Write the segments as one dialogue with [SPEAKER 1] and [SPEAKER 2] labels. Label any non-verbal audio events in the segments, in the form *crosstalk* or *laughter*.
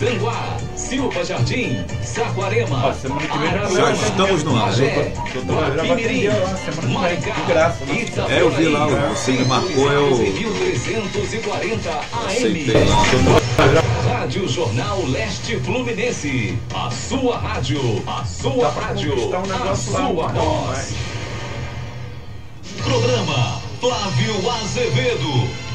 [SPEAKER 1] Tanguá, Silva Jardim, Saquarema,
[SPEAKER 2] Ó, semana que vem já-
[SPEAKER 3] estamos no ar.
[SPEAKER 1] Magé,
[SPEAKER 2] vem,
[SPEAKER 1] Maricá? Itaboraí,
[SPEAKER 3] É, eu vi lá, você me marcou, eu-
[SPEAKER 1] 1340
[SPEAKER 3] Aceitei
[SPEAKER 1] AM. Rádio Jornal Leste Fluminense. A sua rádio, a sua
[SPEAKER 2] pra
[SPEAKER 1] rádio,
[SPEAKER 2] um
[SPEAKER 1] a
[SPEAKER 2] lá,
[SPEAKER 1] sua voz. Programa Flávio Azevedo.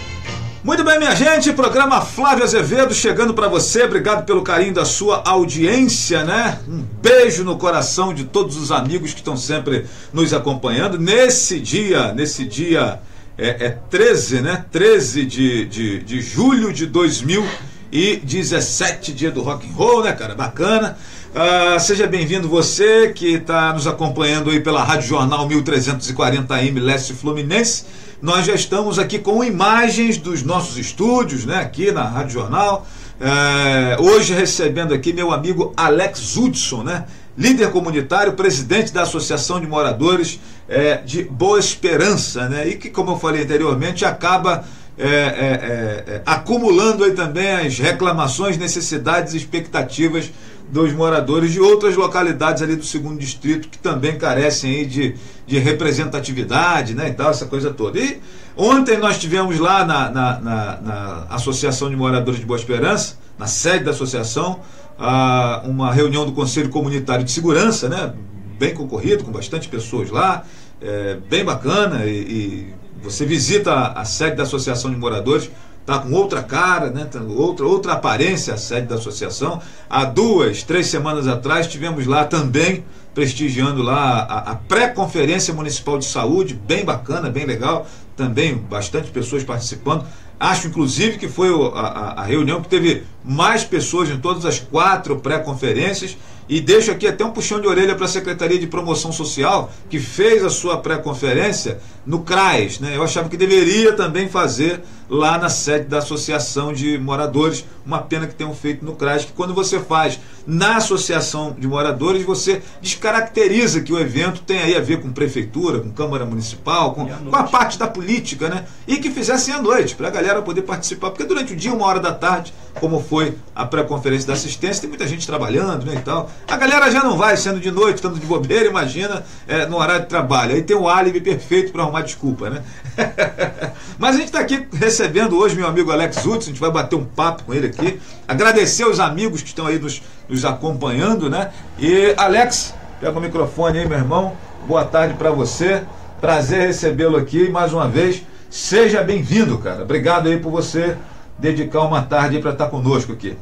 [SPEAKER 3] Muito bem, minha gente, programa Flávio Azevedo chegando para você. Obrigado pelo carinho da sua audiência, né? Um beijo no coração de todos os amigos que estão sempre nos acompanhando. Nesse dia, nesse dia é, é 13, né? 13 de, de, de julho de 2017, dia do rock and roll, né, cara? Bacana. Ah, seja bem-vindo você que está nos acompanhando aí pela Rádio Jornal 1340 AM Leste Fluminense. Nós já estamos aqui com imagens dos nossos estúdios, né, aqui na Rádio Jornal. É, hoje recebendo aqui meu amigo Alex Hudson, né, líder comunitário, presidente da Associação de Moradores é, de Boa Esperança, né, e que, como eu falei anteriormente, acaba é, é, é, é, acumulando aí também as reclamações, necessidades e expectativas dos moradores de outras localidades ali do segundo distrito que também carecem aí de, de representatividade, né, e tal, essa coisa toda. E ontem nós tivemos lá na, na, na- na Associação de Moradores de Boa Esperança, na sede da associação, ah, uma reunião do Conselho Comunitário de Segurança, né, bem concorrido, com bastante pessoas lá, é, bem bacana, e, e você visita a, a sede da Associação de Moradores, tá com outra cara, né? tá outra, outra aparência a sede da associação. Há duas, três semanas atrás tivemos lá também prestigiando lá a, a pré-conferência municipal de saúde, bem bacana, bem legal, também bastante pessoas participando. Acho, inclusive, que foi a, a- a reunião que teve mais pessoas em todas as quatro pré-conferências. E deixo aqui até um puxão de orelha para a Secretaria de Promoção Social, que fez a sua pré-conferência no CRAS. Né? Eu achava que deveria também fazer lá na sede da Associação de Moradores. Uma pena que tenham feito no CRAS, que quando você faz na Associação de Moradores, você descaracteriza que o evento tem aí a ver com prefeitura, com Câmara Municipal, com, com a parte da política, né? E que fizessem à noite, para a galera poder participar. Porque durante o dia, uma hora da tarde, como foi a pré-conferência da assistência, tem muita gente trabalhando, né? E tal. A galera já não vai, sendo de noite, estando de bobeira, imagina, é, no horário de trabalho. Aí tem o álibi perfeito para arrumar desculpa, né? *laughs* Mas a gente está aqui recebendo hoje meu amigo Alex Hudson, a gente vai bater um papo com ele aqui. Agradecer aos amigos que estão aí nos, nos acompanhando, né? E Alex, pega o microfone aí, meu irmão. Boa tarde para você. Prazer recebê-lo aqui mais uma vez. Seja bem-vindo, cara. Obrigado aí por você dedicar uma tarde para estar conosco aqui.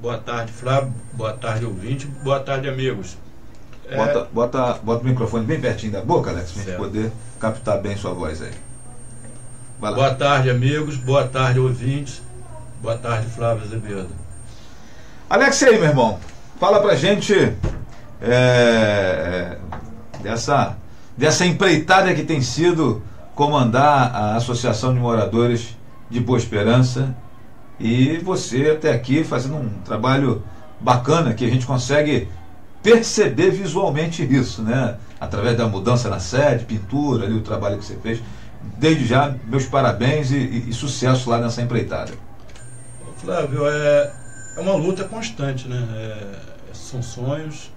[SPEAKER 2] Boa tarde, Flávio. Boa tarde, ouvinte. Boa tarde, amigos. É,
[SPEAKER 3] Bota, bota, bota o microfone bem pertinho da boca, Alex, para gente
[SPEAKER 2] Certo.
[SPEAKER 3] poder captar bem sua voz aí.
[SPEAKER 2] Boa tarde, amigos. Boa tarde, ouvintes. Boa tarde, Flávio Azevedo.
[SPEAKER 3] Alex, aí, meu irmão? Fala pra gente é, dessa, dessa empreitada que tem sido comandar a Associação de Moradores de Boa Esperança e você até aqui fazendo um trabalho bacana que a gente consegue perceber visualmente isso, né? Através da mudança na sede, pintura, ali, o trabalho que você fez. Desde já, meus parabéns e, e- e sucesso lá nessa empreitada.
[SPEAKER 2] Flávio, é, é uma luta constante, né? É, são sonhos.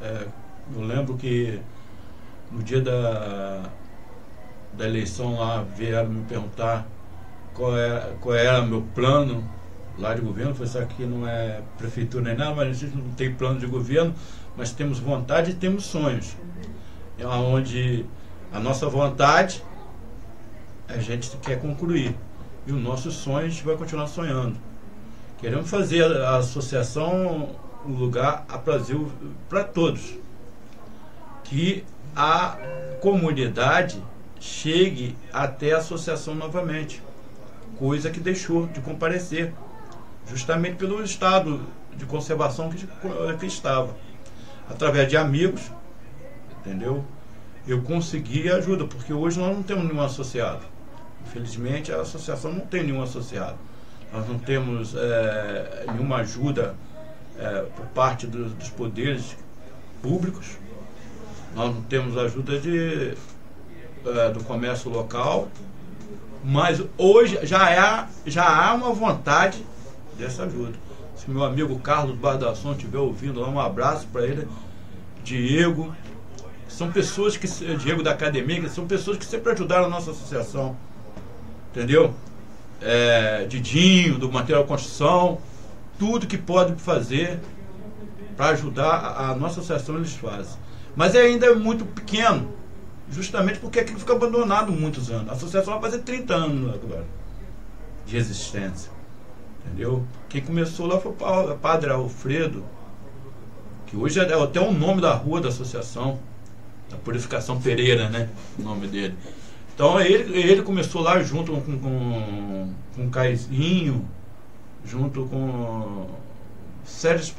[SPEAKER 2] É, eu lembro que no dia da, da eleição lá vieram me perguntar qual era, qual era meu plano lá de governo. Foi só que não é prefeitura nem nada, mas a gente não tem plano de governo, mas temos vontade e temos sonhos. É onde a nossa vontade a gente quer concluir. E o nosso sonho a gente vai continuar sonhando. Queremos fazer a associação um lugar aprazível para todos. Que a comunidade chegue até a associação novamente. Coisa que deixou de comparecer. Justamente pelo estado de conservação que, que estava. Através de amigos, entendeu? Eu consegui ajuda, porque hoje nós não temos nenhum associado. Infelizmente, a associação não tem nenhum associado. Nós não temos eh, nenhuma ajuda eh, por parte do- dos poderes públicos. Nós não temos ajuda de, eh, do comércio local. Mas hoje já, é, já há uma vontade dessa ajuda. Se meu amigo Carlos Bardação estiver ouvindo um abraço para ele. Diego. São pessoas que. Diego da academia, são pessoas que sempre ajudaram a nossa associação. Entendeu? É, Didinho, do Material Construção. Tudo que pode fazer para ajudar a, a nossa associação eles fazem. Mas é ainda é muito pequeno, justamente porque aquilo fica abandonado muitos anos. A associação vai fazer 30 anos agora de existência. Entendeu? Quem começou lá foi o padre Alfredo, que hoje é até o nome da rua da associação, da Purificação Pereira, né? O nome dele. Então ele, ele começou lá junto com, com, com Caizinho, junto com sérias,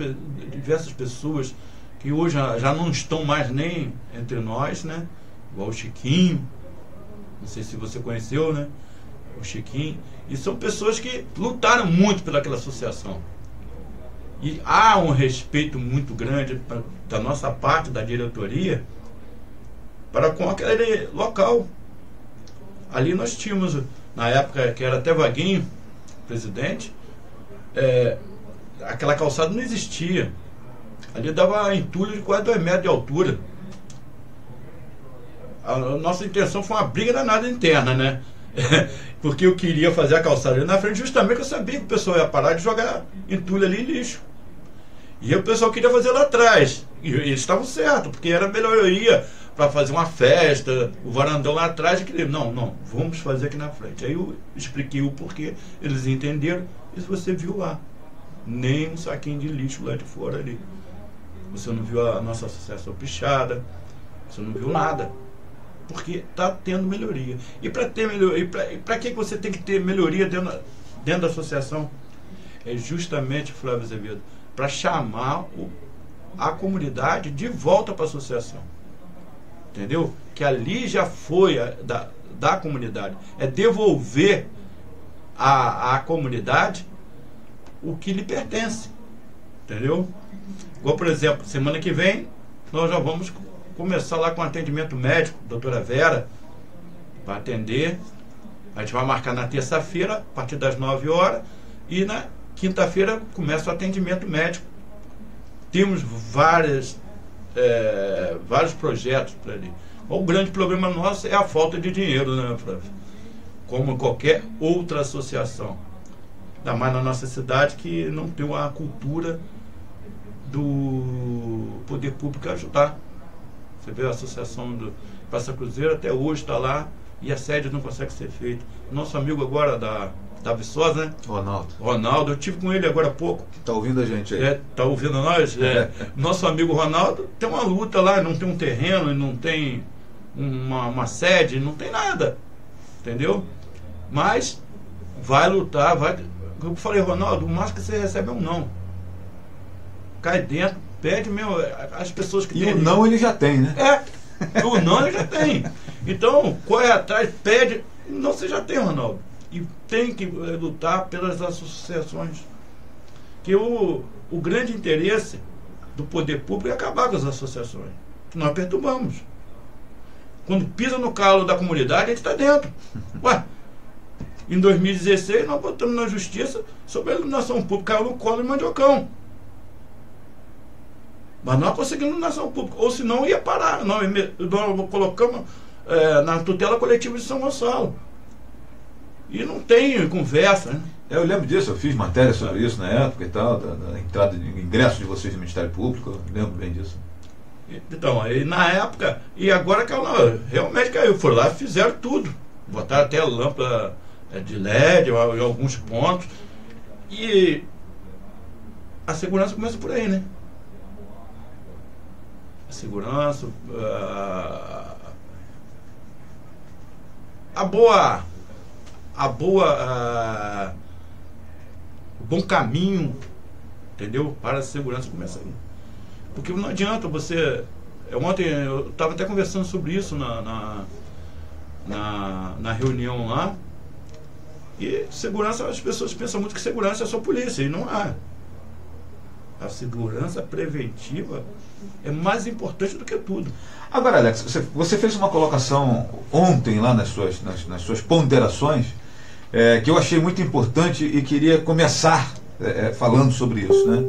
[SPEAKER 2] diversas pessoas que hoje já não estão mais nem entre nós, né? Igual o Chiquinho, não sei se você conheceu, né? O Chiquinho. E são pessoas que lutaram muito pelaquela associação. E há um respeito muito grande pra, da nossa parte, da diretoria, para com aquele local. Ali nós tínhamos, na época que era até Vaguinho, presidente, é, aquela calçada não existia. Ali dava entulho de quase dois metros de altura. A, a nossa intenção foi uma briga danada interna, né? *laughs* porque eu queria fazer a calçada ali na frente, justamente porque eu sabia que o pessoal ia parar de jogar entulho ali em lixo. E o pessoal queria fazer lá atrás. E eles estavam certos, porque era melhoria para fazer uma festa, o varandão lá atrás. queria, não, não, vamos fazer aqui na frente. Aí eu expliquei o porquê, eles entenderam, e você viu lá. Nem um saquinho de lixo lá de fora ali. Você não viu a nossa associação pichada, você não viu nada porque está tendo melhoria. E para ter melhoria, para que você tem que ter melhoria dentro, dentro da associação? É justamente, Flávio Azevedo, para chamar o, a comunidade de volta para a associação. Entendeu? Que ali já foi a, da, da comunidade. É devolver à, à comunidade o que lhe pertence. Entendeu? Igual, por exemplo, semana que vem nós já vamos começar lá com atendimento médico, doutora Vera, vai atender. A gente vai marcar na terça-feira, a partir das 9 horas, e na quinta-feira começa o atendimento médico. Temos várias, é, vários projetos para ali. O grande problema nosso é a falta de dinheiro, né, Flávio? Como qualquer outra associação. Ainda mais na nossa cidade que não tem uma cultura do poder público ajudar. Você vê a associação do Praça Cruzeiro até hoje está lá e a sede não consegue ser feita. Nosso amigo agora da, da Viçosa, né?
[SPEAKER 3] Ronaldo.
[SPEAKER 2] Ronaldo, eu tive com ele agora há pouco.
[SPEAKER 3] Está ouvindo a gente aí?
[SPEAKER 2] É, tá ouvindo nós? É. *laughs* Nosso amigo Ronaldo tem uma luta lá, não tem um terreno, não tem uma, uma sede, não tem nada. Entendeu? Mas vai lutar, vai. Eu falei, Ronaldo, o máximo que você recebe é um não. Cai dentro, pede meu, as pessoas que
[SPEAKER 3] E o não ele já tem, né?
[SPEAKER 2] É, o não ele já tem. Então, corre atrás, pede. Não, você já tem, Ronaldo. E tem que eh, lutar pelas associações. Que o, o grande interesse do poder público é acabar com as associações. Que nós perturbamos. Quando pisa no calo da comunidade, a gente está dentro. *laughs* Ué, em 2016 nós botamos na justiça sobre a iluminação pública, caiu no colo de Mandiocão. Mas nós conseguimos iluminação pública, ou senão ia parar. Nós, nós colocamos é, na tutela coletiva de São Gonçalo. E não tem conversa, né?
[SPEAKER 3] Eu lembro disso, eu fiz matéria sobre isso na época e tal, da, da entrada de ingresso de vocês no Ministério Público, eu lembro bem disso.
[SPEAKER 2] Então, aí na época, e agora caiu, realmente caiu, foram lá e fizeram tudo. Botaram até a lâmpada é, de LED em alguns pontos. E a segurança começa por aí, né? a segurança, a, a boa, a boa, o bom caminho, entendeu? Para a segurança começa aí. Porque não adianta você. Ontem eu estava até conversando sobre isso na, na, na, na reunião lá. E segurança, as pessoas pensam muito que segurança é só polícia, e não é. A segurança preventiva é mais importante do que tudo.
[SPEAKER 3] Agora, Alex, você, você fez uma colocação ontem lá nas suas, nas, nas suas ponderações é, que eu achei muito importante e queria começar é, é, falando sobre isso, né?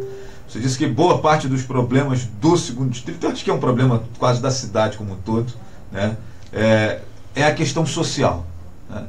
[SPEAKER 3] Você disse que boa parte dos problemas do segundo distrito, eu acho que é um problema quase da cidade como um todo, né? é, é a questão social. Né?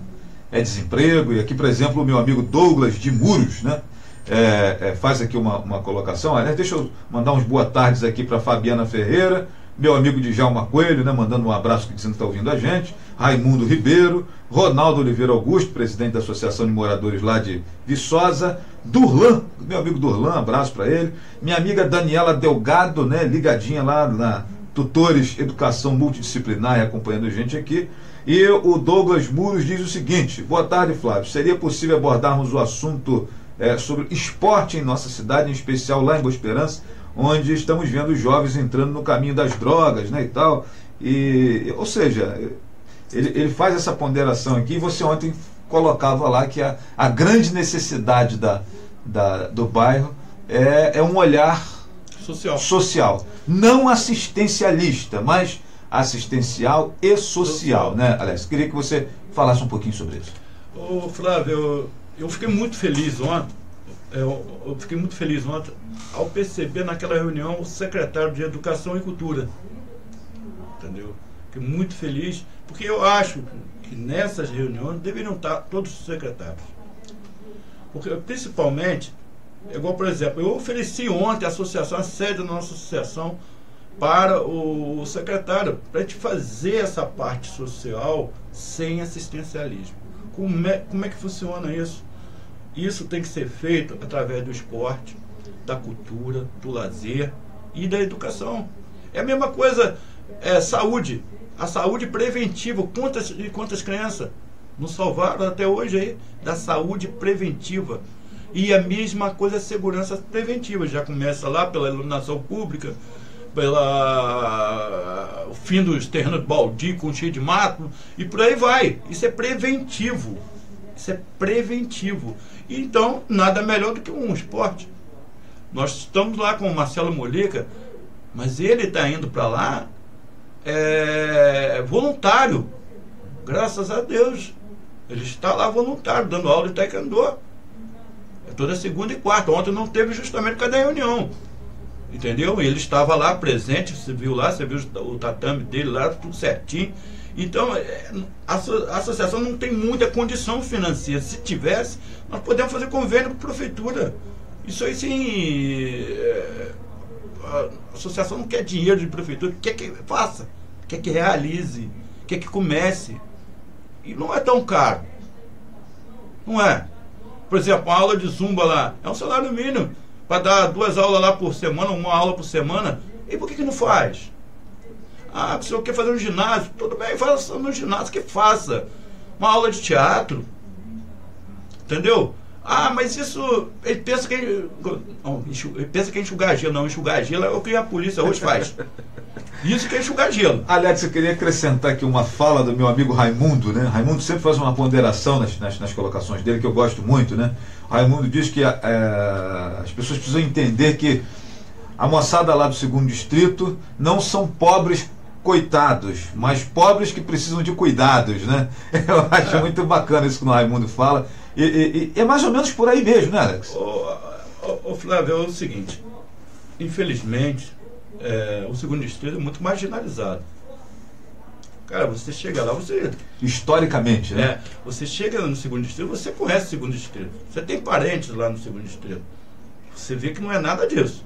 [SPEAKER 3] É desemprego, e aqui, por exemplo, o meu amigo Douglas de Muros, né? É, é, faz aqui uma, uma colocação. Aliás, deixa eu mandar uns boa tardes aqui para Fabiana Ferreira, meu amigo Djalma Coelho, né, mandando um abraço que dizendo que está ouvindo a gente, Raimundo Ribeiro, Ronaldo Oliveira Augusto, presidente da Associação de Moradores lá de Viçosa, Durlan, meu amigo Durlan, abraço para ele, minha amiga Daniela Delgado, né, ligadinha lá na Tutores Educação Multidisciplinar, acompanhando a gente aqui. E o Douglas Muros diz o seguinte: Boa tarde, Flávio. Seria possível abordarmos o assunto é, sobre esporte em nossa cidade, em especial lá em Boa Esperança, onde estamos vendo os jovens entrando no caminho das drogas né, e tal. E, ou seja, ele, ele faz essa ponderação aqui e você ontem colocava lá que a, a grande necessidade da, da, do bairro é, é um olhar
[SPEAKER 2] social.
[SPEAKER 3] social. Não assistencialista, mas assistencial e social, social. né, Alex? Queria que você falasse um pouquinho sobre isso.
[SPEAKER 2] Ô, Flávio, eu, eu fiquei muito feliz ontem. Eu, eu, fiquei muito feliz ontem ao perceber naquela reunião o secretário de Educação e Cultura. Entendeu? Fiquei muito feliz, porque eu acho que nessas reuniões deveriam estar todos os secretários. Porque, principalmente, igual, por exemplo, eu ofereci ontem a associação, a sede da nossa associação, para o secretário, para gente fazer essa parte social sem assistencialismo. Como é, como é que funciona isso? Isso tem que ser feito através do esporte, da cultura, do lazer e da educação. É a mesma coisa, é, saúde. A saúde preventiva. Quantas e quantas crianças não salvaram até hoje aí da saúde preventiva? E a mesma coisa a segurança preventiva. Já começa lá pela iluminação pública, pela o fim dos terrenos baldio com cheio de mato e por aí vai. Isso é preventivo. Isso é preventivo. Então, nada melhor do que um esporte. Nós estamos lá com o Marcelo Molica, mas ele está indo para lá é, voluntário. Graças a Deus. Ele está lá voluntário, dando aula de taekwondo. É toda segunda e quarta. Ontem não teve justamente cada reunião. Entendeu? Ele estava lá presente, você viu lá, você viu o tatame dele lá, tudo certinho. Então, é, a, associação não tem muita condição financeira. Se tivesse, nós podemos fazer convênio com a prefeitura. Isso aí sim. É, a associação não quer dinheiro de prefeitura, quer que faça, quer que realize, quer que comece. E não é tão caro. Não é. Por exemplo, a aula de zumba lá é um salário mínimo para dar duas aulas lá por semana, uma aula por semana. E por que, que não faz? Ah, se eu quer fazer um ginásio, tudo bem, faça no ginásio que faça. Uma aula de teatro. Entendeu? Ah, mas isso. Ele pensa que. Não, ele pensa que é enxugar gelo. Não, enxugar gelo é o que a polícia hoje faz. *laughs* Isso que é enxugar gelo.
[SPEAKER 3] Aliás, eu queria acrescentar aqui uma fala do meu amigo Raimundo, né? Raimundo sempre faz uma ponderação nas, nas, nas colocações dele, que eu gosto muito, né? Raimundo diz que é, as pessoas precisam entender que a moçada lá do segundo distrito não são pobres coitados, mas pobres que precisam de cuidados, né? *laughs* Eu acho é. muito bacana isso que o Raimundo fala. E, e, e, é mais ou menos por aí mesmo, né, Alex?
[SPEAKER 2] Ô, ô, ô Flávio, é o seguinte. Infelizmente, é, o segundo distrito é muito marginalizado. Cara, você chega lá, você.
[SPEAKER 3] Historicamente, né?
[SPEAKER 2] É, você chega no segundo distrito, você conhece o segundo distrito. Você tem parentes lá no segundo distrito. Você vê que não é nada disso.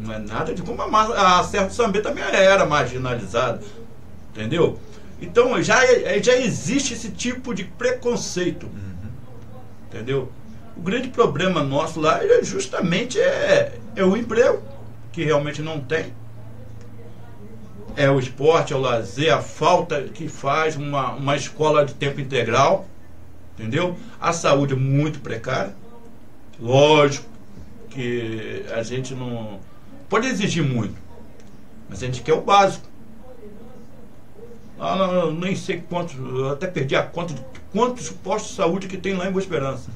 [SPEAKER 2] Não é nada de como a, a Serra do Sambê também era marginalizada. Entendeu? Então já, é, já existe esse tipo de preconceito. Uhum. Entendeu? O grande problema nosso lá é justamente é, é o emprego, que realmente não tem é o esporte, é o lazer, a falta que faz uma, uma escola de tempo integral, entendeu? A saúde é muito precária. Lógico que a gente não pode exigir muito, mas a gente quer o básico. Ah, não, nem sei quantos, até perdi a conta de quantos postos de saúde que tem lá em Boa Esperança.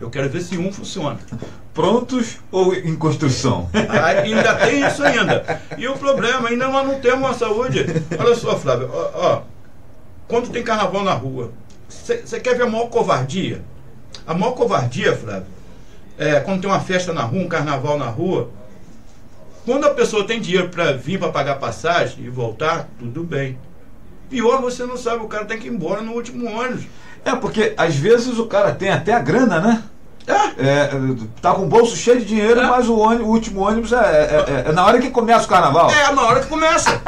[SPEAKER 2] Eu quero ver se um funciona.
[SPEAKER 3] Prontos ou em construção? *laughs*
[SPEAKER 2] ainda tem isso ainda. E o problema, ainda nós não temos uma saúde. Olha só, Flávio, ó, ó quando tem carnaval na rua, você quer ver a maior covardia? A maior covardia, Flávio, é quando tem uma festa na rua, um carnaval na rua. Quando a pessoa tem dinheiro para vir para pagar passagem e voltar, tudo bem. Pior, você não sabe, o cara tem que ir embora no último ônibus.
[SPEAKER 3] É, porque às vezes o cara tem até a grana, né? É, tá com o bolso cheio de dinheiro, é. mas o, ônibus, o, último ônibus é, é, é, na hora que começa o carnaval.
[SPEAKER 2] É, na hora que começa.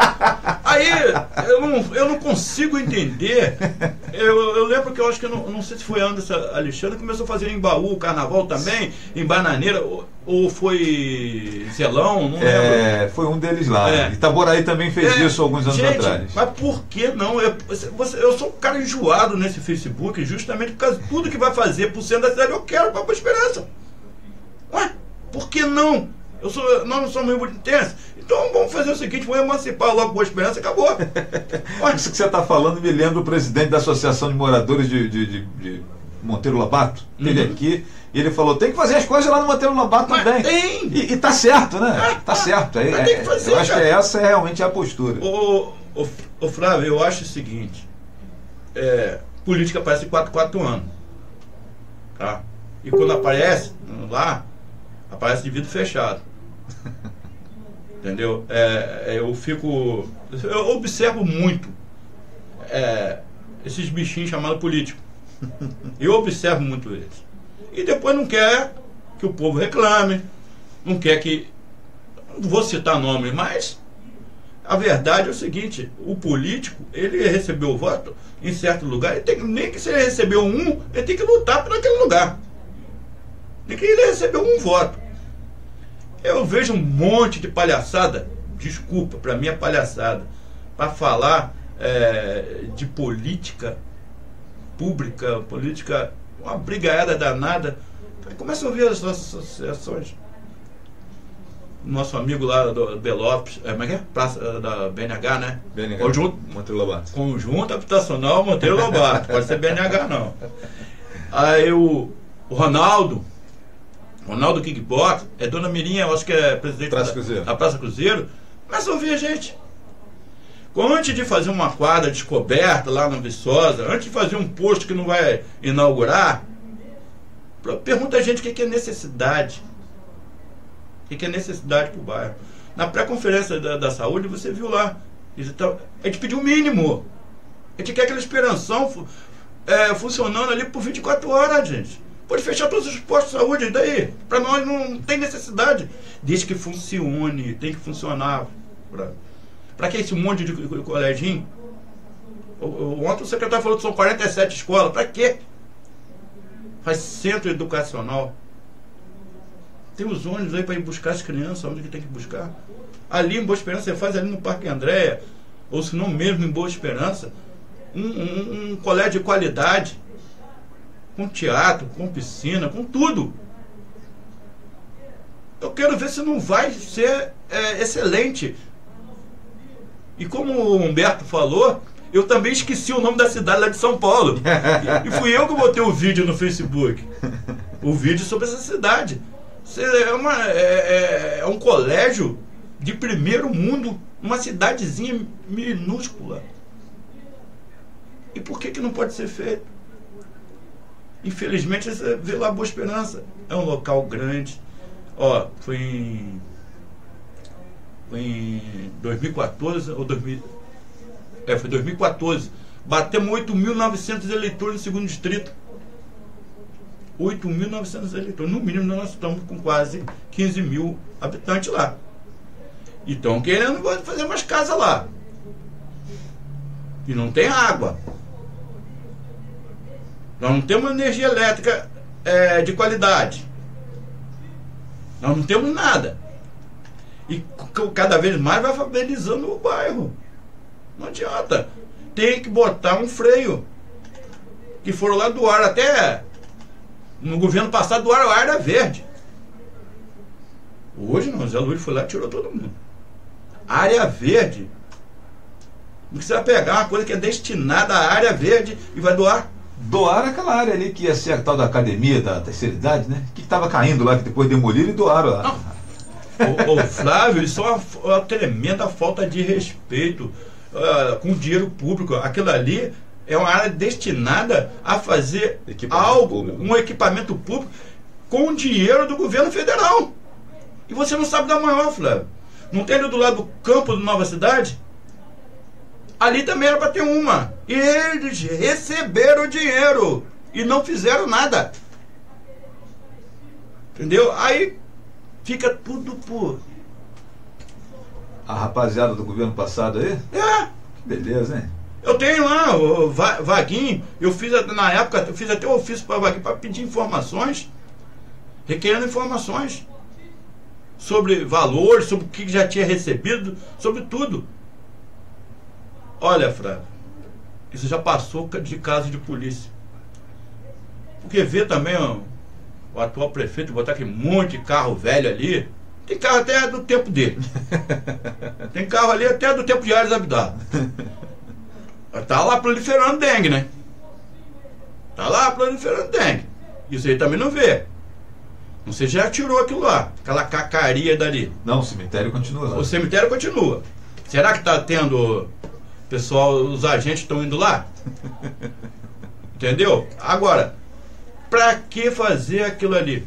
[SPEAKER 2] Aí eu não, eu não consigo entender. *laughs* Eu, eu lembro que eu acho que não, não sei se foi Anderson Alexandre que começou a fazer em Baú o carnaval também, em Bananeira, ou, ou foi Zelão, não
[SPEAKER 3] é, lembro. Foi um deles lá. É. Itaboraí também fez é, isso alguns anos gente, atrás.
[SPEAKER 2] Mas por que não? Eu, você, eu sou um cara enjoado nesse Facebook, justamente por causa de tudo que vai fazer por cento da cidade, eu quero para a esperança. Ué, por que não? Eu sou, nós não somos muito intensos. Então vamos fazer o seguinte, vamos emancipar logo Boa Esperança e acabou. *laughs*
[SPEAKER 3] Isso que você está falando me lembra o presidente da Associação de Moradores de, de, de, de Monteiro Lobato. Ele uhum. aqui e ele falou, tem que fazer as coisas lá no Monteiro Lobato Mas também.
[SPEAKER 2] Tem!
[SPEAKER 3] E, e tá certo, né? É, tá certo. É, tem que fazer, eu acho cara. que essa é realmente a postura.
[SPEAKER 2] Ô, ô, ô Flávio, eu acho o seguinte. É, política aparece 4, 4 anos. Tá? E quando aparece lá, aparece de vidro fechado. *laughs* Entendeu? É, é, eu fico. Eu observo muito é, esses bichinhos chamados políticos. *laughs* Eu observo muito eles. E depois não quer que o povo reclame, não quer que. Não vou citar nome, mas a verdade é o seguinte: o político, ele recebeu o voto em certo lugar, ele tem, nem que se ele recebeu um, ele tem que lutar por aquele lugar. Nem que ele recebeu um voto. Eu vejo um monte de palhaçada, desculpa, para mim é palhaçada, para falar é, de política pública, política, uma brigaiada danada. Começa a ouvir as nossas associações. Nosso amigo lá do Belopes, é, como é que é? Praça eh, da BNH, né?
[SPEAKER 3] BNH.
[SPEAKER 2] Conjunto,
[SPEAKER 3] Monteiro Lobato.
[SPEAKER 2] Conjunto Habitacional Monteiro Lobato. Pode ser BNH, não. Aí o, o Ronaldo, Ronaldo Kickbox, é Dona Mirinha, eu acho que é presidente
[SPEAKER 3] Praça
[SPEAKER 2] da,
[SPEAKER 3] Cruzeiro.
[SPEAKER 2] Praça Cruzeiro, começa a ouvir a gente. Antes de fazer uma quadra descoberta lá na Viçosa, antes de fazer um posto que não vai inaugurar, pergunta a gente o que é necessidade. O que é necessidade para o bairro. Na pré-conferência da, da, saúde, você viu lá. A gente pediu o mínimo. A gente quer aquela esperanção é, funcionando ali por 24 horas, gente. Pode fechar todos os postos de saúde, daí? Para nós não tem necessidade. Desde que funcione, tem que funcionar. Para que esse monte de coleginho? Ontem o secretário falou que são 47 escolas. Para quê? Faz centro educacional. Tem os ônibus aí para ir buscar as crianças, onde que tem que buscar. Ali em Boa Esperança, você faz ali no Parque Andréia, ou se não mesmo em Boa Esperança, um, um, um colégio de qualidade com teatro, com piscina, com tudo. Eu quero ver se não vai ser é, excelente. E como o Humberto falou, eu também esqueci o nome da cidade lá de São Paulo. E fui eu que botei o vídeo no Facebook. O vídeo sobre essa cidade. É, uma, é, é, é um colégio de primeiro mundo, uma cidadezinha minúscula. E por que, que não pode ser feito? Infelizmente, vê lá Boa Esperança. É um local grande. Ó, foi em, foi em 2014 ou 2000, é, foi 2014. Batemos 8.900 eleitores no segundo distrito. 8.900 eleitores. No mínimo, nós estamos com quase 15 mil habitantes lá. E estão querendo fazer umas casas lá. E não tem água. Nós não temos energia elétrica é, de qualidade. Nós não temos nada. E cada vez mais vai favorizando o bairro. Não adianta. Tem que botar um freio. Que foram lá do ar até no governo passado do ar, o ar era verde. Hoje não, Zé Luiz foi lá e tirou todo mundo. Área verde. Você vai pegar uma coisa que é destinada à área verde e vai doar
[SPEAKER 3] doaram aquela área ali que ia ser a tal da academia da terceira idade, né? Que estava caindo lá, que depois demoliram e doaram lá.
[SPEAKER 2] O, o, Flávio, isso é uma, uma tremenda falta de respeito uh, com o dinheiro público. Aquilo ali É uma área destinada a fazer
[SPEAKER 3] Equipamento
[SPEAKER 2] algo,
[SPEAKER 3] público.
[SPEAKER 2] um equipamento público com dinheiro do governo federal. E você não sabe da maior, Flávio. Não tem ali do lado do campo do Nova Cidade? Ali também era para ter uma. E eles receberam o dinheiro e não fizeram nada. Entendeu? Aí fica tudo por.
[SPEAKER 3] A rapaziada do governo passado aí?
[SPEAKER 2] É,
[SPEAKER 3] Que beleza, hein?
[SPEAKER 2] eu tenho lá o Va- Vaguinho, eu fiz na época, eu fiz até o ofício para Vaguinho para pedir informações, requerendo informações sobre valores, sobre o que já tinha recebido, sobre tudo. Olha, Flávio, isso já passou de caso de polícia. Porque vê também ó, o atual prefeito botar aqui um monte de carro velho ali. Tem carro até do tempo dele. *laughs* Tem carro ali até do tempo de Ares Abdá. *laughs* Tá lá proliferando dengue, né? Tá lá proliferando dengue. Isso aí também não vê. Não sei se já tirou aquilo lá, aquela cacaria dali.
[SPEAKER 3] Não, o cemitério continua lá.
[SPEAKER 2] O cemitério continua. Será que está tendo. Pessoal, os agentes estão indo lá? Entendeu? Agora, para que fazer aquilo ali?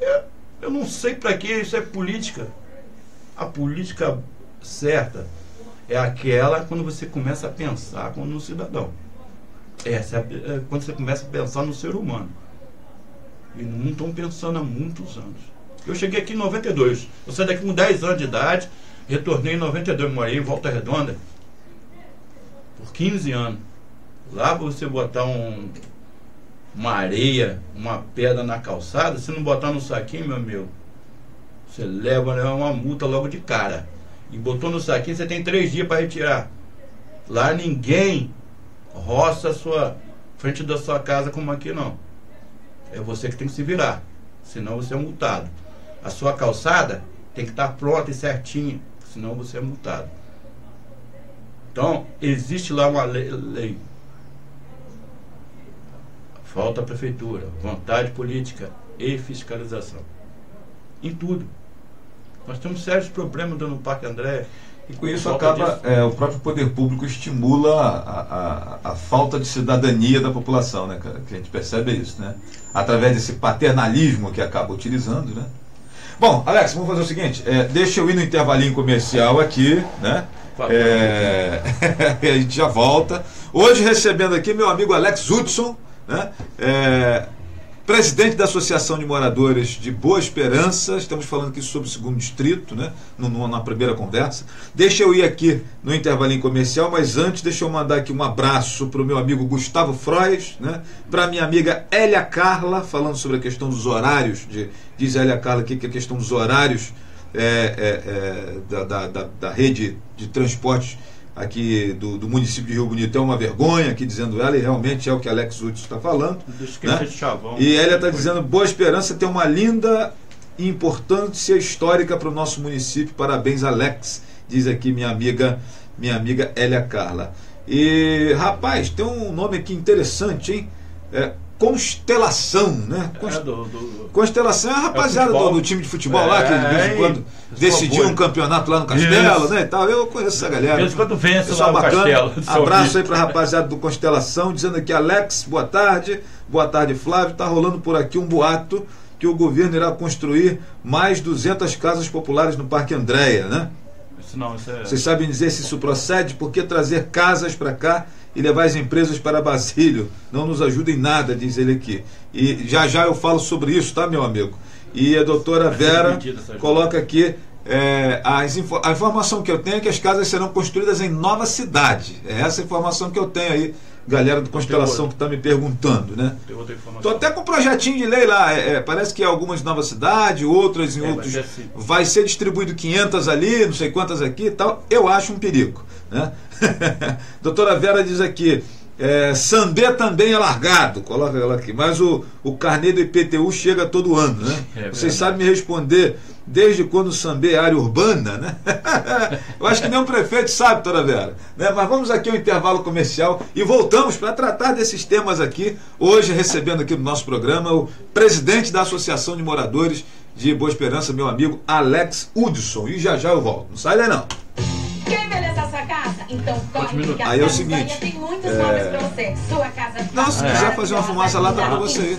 [SPEAKER 2] Eu, eu não sei para que isso é política. A política certa é aquela quando você começa a pensar como no cidadão. Essa é, é quando você começa a pensar no ser humano. E não estão pensando há muitos anos. Eu cheguei aqui em 92. Eu saí daqui com 10 anos de idade, retornei em 92, morei em Volta Redonda por 15 anos. Lá você botar um, uma areia, uma pedra na calçada, se não botar no saquinho, meu amigo, você leva né, uma multa logo de cara. E botou no saquinho, você tem três dias para retirar. Lá ninguém roça a sua frente da sua casa como aqui não. É você que tem que se virar. Senão você é multado. A sua calçada tem que estar pronta e certinha. Senão você é multado. Então, existe lá uma lei. lei. Falta a prefeitura, vontade política e fiscalização. Em tudo. Nós temos sérios problemas do Parque André.
[SPEAKER 3] E com isso acaba, é, o próprio poder público estimula a, a, a falta de cidadania da população, né, cara? Que a gente percebe isso, né? Através desse paternalismo que acaba utilizando, né? Bom, Alex, vamos fazer o seguinte, é, deixa eu ir no intervalinho comercial aqui, né? É, *laughs* a gente já volta. Hoje recebendo aqui meu amigo Alex Hudson, né? É, presidente da Associação de Moradores de Boa Esperança. Estamos falando aqui sobre o segundo distrito, né? No, no- na primeira conversa. Deixa eu ir aqui no intervalinho comercial, mas antes deixa eu mandar aqui um abraço para o meu amigo Gustavo Frois, né? Para minha amiga Elia Carla, falando sobre a questão dos horários. De, diz a Elia Carla aqui que a questão dos horários é, é, é, da, da, da, da rede de transporte aqui do, do município de Rio Bonito é uma vergonha, aqui dizendo ela, e realmente é o que Alex Hudson está falando. Né?
[SPEAKER 2] chavão.
[SPEAKER 3] E Elia está dizendo: Boa Esperança tem uma linda e importância histórica para o nosso município. Parabéns, Alex, diz aqui minha amiga, minha amiga Elia Carla. E rapaz, tem um nome aqui interessante, hein? É, Constelação, né? Const-
[SPEAKER 2] É, do, do-
[SPEAKER 3] Constelação é a rapaziada do,
[SPEAKER 2] futebol.
[SPEAKER 3] do time de futebol lá, que de vez em
[SPEAKER 2] É,
[SPEAKER 3] quando
[SPEAKER 2] hein?
[SPEAKER 3] decidiu um campeonato lá no Castelo,
[SPEAKER 2] Isso.
[SPEAKER 3] né? E tal. Eu conheço essa galera.
[SPEAKER 2] De vez em quando vence
[SPEAKER 3] Pessoal
[SPEAKER 2] lá no
[SPEAKER 3] bacana.
[SPEAKER 2] Castelo, *laughs*
[SPEAKER 3] Abraço aí pra rapaziada do Constelação, dizendo aqui, Alex, boa tarde. Boa tarde, Flávio. Tá rolando por aqui um boato que o governo irá construir mais 200 casas populares no Parque Andréia, né?
[SPEAKER 2] Isso não, isso é.
[SPEAKER 3] Vocês sabem dizer se isso procede? Por que trazer casas para cá e levar as empresas para Basílio? Não nos ajuda em nada, diz ele aqui. E já já eu falo sobre isso, tá, meu amigo? E a doutora Vera coloca aqui. é, as a informação que eu tenho é que as casas serão construídas em nova cidade. É essa a informação que eu tenho aí, galera do Constelação que está me perguntando, né? Tô até com um projetinho de lei lá. é, é, parece que algumas em nova cidade, outras em
[SPEAKER 2] É, vai
[SPEAKER 3] outros.
[SPEAKER 2] ser assim.
[SPEAKER 3] Vai ser distribuído 500 ali, não sei quantas aqui e tal. Eu acho um perigo. Né? *laughs* Doutora Vera diz aqui. É, Sambê também é largado, coloca ela aqui, mas o, o carnê do IPTU chega todo ano, né?
[SPEAKER 2] É
[SPEAKER 3] Vocês sabem me responder desde quando o Sambê é área urbana, né? *laughs* Eu acho que nem o prefeito sabe, doutora Vera. Né? Mas vamos aqui ao intervalo comercial e voltamos para tratar desses temas aqui. Hoje, recebendo aqui no nosso programa o presidente da Associação de Moradores de Boa Esperança, meu amigo Alex Hudson. E já já eu volto. Não sai daí não.
[SPEAKER 4] Casa? Então corre que
[SPEAKER 3] Aí é o seguinte,
[SPEAKER 4] tem muitos
[SPEAKER 3] é-
[SPEAKER 4] móveis pra você. Sua casa
[SPEAKER 3] Não, se
[SPEAKER 4] tá
[SPEAKER 3] quiser fazer uma fumaça lá, dá pra você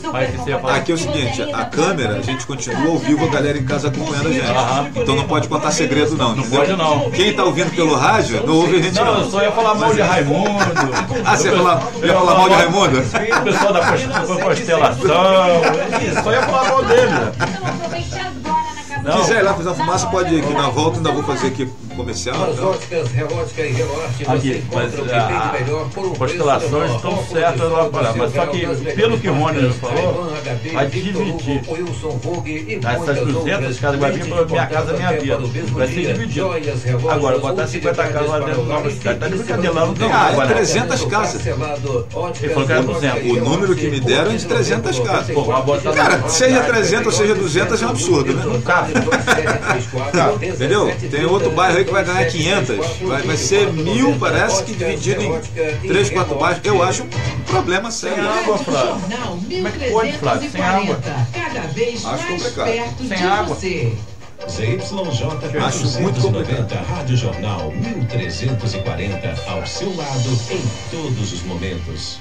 [SPEAKER 3] Aqui é o seguinte, a câmera, a gente continua ao vivo, a galera em casa acompanhando a gente. Então não pode contar segredo não,
[SPEAKER 2] Não pode, não.
[SPEAKER 3] Quem tá ouvindo pelo rádio, não ouve a gente
[SPEAKER 2] Não, eu
[SPEAKER 3] não.
[SPEAKER 2] só ia falar mal de Raimundo.
[SPEAKER 3] Ah, você ia falar, ia falar mal de Raimundo?
[SPEAKER 2] O pessoal da const- constelação. Só ia falar mal dele.
[SPEAKER 4] Então aproveite casa
[SPEAKER 2] Não.
[SPEAKER 3] quiser ir lá fazer uma fumaça, pode ir aqui na volta, ainda vou fazer aqui comercial. Então.
[SPEAKER 5] óticas Relógica e Relógio
[SPEAKER 2] Aqui,
[SPEAKER 5] você encontra
[SPEAKER 2] mas
[SPEAKER 5] o que
[SPEAKER 2] a-
[SPEAKER 5] tem de melhor por um
[SPEAKER 2] constelações estão certas lá para- mas só que, pelo que o Rony
[SPEAKER 5] melhores
[SPEAKER 2] falou, vai dividir. Essas
[SPEAKER 5] muitas
[SPEAKER 2] 200
[SPEAKER 5] outras.
[SPEAKER 2] casas vai vir para minha casa, minha vida. Vai ser dividido. Agora, botar
[SPEAKER 5] utilidades
[SPEAKER 2] 50 casas lá dentro da nova cidade, tá de brincadeira, lá não tem água, né?
[SPEAKER 3] 300 casas.
[SPEAKER 2] Ele falou que era
[SPEAKER 5] Relógica
[SPEAKER 2] 200.
[SPEAKER 5] e
[SPEAKER 3] O número que me deram é de 300 casas. Cara, seja 300 ou seja 200 é um absurdo, né? Tá, entendeu? Tem outro bairro aí que vai ganhar 500. Vai, vai ser mil, parece que dividido em 3, 4 bairros. Eu acho um problema sério.
[SPEAKER 2] Sem água, Flávio.
[SPEAKER 6] Jornal
[SPEAKER 2] Como é que pode, Flávio? Sem água?
[SPEAKER 6] 1340. Cada vez
[SPEAKER 3] Acho
[SPEAKER 6] mais
[SPEAKER 3] complicado.
[SPEAKER 6] perto
[SPEAKER 2] Sem
[SPEAKER 6] de
[SPEAKER 2] água.
[SPEAKER 6] você.
[SPEAKER 1] ZYJ
[SPEAKER 3] Acho muito
[SPEAKER 1] 490, Rádio Jornal 1340, ao seu lado em todos os momentos.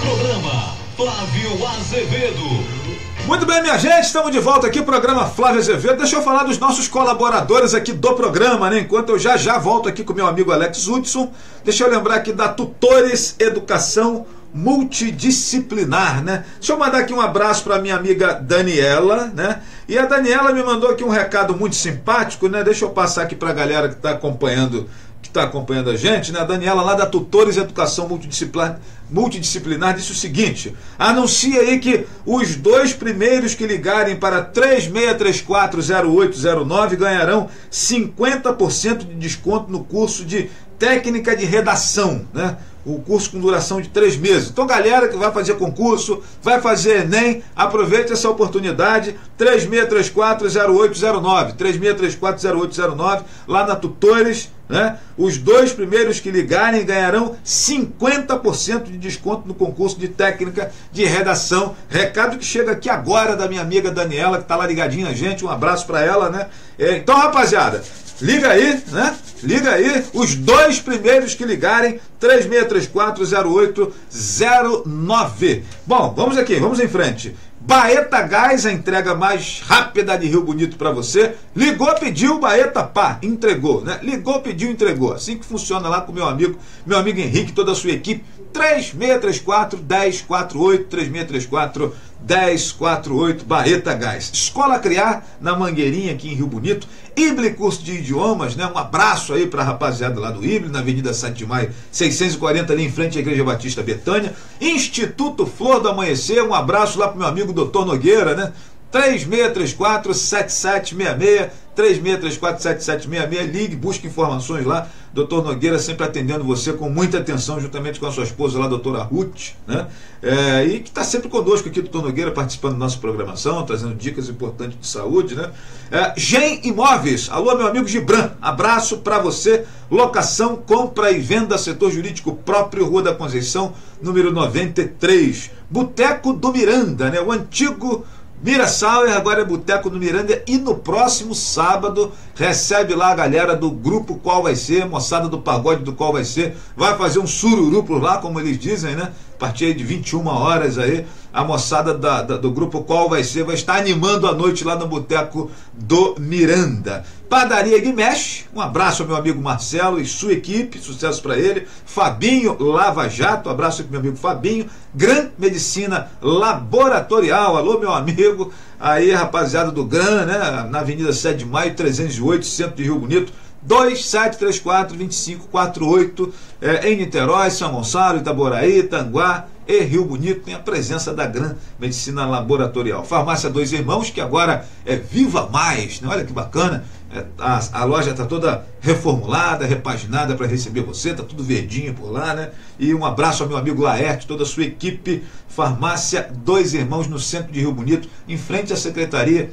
[SPEAKER 1] Programa Flávio Azevedo.
[SPEAKER 3] Muito bem, minha gente, estamos de volta aqui, programa Flávio Azevedo. Deixa eu falar dos nossos colaboradores aqui do programa, né? Enquanto eu já já volto aqui com meu amigo Alex Hudson. Deixa eu lembrar aqui da Tutores Educação Multidisciplinar, né? Deixa eu mandar aqui um abraço para minha amiga Daniela, né? E a Daniela me mandou aqui um recado muito simpático, né? Deixa eu passar aqui para a galera que está acompanhando que está acompanhando a gente, né? A Daniela lá da Tutores Educação Multidisciplinar, Multidisciplinar disse o seguinte: anuncia aí que os dois primeiros que ligarem para 36340809 ganharão 50% de desconto no curso de técnica de redação, né? O curso com duração de três meses. Então, galera que vai fazer concurso, vai fazer Enem, aproveite essa oportunidade. 36340809. 36340809, lá na Tutores. Né? Os dois primeiros que ligarem ganharão 50% de desconto no concurso de técnica de redação. Recado que chega aqui agora da minha amiga Daniela, que está lá ligadinha a gente. Um abraço para ela, né? É, então, rapaziada, liga aí, né? Liga aí, os dois primeiros que ligarem, 36340809. Bom, vamos aqui, vamos em frente. Baeta Gás, a entrega mais rápida de Rio Bonito para você. Ligou, pediu, Baeta, pá, entregou, né? Ligou, pediu, entregou. Assim que funciona lá com meu amigo, meu amigo Henrique, toda a sua equipe. 3634 1048 3634 1048 Baeta Gás. Escola Criar na Mangueirinha aqui em Rio Bonito. Ible curso de idiomas, né? Um abraço aí para a rapaziada lá do Ible, na Avenida 7 de Maio, 640 ali em frente à Igreja Batista Betânia. Instituto Flor do Amanhecer, um abraço lá pro meu amigo Dr. Nogueira, né? 3634-7766, 3634-7766, ligue, busque informações lá. Doutor Nogueira sempre atendendo você com muita atenção, juntamente com a sua esposa lá, doutora Ruth, né? É, e que está sempre conosco aqui, doutor Nogueira, participando da nossa programação, trazendo dicas importantes de saúde, né? É, Gen Imóveis, alô, meu amigo Gibran, abraço para você. Locação, compra e venda, setor jurídico próprio, Rua da Conceição, número 93. Boteco do Miranda, né? O antigo Mira Sauer, agora é Boteco do Miranda. E no próximo sábado recebe lá a galera do grupo Qual Vai Ser, moçada do pagode do Qual Vai Ser. Vai fazer um sururu por lá, como eles dizem, né? A partir de 21 horas aí, a moçada da, da- do grupo Qual Vai Ser vai estar animando a noite lá no Boteco do Miranda. Padaria Guimesh, um abraço ao meu amigo Marcelo e sua equipe, sucesso para ele. Fabinho Lava Jato, abraço para meu amigo Fabinho. Gran Medicina Laboratorial, alô meu amigo, aí rapaziada do Gran, né? Na Avenida 7 de Maio, 308, centro de Rio Bonito. 2734-2548 é, em Niterói, São Gonçalo, Itaboraí, Tanguá e Rio Bonito tem a presença da Gran Medicina Laboratorial. Farmácia Dois Irmãos, que agora é Viva Mais, né? olha que bacana. É, a, a loja está toda reformulada, repaginada para receber você, está tudo verdinho por lá, né? E um abraço ao meu amigo Laerte, toda a sua equipe. Farmácia Dois Irmãos, no centro de Rio Bonito, em frente à Secretaria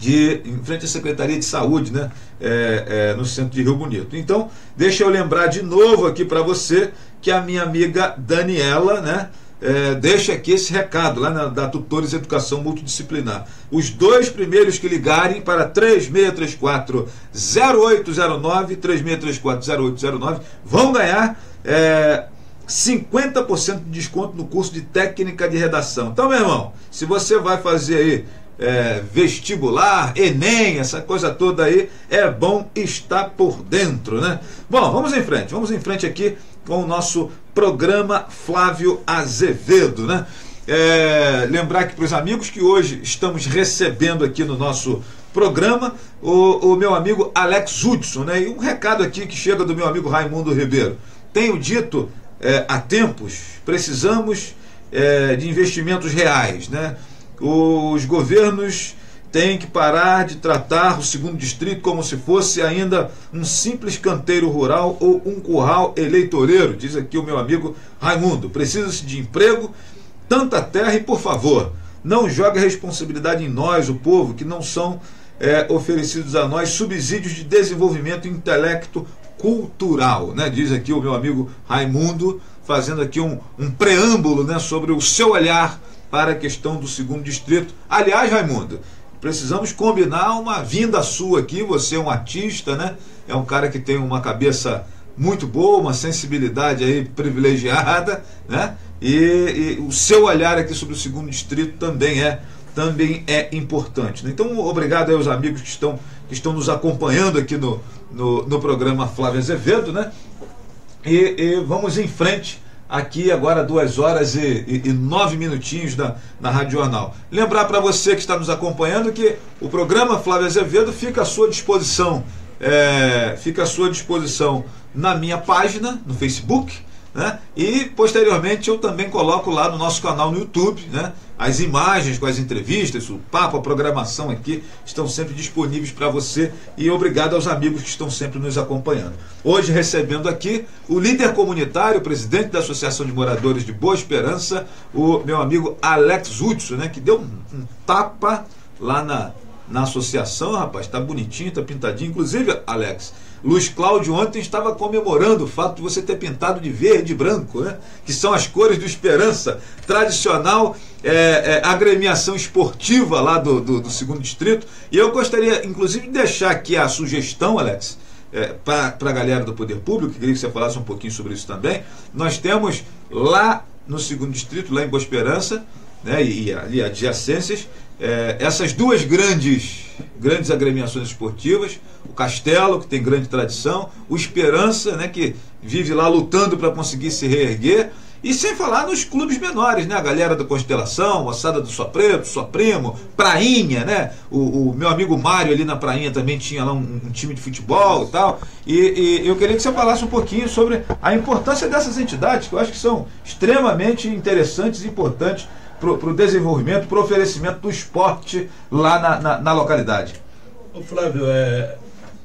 [SPEAKER 3] de, em frente à Secretaria de Saúde, né? É, é, no centro de Rio Bonito. Então, deixa eu lembrar de novo aqui para você que a minha amiga Daniela, né? é, deixa aqui esse recado lá na, da Tutores Educação Multidisciplinar. Os dois primeiros que ligarem para 3634 0809, 3634 0809, vão ganhar é, 50% de desconto no curso de técnica de redação. Então, meu irmão, se você vai fazer aí é, vestibular, Enem, essa coisa toda aí, é bom estar por dentro, né? Bom, vamos em frente, vamos em frente aqui com o nosso programa Flávio Azevedo, né? É, lembrar aqui para os amigos que hoje estamos recebendo aqui no nosso programa o, o meu amigo Alex Hudson, né? E um recado aqui que chega do meu amigo Raimundo Ribeiro. Tenho dito é, há tempos, precisamos é, de investimentos reais, né? Os governos têm que parar de tratar o segundo distrito como se fosse ainda um simples canteiro rural ou um curral eleitoreiro, diz aqui o meu amigo Raimundo. Precisa-se de emprego, tanta terra e, por favor, não jogue a responsabilidade em nós, o povo, que não são é, oferecidos a nós subsídios de desenvolvimento intelecto cultural, né? Diz aqui o meu amigo Raimundo, fazendo aqui um, um preâmbulo né, sobre o seu olhar para a questão do segundo distrito. Aliás, Raimundo, precisamos combinar uma vinda sua aqui. Você é um artista, né? É um cara que tem uma cabeça muito boa, uma sensibilidade aí privilegiada, né? E, e o seu olhar aqui sobre o segundo distrito também é também é importante. Né? Então, obrigado aos amigos que estão, que estão nos acompanhando aqui no, no, no programa Flávio Azevedo, né? E, e, vamos em frente aqui agora duas horas e, e, e nove minutinhos da, na Rádio Jornal. Lembrar para você que está nos acompanhando que o programa Flávio Azevedo fica à sua disposição, é, fica à sua disposição na minha página no Facebook, né? E posteriormente eu também coloco lá no nosso canal no YouTube, né? As imagens com as entrevistas, o papo, a programação aqui estão sempre disponíveis para você e obrigado aos amigos que estão sempre nos acompanhando. Hoje recebendo aqui o líder comunitário, presidente da Associação de Moradores de Boa Esperança, o meu amigo Alex Hudson, né? Que deu um, um tapa lá na, na associação, rapaz, tá bonitinho, tá pintadinho. Inclusive, Alex, Luiz Cláudio ontem estava comemorando o fato de você ter pintado de verde e branco, né? que são as cores do Esperança, tradicional é, é, agremiação esportiva lá do, do, do, segundo distrito. E eu gostaria, inclusive, de deixar aqui a sugestão, Alex, é, para a galera do Poder Público, queria que você falasse um pouquinho sobre isso também. Nós temos lá no segundo distrito, lá em Boa Esperança, né, e, e ali adjacências, é, essas duas grandes, grandes agremiações esportivas, o Castelo, que tem grande tradição, o Esperança, né, que vive lá lutando para conseguir se reerguer, e sem falar nos clubes menores, né? A galera da Constelação, moçada do Só Preto, Só Primo, Prainha, né? O, o, meu amigo Mário ali na Prainha também tinha lá um, um time de futebol e tal. E, e, eu queria que você falasse um pouquinho sobre a importância dessas entidades, que eu acho que são extremamente interessantes e importantes para o desenvolvimento, para o oferecimento do esporte lá na, na, na localidade.
[SPEAKER 2] Ô Flávio, é,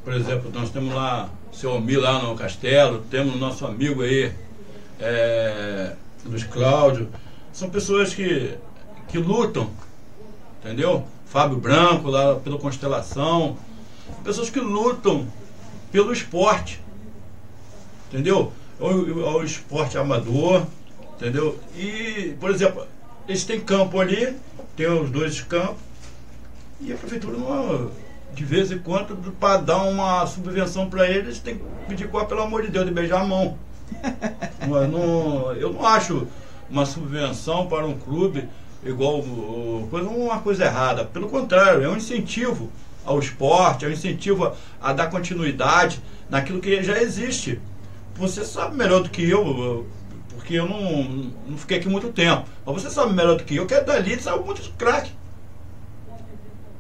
[SPEAKER 2] por exemplo, nós temos lá seu Almir lá no Castelo, temos nosso amigo aí, é, Luiz Cláudio. São pessoas que, que lutam, entendeu? Fábio Branco lá pela Constelação. Pessoas que lutam pelo esporte, entendeu? O, o, o esporte amador, entendeu? E, por exemplo, eles têm campo ali, tem os dois campos, e a prefeitura não, de vez em quando, para dar uma subvenção para eles, tem que pedir, pelo amor de Deus, de beijar a mão. *laughs* Mas não, eu não acho uma subvenção para um clube igual coisa, uma coisa errada. Pelo contrário, é um incentivo ao esporte, é um incentivo a, a dar continuidade naquilo que já existe. Você sabe melhor do que eu, porque eu não, não fiquei aqui muito tempo. Mas você sabe melhor do que eu que é dali saiu muito craque.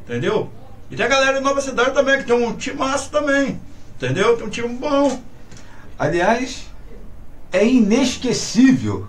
[SPEAKER 2] Entendeu? E tem a galera de Nova Cidade também, que tem um time massa também. Entendeu? Tem um time bom.
[SPEAKER 3] Aliás, é inesquecível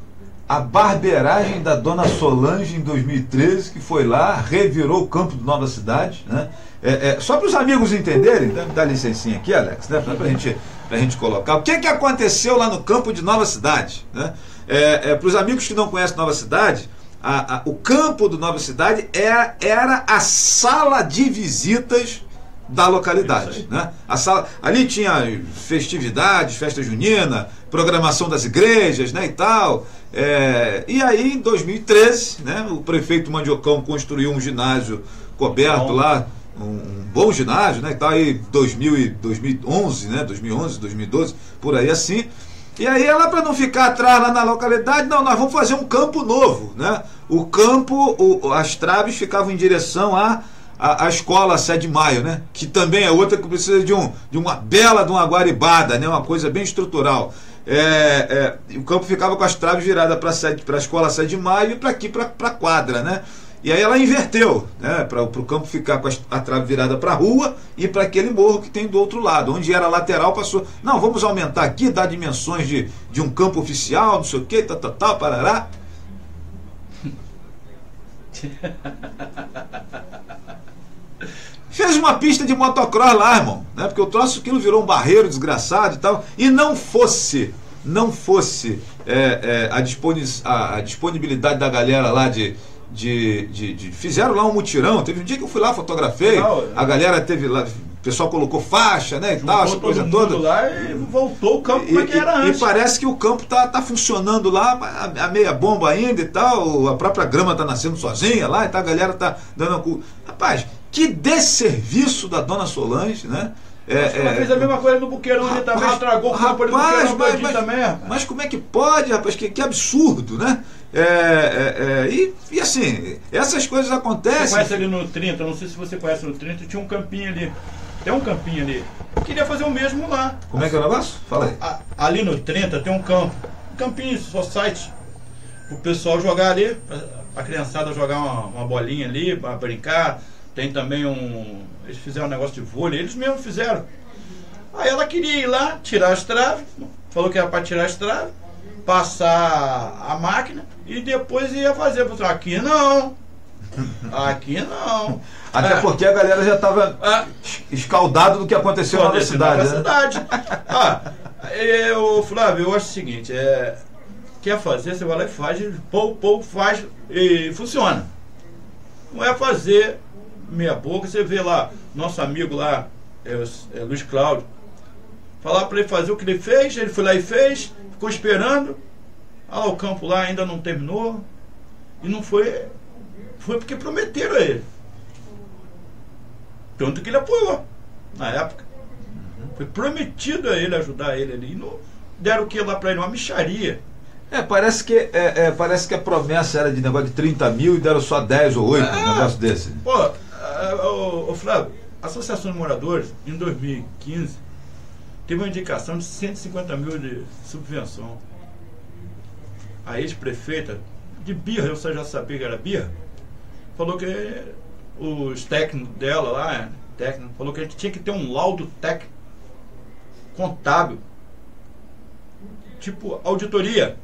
[SPEAKER 3] a barbeiragem da dona Solange em 2013, que foi lá, revirou o campo do Nova Cidade. Né? É, é, só para os amigos entenderem, então, dá licencinha aqui, Alex, né? para gente, a gente colocar. O que, que aconteceu lá no campo de Nova Cidade? Né? É, é para os amigos que não conhecem Nova Cidade, a, a, o campo do Nova Cidade era, era a sala de visitas da localidade. Né? A sala, ali tinha festividades, festa junina, programação das igrejas né, e tal. É, e aí, em 2013, né, o prefeito Mandiocão construiu um ginásio coberto
[SPEAKER 2] Bom.
[SPEAKER 3] lá, um, um bom ginásio, né, e tal, aí 2000 e 2011, né, 2011, 2012, por aí assim. E aí ela, para não ficar atrás lá na localidade, não, nós vamos fazer um campo novo, né? O campo, o- as traves ficavam em direção à à, à escola 7 de maio, né? Que também é outra que precisa de, um, de uma bela de uma guaribada, né? Uma coisa bem estrutural. É, é, o campo ficava com as traves viradas para a escola 7 de maio e para aqui, para a quadra, né? E aí ela inverteu, né? Para o campo ficar com a trave virada para a rua e para aquele morro que tem do outro lado. Onde era lateral, passou. Não, vamos aumentar aqui, dar dimensões de, de um campo oficial, não sei o que, tal, tal, tal, parará. *laughs* Fez uma pista de motocross lá, irmão, né? Porque o troço aquilo virou um barreiro desgraçado e tal. E não fosse, não fosse é, é, a, a- a disponibilidade da galera lá de, de, de- de- Fizeram lá um mutirão. Teve um dia que eu fui lá, fotografei.
[SPEAKER 2] Legal, né?
[SPEAKER 3] A galera teve lá. O pessoal colocou faixa, né? E tal, essa coisa toda.
[SPEAKER 2] lá e voltou o campo como é que era
[SPEAKER 3] E- e,
[SPEAKER 2] antes.
[SPEAKER 3] parece que o campo tá, tá funcionando lá, a, a meia bomba ainda e tal, a própria grama tá nascendo sozinha lá e tal, a galera tá dando a cu. Rapaz, que desserviço da dona Solange, né? É,
[SPEAKER 2] Ela fez a mesma coisa no Buqueirão ali também, estragou o campo ali do
[SPEAKER 3] Rapaz,
[SPEAKER 2] Buqueirão
[SPEAKER 3] mas, mas,
[SPEAKER 2] também,
[SPEAKER 3] mas como é que pode, rapaz? Que, que absurdo, né? É, é, é, e, e assim, essas coisas
[SPEAKER 2] Você
[SPEAKER 3] acontecem.
[SPEAKER 2] conhece ali no 30, não sei se você conhece no 30, tinha um campinho ali. Tem um campinho ali. Eu queria fazer o mesmo lá.
[SPEAKER 3] Como é que é o negócio? Fala aí.
[SPEAKER 2] A- ali no 30 tem um campo. Um campinho, só site. O pessoal jogar ali, pra- a criançada jogar uma, uma bolinha ali pra brincar. Tem também um. Eles fizeram um negócio de vôlei, eles mesmos fizeram. Aí ela queria ir lá, tirar as traves, falou que era para tirar as traves, passar a máquina e depois ia fazer. Falei, Aqui não. Aqui não.
[SPEAKER 3] Até
[SPEAKER 2] É.
[SPEAKER 3] porque a galera já estava
[SPEAKER 2] Ah,
[SPEAKER 3] escaldado do que aconteceu lá na cidade.
[SPEAKER 2] na
[SPEAKER 3] né?
[SPEAKER 2] cidade. Ah, eu, Flávio, eu acho o seguinte, é, quer fazer, você vai lá e faz, pouco, pouco faz e funciona. Não é fazer meia boca, você vê lá, nosso amigo lá, é, é, Luiz Cláudio, falar para ele fazer o que ele fez, ele foi lá e fez, ficou esperando, ah, o campo lá ainda não terminou, e não foi, foi porque prometeram a ele. Tanto que ele apoiou na época. Foi prometido a ele ajudar ele ali. E não deram o que lá pra ele? Uma micharia.
[SPEAKER 3] É, parece que, é, é, parece que a promessa era de negócio de 30 mil e deram só 10 ou 8, um
[SPEAKER 2] Ah.
[SPEAKER 3] negócio desse.
[SPEAKER 2] Pô, ô, ô, Flávio, a Associação de Moradores, em 2015, teve uma indicação de 150 mil de subvenção. A ex-prefeita, de birra, eu só já sabia que era birra, falou que os técnicos dela lá, técnico, falou que a gente tinha que ter um laudo técnico contábil. Tipo, auditoria.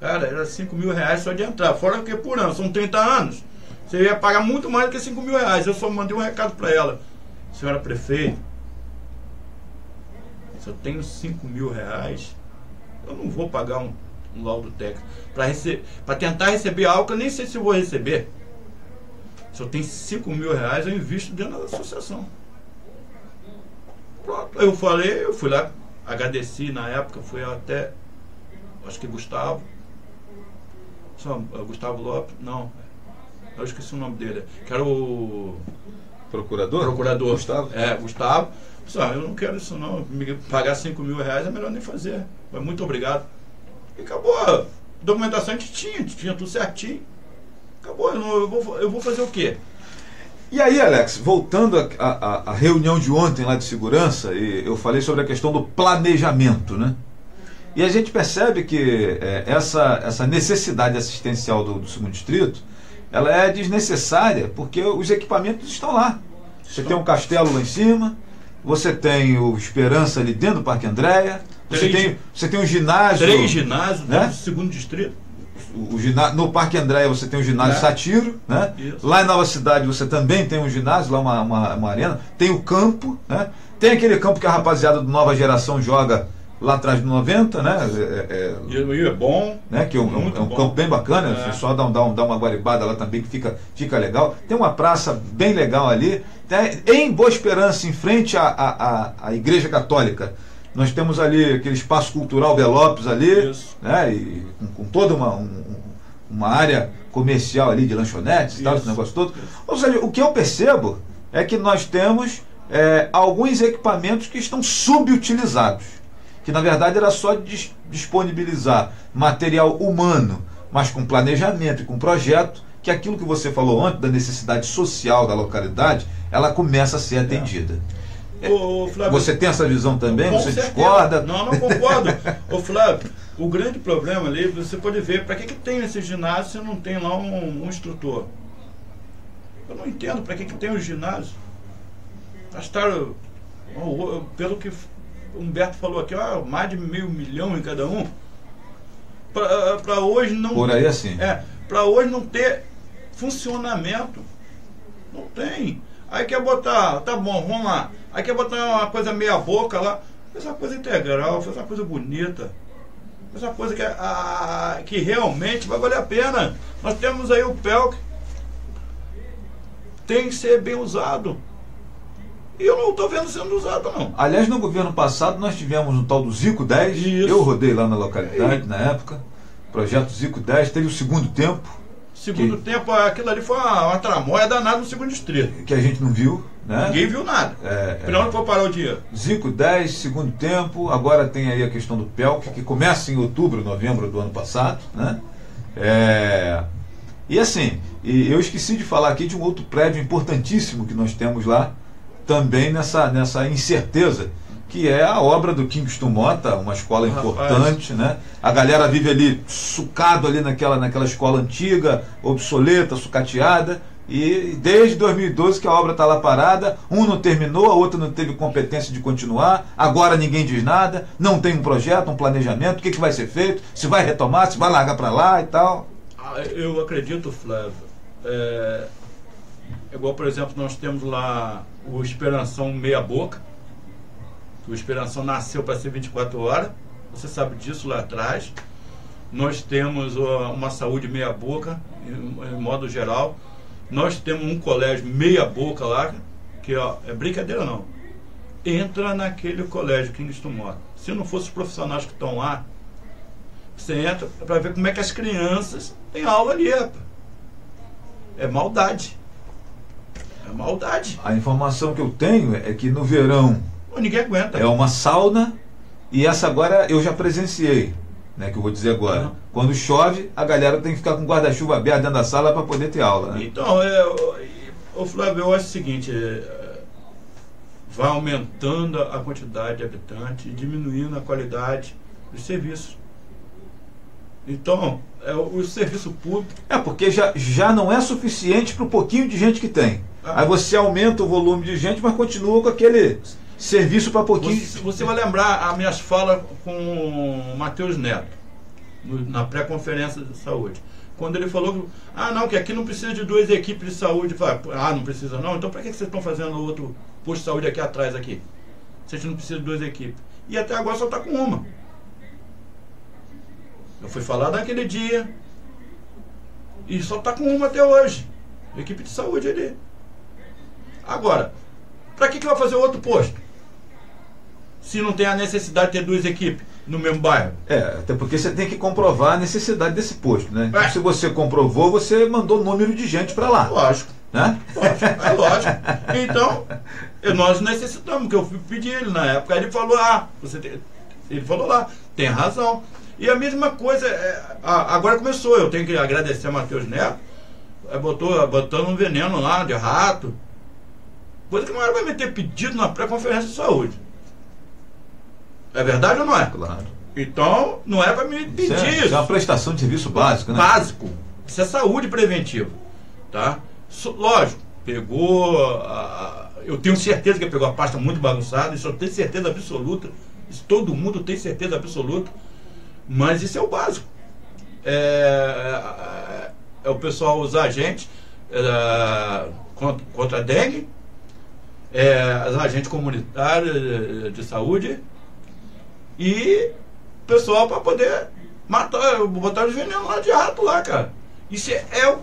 [SPEAKER 2] Cara, era 5 mil reais só de entrar. Fora que por ano, são 30 anos. Você ia pagar muito mais do que 5 mil reais. Eu só mandei um recado para ela. Senhora prefeita, se eu tenho 5 mil reais, eu não vou pagar um, um laudo técnico. Para tentar receber algo eu nem sei se vou receber. Se eu tenho 5 mil reais, eu invisto dentro da associação. Pronto. Eu falei, eu fui lá, agradeci na época, fui até, acho que Gustavo. Só, uh, Gustavo Lopes, não. Eu esqueci o nome dele. Que era o
[SPEAKER 3] Procurador?
[SPEAKER 2] procurador.
[SPEAKER 3] Gustavo?
[SPEAKER 2] É, Gustavo. Pessoal, eu não quero isso não. Me pagar 5 mil reais é melhor nem fazer. Mas muito obrigado. E acabou. A documentação a gente tinha, tinha tudo certinho. Acabou, eu, não- eu vou, eu vou fazer o quê?
[SPEAKER 3] E aí, Alex, voltando à reunião de ontem lá de segurança, eu falei sobre a questão do planejamento, né? E a gente percebe que é, essa, essa necessidade assistencial do, do segundo distrito, ela é desnecessária, porque os equipamentos estão lá. Você tem um castelo lá em cima, você tem o Esperança ali dentro do Parque Andréia, você
[SPEAKER 2] Três-
[SPEAKER 3] tem, você tem um ginásio.
[SPEAKER 2] Três ginásios
[SPEAKER 3] né?
[SPEAKER 2] do segundo distrito.
[SPEAKER 3] o ginásio, no Parque Andréia você tem o ginásio
[SPEAKER 2] É.
[SPEAKER 3] Satiro, né?
[SPEAKER 2] Isso.
[SPEAKER 3] Lá em Nova Cidade você também tem um ginásio, lá uma, uma, uma arena, tem o campo, né? Tem aquele campo que a rapaziada do Nova Geração joga lá atrás do 90, né? É, é,
[SPEAKER 2] Rio é bom.
[SPEAKER 3] né? Que é um, é um
[SPEAKER 2] bom.
[SPEAKER 3] campo bem bacana,
[SPEAKER 2] É.
[SPEAKER 3] só dá, um, dá, um, dá uma guaribada lá também que fica, fica legal. Tem uma praça bem legal ali. Tem- em Boa Esperança, em frente à, à, à- Igreja Católica, nós temos ali aquele espaço cultural Belopes ali,
[SPEAKER 2] Isso.
[SPEAKER 3] né? E com, com toda uma, um- uma área comercial ali de lanchonetes e tal, esse negócio todo. Ou seja, o que eu percebo é que nós temos é, alguns equipamentos que estão subutilizados. Que na verdade era só dis- disponibilizar material humano, mas com planejamento e com projeto, que aquilo que você falou ontem, da necessidade social da localidade, ela começa a ser atendida.
[SPEAKER 2] Ô, Flávio,
[SPEAKER 3] Você tem essa visão também? Você
[SPEAKER 2] certeza.
[SPEAKER 3] discorda?
[SPEAKER 2] Não, não concordo. *laughs* Ô Flávio, o grande problema ali, você pode ver, para que, que tem esse ginásio se não tem lá um, um instrutor? Eu não entendo para que, que tem o ginásio. Gastaram, pelo que Humberto falou aqui, ó, mais de meio milhão em cada um. Para hoje não.
[SPEAKER 3] Por aí assim.
[SPEAKER 2] É, para hoje não ter funcionamento. Não tem. Aí quer botar, tá bom, vamos lá. Aí quer botar uma coisa meia boca lá. Faz uma coisa integral, faz uma coisa bonita. Faz uma coisa que, a, que realmente vai valer a pena. Nós temos aí o PELC. Tem que ser bem usado. E eu não estou vendo sendo usado, não.
[SPEAKER 3] Aliás, no governo passado nós tivemos um tal do Zico 10.
[SPEAKER 2] Isso.
[SPEAKER 3] Eu rodei lá na localidade na época. Projeto Zico 10, teve o segundo tempo,
[SPEAKER 2] Segundo
[SPEAKER 3] Que-
[SPEAKER 2] tempo, aquilo ali foi uma, uma tramóia danada no segundo distrito.
[SPEAKER 3] que a gente não viu. Né?
[SPEAKER 2] Ninguém viu nada.
[SPEAKER 3] É,
[SPEAKER 2] Afinal, não foi parar o dinheiro.
[SPEAKER 3] Zico 10, segundo tempo. Agora tem aí a questão do PELC, que começa em outubro, novembro do ano passado. Né? É, E assim, eu esqueci de falar aqui de um outro prédio importantíssimo que nós temos lá, também nessa, nessa incerteza, que é a obra do Kingston Mota, uma escola
[SPEAKER 2] Rapaz.
[SPEAKER 3] importante. Né? A galera vive ali sucado ali naquela, naquela escola antiga, obsoleta, sucateada. E desde 2012 que a obra está lá parada, um não terminou, a outra não teve competência de continuar, agora ninguém diz nada, não tem um projeto, um planejamento, o que, que vai ser feito, se vai retomar, se vai largar para lá e tal.
[SPEAKER 2] Ah, Eu acredito, Flávio. É, igual, por exemplo, nós temos lá o Esperanção Meia Boca. O Esperanção nasceu para ser 24 horas. Você sabe disso lá atrás. Nós temos uma saúde meia boca, em, modo geral. Nós temos um colégio meia boca lá, que ó, é brincadeira não. Entra naquele colégio Kingston Mota. Se não fosse os profissionais que estão lá, você entra para ver como é que as crianças têm aula ali. É maldade. É maldade.
[SPEAKER 3] A informação que eu tenho é que no verão
[SPEAKER 2] Pô, ninguém aguenta.
[SPEAKER 3] é uma sauna e essa agora eu já presenciei, né, que eu vou dizer agora.
[SPEAKER 2] Uhum.
[SPEAKER 3] Quando chove, a galera tem que ficar com guarda-chuva aberto dentro da sala para poder ter aula. Né?
[SPEAKER 2] Então, é, o Flávio, eu acho o seguinte, é, vai aumentando a quantidade de habitantes e diminuindo a qualidade dos serviços. Então, é, o, o serviço público,
[SPEAKER 3] É, porque já, já não é suficiente para o pouquinho de gente que tem.
[SPEAKER 2] Ah.
[SPEAKER 3] Aí você aumenta o volume de gente, mas continua com aquele serviço para pouquinho.
[SPEAKER 2] você, você vai lembrar as minhas falas com o Matheus Neto, no- na pré-conferência de saúde. Quando ele falou ah, não, que aqui não precisa de duas equipes de saúde. Falei, ah, não precisa não? Então para que vocês estão fazendo outro posto de saúde aqui atrás aqui? Vocês não precisam de duas equipes. E até agora só está com uma. Eu fui falar naquele dia. E só está com uma até hoje. Equipe de saúde ali. Agora, para que, que vai fazer outro posto? Se não tem a necessidade de ter duas equipes no mesmo bairro.
[SPEAKER 3] É, até porque você tem que comprovar a necessidade desse posto, né? Então,
[SPEAKER 2] É.
[SPEAKER 3] se você comprovou, você mandou número de gente para lá,
[SPEAKER 2] Lógico.
[SPEAKER 3] né?
[SPEAKER 2] Lógico, é lógico. Então, eu- nós necessitamos, que eu fui pedir ele na época. Ele falou, ah, você tem, ele falou lá, tem razão. E a mesma coisa, é, a- agora começou, eu tenho que agradecer a Matheus Neto, é, botou, botando um veneno lá de rato. Coisa que não era para meter pedido na pré-conferência de saúde. É verdade ou não é?
[SPEAKER 3] Claro.
[SPEAKER 2] Então, não é para me
[SPEAKER 3] Isso
[SPEAKER 2] pedir
[SPEAKER 3] é,
[SPEAKER 2] isso.
[SPEAKER 3] isso é uma prestação de serviço básico, né?
[SPEAKER 2] básico. Isso é saúde preventiva. Tá? Lógico, pegou. a- a- eu tenho certeza que pegou a pasta muito bagunçada, isso eu tenho certeza absoluta. Isso todo mundo tem certeza absoluta. Mas isso é o básico. É, é- é o pessoal usar a gente é, contra, contra a dengue, é, as agentes comunitárias de saúde e pessoal para poder matar, botar os venenos lá de rato lá, cara. Isso é, é, o,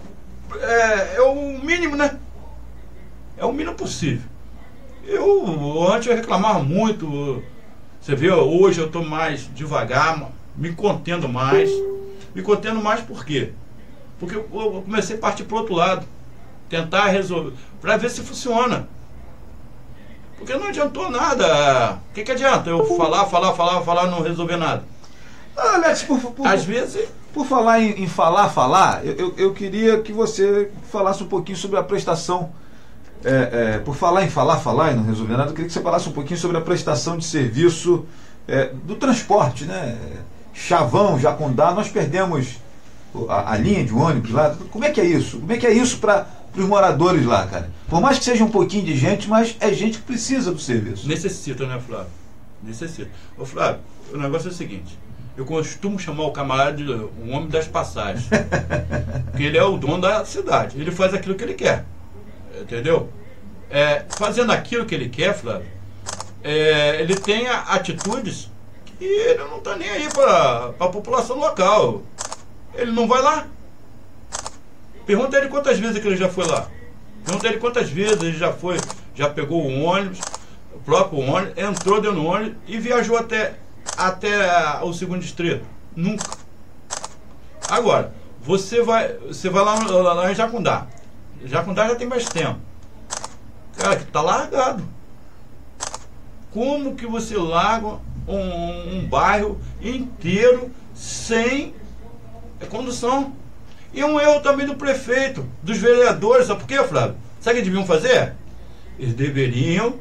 [SPEAKER 2] é, é o mínimo, né? É o mínimo possível. Eu antes eu reclamava muito. Você vê, hoje eu estou mais devagar, me contendo mais. Me contendo mais por quê? Porque eu comecei a partir para outro lado. Tentar resolver. Para ver se funciona. Porque não adiantou nada. O que, que adianta eu falar, falar, falar, falar não resolver nada?
[SPEAKER 3] Ah, Alex, por, por,
[SPEAKER 2] Às vezes.
[SPEAKER 3] por falar em, em falar, falar, eu, eu, eu queria que você falasse um pouquinho sobre a prestação. é, é, por falar em falar, falar e não resolver nada, eu queria que você falasse um pouquinho sobre a prestação de serviço é, do transporte, né? Chavão, Jacundá, nós perdemos a, a linha de ônibus lá. Como é que é isso? Como é que é isso para os moradores lá, cara? Por mais que seja um pouquinho de gente, mas é gente que precisa do serviço.
[SPEAKER 2] Necessita, né, Flávio? Necessita. Ô, Flávio, o negócio é o seguinte. Eu costumo chamar o camarada de o homem das passagens. *laughs* Porque ele é o dono da cidade. Ele faz aquilo que ele quer. Entendeu? É, fazendo aquilo que ele quer, Flávio, é, ele tem atitudes que ele não está nem aí para a população local. Ele não vai lá. Pergunta ele quantas vezes que ele já foi lá. Pergunta ele quantas vezes ele já foi, já pegou o ônibus, o próprio ônibus, entrou dentro do ônibus e viajou até, até o segundo distrito. Nunca. Agora, você vai, você vai lá, lá, lá em Jacundá. Jacundá já tem mais tempo. Cara, que tá largado. Como que você larga um, um bairro inteiro sem condução? E um erro também do prefeito, dos vereadores, sabe por quê, Flávio? Sabe o que deviam fazer? Eles deveriam.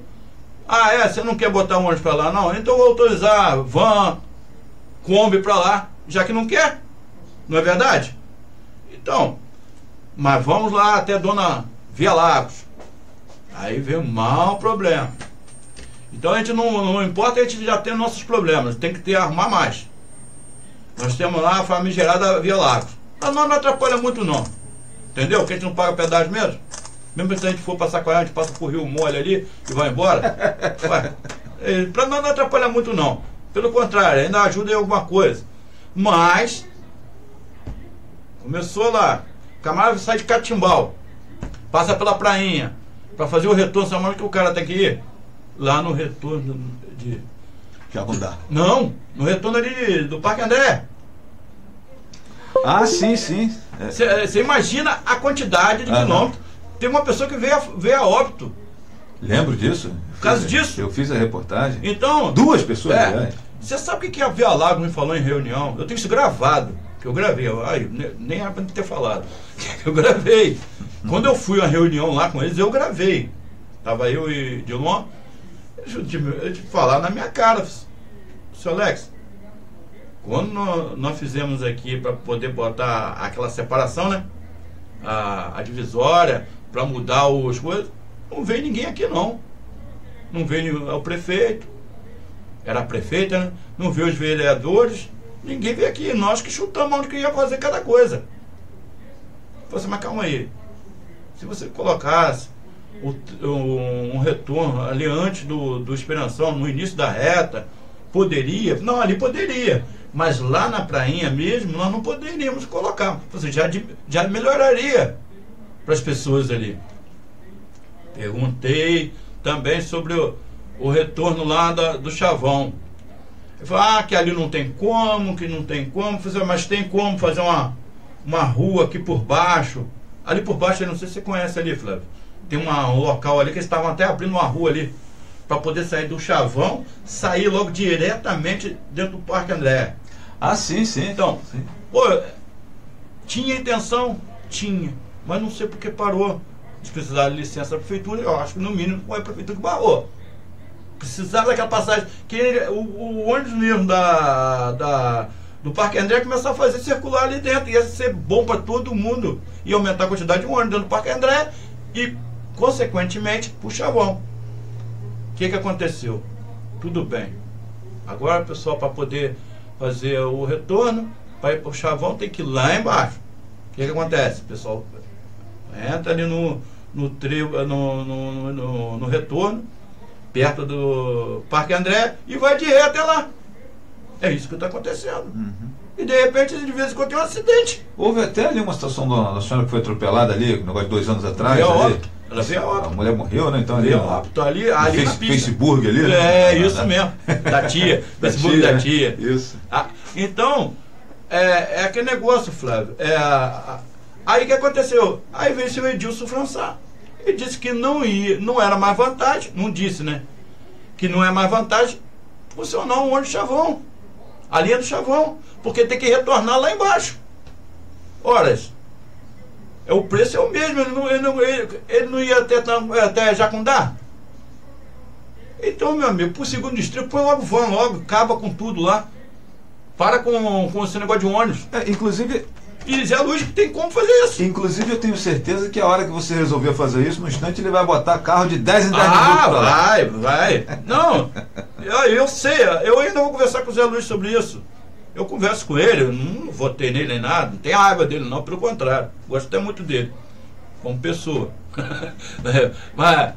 [SPEAKER 2] Ah, é, você não quer botar um ônibus para lá, não? Então vou autorizar van, Kombi para lá, já que não quer. Não é verdade? Então, mas vamos lá até Dona Via Lagos. Aí vem um mau problema. Então a gente não, não importa, a gente já tem nossos problemas, tem que ter arrumar mais. Nós temos lá a famigerada Via Lagos. Mas nós não atrapalha muito não. Entendeu? Que a gente não paga pedágio mesmo. Mesmo se a gente for passar com a gente passa por Rio Mole ali e vai embora. *laughs* Eh, pra nós não atrapalha muito não. Pelo contrário, ainda ajuda em alguma coisa. Mas começou lá. O camarada sai de Catimbau. Passa pela prainha. Pra fazer o retorno, sabe onde que o cara tem que ir? Lá no retorno de.
[SPEAKER 3] Jacundá.
[SPEAKER 2] Não, no retorno ali do Parque André.
[SPEAKER 3] Ah, sim, sim. É.
[SPEAKER 2] Você imagina a quantidade de quilômetros. Tem uma pessoa que veio a, veio a óbito.
[SPEAKER 3] Lembro disso.
[SPEAKER 2] Por causa disso?
[SPEAKER 3] Eu fiz a reportagem.
[SPEAKER 2] Então.
[SPEAKER 3] Duas pessoas,
[SPEAKER 2] É. Você sabe o que que a Via Lago me falou em reunião? Eu tenho isso gravado, que eu gravei. Ai, ne- nem era pra ter falado. *laughs* Eu gravei. Quando eu fui a reunião lá com eles, eu gravei. Tava eu e Dilon. Deixa eu te, eu te falar na minha cara, seu Alex. Quando nó- nós fizemos aqui para poder botar aquela separação, né? A, a divisória, para mudar os coisas, não veio ninguém aqui não. Não veio o prefeito, era a prefeita, né? não viu os vereadores, ninguém veio aqui, nós que chutamos onde que ia fazer cada coisa. Falei assim, mas calma aí. Se você colocasse o- um, um retorno ali antes do, do Esperanção, no início da reta, poderia? Não, ali poderia. Mas lá na prainha mesmo, nós não poderíamos colocar. Você já, já melhoraria para as pessoas ali. Perguntei também sobre o, o retorno lá da- do Chavão. Ele falou, ah, que ali não tem como, que não tem como, fazer, mas tem como fazer uma, uma rua aqui por baixo. Ali por baixo, eu não sei se você conhece ali, Flávio. Tem uma, um local ali que eles estavam até abrindo uma rua ali para poder sair do Chavão, sair logo diretamente dentro do Parque André.
[SPEAKER 3] Ah, sim, sim.
[SPEAKER 2] Então,
[SPEAKER 3] Sim.
[SPEAKER 2] pô, tinha intenção? Tinha. Mas não sei porque parou. Eles precisaram de licença da prefeitura, eu acho que no mínimo foi a prefeitura que barrou. Precisava daquela passagem. Que o, o ônibus mesmo da, da, do Parque André começar a fazer circular ali dentro. Ia ser bom para todo mundo. Ia aumentar a quantidade de ônibus dentro do Parque André e, consequentemente, pro Chavão. O que, que aconteceu? Tudo bem. Agora, pessoal, para poder fazer o retorno, para ir para o chavão, tem que ir lá embaixo. O que, que acontece? O pessoal entra ali no, no, trio, no, no, no, no retorno, perto do Parque André, e vai de ré até lá. É isso que está acontecendo.
[SPEAKER 3] Uhum.
[SPEAKER 2] E de repente, de vez em quando tem um acidente.
[SPEAKER 3] Houve até ali uma situação da, da senhora que foi atropelada ali, um negócio de dois anos atrás.
[SPEAKER 2] A
[SPEAKER 3] ali.
[SPEAKER 2] óbito. Ela veio a
[SPEAKER 3] A
[SPEAKER 2] óbito.
[SPEAKER 3] mulher morreu, né? Então ali.
[SPEAKER 2] Veio a óbito ali, ali
[SPEAKER 3] face. Facebook ali, né?
[SPEAKER 2] É, isso mesmo. Da tia. *laughs*
[SPEAKER 3] Da
[SPEAKER 2] Facebook
[SPEAKER 3] tia,
[SPEAKER 2] da tia.
[SPEAKER 3] Isso.
[SPEAKER 2] Ah, então, é, é aquele negócio, Flávio. É, a- a- aí o que aconteceu? Aí veio o seu Edilson Françá. Ele disse que não ia, não era mais vantagem, não disse, né? Que não é mais vantagem funcionar um ônibus chavão. A linha do chavão. Porque tem que retornar lá embaixo. Horas. É, o preço é o mesmo, ele não, ele não, ele- ele não ia até, Tam- até Jacundá? Então, meu amigo, pro segundo distrito, põe logo van, logo, acaba com tudo lá. Para com, com esse negócio de ônibus.
[SPEAKER 3] É, inclusive,
[SPEAKER 2] E Zé Luiz que tem como fazer isso.
[SPEAKER 3] inclusive, eu tenho certeza que a hora que você resolver fazer isso, no instante ele vai botar carro de 10 em 10 minutos
[SPEAKER 2] Ah,
[SPEAKER 3] pra lá.
[SPEAKER 2] vai, vai. Não, eu, eu sei, eu ainda vou conversar com o Zé Luiz sobre isso. Eu converso com ele, eu não votei nele nem nada, não tenho raiva dele, não, pelo contrário. Gosto até muito dele, como pessoa. *laughs* Mas,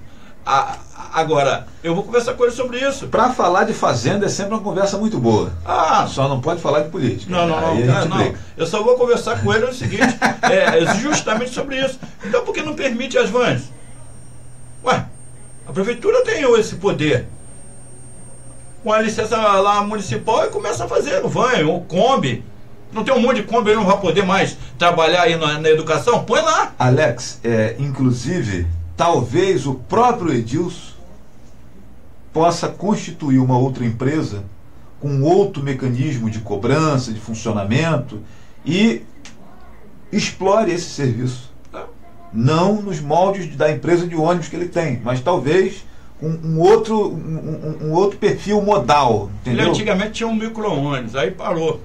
[SPEAKER 2] a- agora, eu vou conversar com ele sobre isso.
[SPEAKER 3] Pra falar de fazenda é sempre uma conversa muito boa.
[SPEAKER 2] Ah,
[SPEAKER 3] Só não pode falar de política.
[SPEAKER 2] Não, não, não,
[SPEAKER 3] Aí
[SPEAKER 2] não.
[SPEAKER 3] briga.
[SPEAKER 2] Eu só vou conversar com ele no seguinte, *laughs* é, é justamente sobre isso. Então por que não permite as vans? Ué, a prefeitura tem esse poder. Com a licença lá municipal e começa a fazer o van, o Kombi. Não tem um monte de Kombi, ele não vai poder mais trabalhar aí na, na educação? Põe lá.
[SPEAKER 3] Alex, é, inclusive, talvez o próprio Edilson possa constituir uma outra empresa com outro mecanismo de cobrança, de funcionamento e explore esse serviço. Não nos moldes da empresa de ônibus que ele tem, mas talvez um, um outro, um, um- outro perfil modal,
[SPEAKER 2] Ele
[SPEAKER 3] entendeu?
[SPEAKER 2] antigamente tinha um micro-ônibus, aí parou.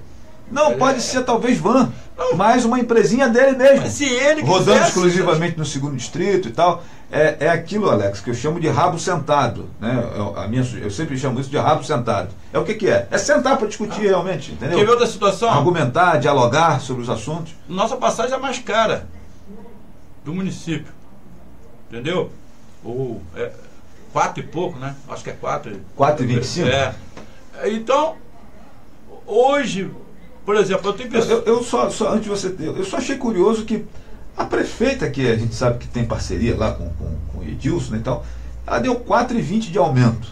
[SPEAKER 3] Não, pode ser talvez van,
[SPEAKER 2] Não.
[SPEAKER 3] mas uma empresinha dele mesmo.
[SPEAKER 2] Mas se ele
[SPEAKER 3] rodando
[SPEAKER 2] quisesse-
[SPEAKER 3] exclusivamente no segundo distrito e tal. É, é aquilo, Alex, que eu chamo de rabo sentado. Né? Eu, a minha, eu sempre chamo isso de rabo sentado. É o que, que é? É sentar para discutir realmente,
[SPEAKER 2] Quer ver
[SPEAKER 3] entendeu?
[SPEAKER 2] outra situação?
[SPEAKER 3] Argumentar, dialogar sobre os assuntos.
[SPEAKER 2] nossa passagem é mais cara do município. Entendeu? Ou é, quatro e pouco, né? Acho que é quatro.
[SPEAKER 3] 4,25?
[SPEAKER 2] É. Então, hoje, por exemplo, eu tenho pessoas.
[SPEAKER 3] eu- eu só, só, antes de você ter, eu só achei curioso que a prefeita, que a gente sabe que tem parceria lá com, com, com o Edilson e tal, ela deu 4,20 de aumento.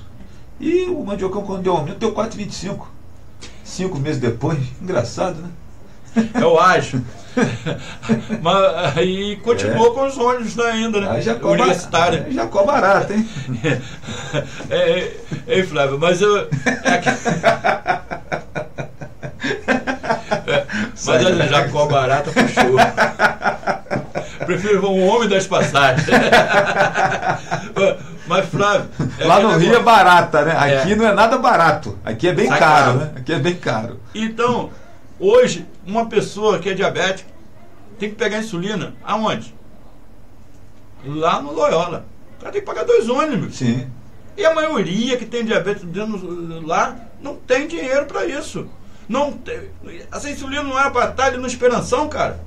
[SPEAKER 3] E o Mandiocão, quando deu aumento, deu 4,25. Cinco meses depois, engraçado, né? *laughs*
[SPEAKER 2] Eu acho. *laughs* Mas aí continuou com os ônibus né, ainda, né?
[SPEAKER 3] Cobra,
[SPEAKER 2] Universitário.
[SPEAKER 3] cobra barato, hein? *laughs*
[SPEAKER 2] É, é, é, Flávio, mas eu. É. É, mas a Jacó barata puxou. Prefiro um homem das passagens. mas, Flávio. é
[SPEAKER 3] Lá no Rio é
[SPEAKER 2] negócio.
[SPEAKER 3] barata, né?
[SPEAKER 2] É.
[SPEAKER 3] Aqui não é nada barato. Aqui é bem
[SPEAKER 2] Sai
[SPEAKER 3] caro,
[SPEAKER 2] caro.
[SPEAKER 3] né? Aqui é bem caro.
[SPEAKER 2] Então, hoje, uma pessoa que é diabética tem que pegar insulina aonde? Lá no Loyola. O cara tem que pagar dois ônibus.
[SPEAKER 3] Sim.
[SPEAKER 2] E a maioria que tem diabetes dentro lá não tem dinheiro para isso. Não tem, essa insulina não era para estar ali no Esperanção, cara.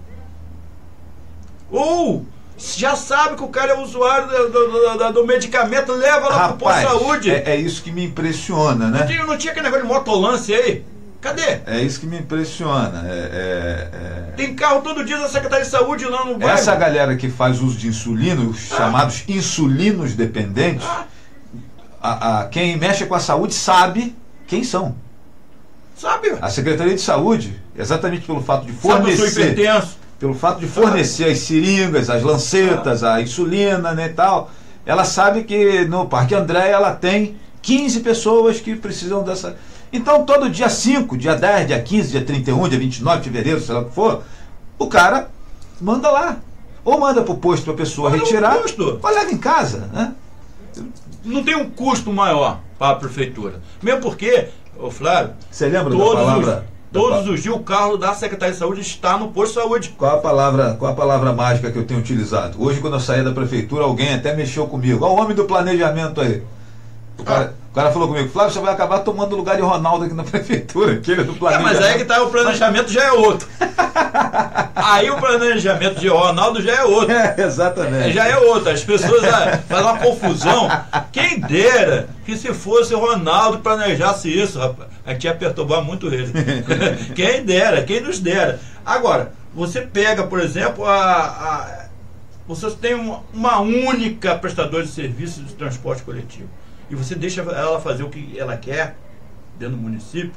[SPEAKER 2] Ou já sabe que o cara é usuário do, do- do- do medicamento, leva lá pro posto de
[SPEAKER 3] Rapaz,
[SPEAKER 2] saúde.
[SPEAKER 3] é, é isso que me impressiona,
[SPEAKER 2] Não,
[SPEAKER 3] né?
[SPEAKER 2] tinha, não tinha aquele negócio de motolance aí? Cadê?
[SPEAKER 3] É isso que me impressiona. É- é- é-
[SPEAKER 2] Tem carro todo dia da Secretaria de Saúde lá no bairro.
[SPEAKER 3] Essa galera que faz uso de insulina, os chamados insulinos dependentes,
[SPEAKER 2] Ah,
[SPEAKER 3] a, a- quem mexe com a saúde sabe quem são.
[SPEAKER 2] sabe?
[SPEAKER 3] A Secretaria de Saúde, exatamente pelo fato de
[SPEAKER 2] Sabe
[SPEAKER 3] fornecer. pelo fato de fornecer as seringas, as lancetas, a insulina, né, e tal, ela sabe que no Parque André ela tem 15 pessoas que precisam dessa. Então, todo dia 5, dia 10, dia 15, dia 31, dia 29 de fevereiro, sei lá o que for, o cara manda lá. Ou manda pro posto pra pessoa
[SPEAKER 2] Manda no
[SPEAKER 3] retirar,
[SPEAKER 2] posto.
[SPEAKER 3] ou leva em casa, né?
[SPEAKER 2] Não tem um custo maior para a prefeitura. Mesmo porque, ô Flávio,
[SPEAKER 3] Você lembra da
[SPEAKER 2] todos,
[SPEAKER 3] palavra?
[SPEAKER 2] os, todos os dias o carro da Secretaria de Saúde está no posto de saúde.
[SPEAKER 3] Qual a palavra, qual a palavra mágica que eu tenho utilizado? Hoje, quando eu saí da prefeitura, alguém até mexeu comigo. Olha o homem do planejamento aí. O cara, o cara falou comigo, Flávio, você vai acabar tomando o lugar de Ronaldo aqui na *laughs* prefeitura, aquele do
[SPEAKER 2] É,
[SPEAKER 3] planeta.
[SPEAKER 2] mas aí que tá, o planejamento já é outro. *laughs* Aí o planejamento de Ronaldo já é outro.
[SPEAKER 3] É, exatamente.
[SPEAKER 2] Já é outra. As pessoas ah, fazem uma confusão. Quem dera que se fosse o Ronaldo planejasse isso, rapaz. A gente ia perturbar muito ele. *laughs* quem dera, quem nos dera. Agora, você pega, por exemplo, a. a- você tem uma, uma única prestadora de serviços de transporte coletivo. E você deixa ela fazer o que ela quer dentro do município.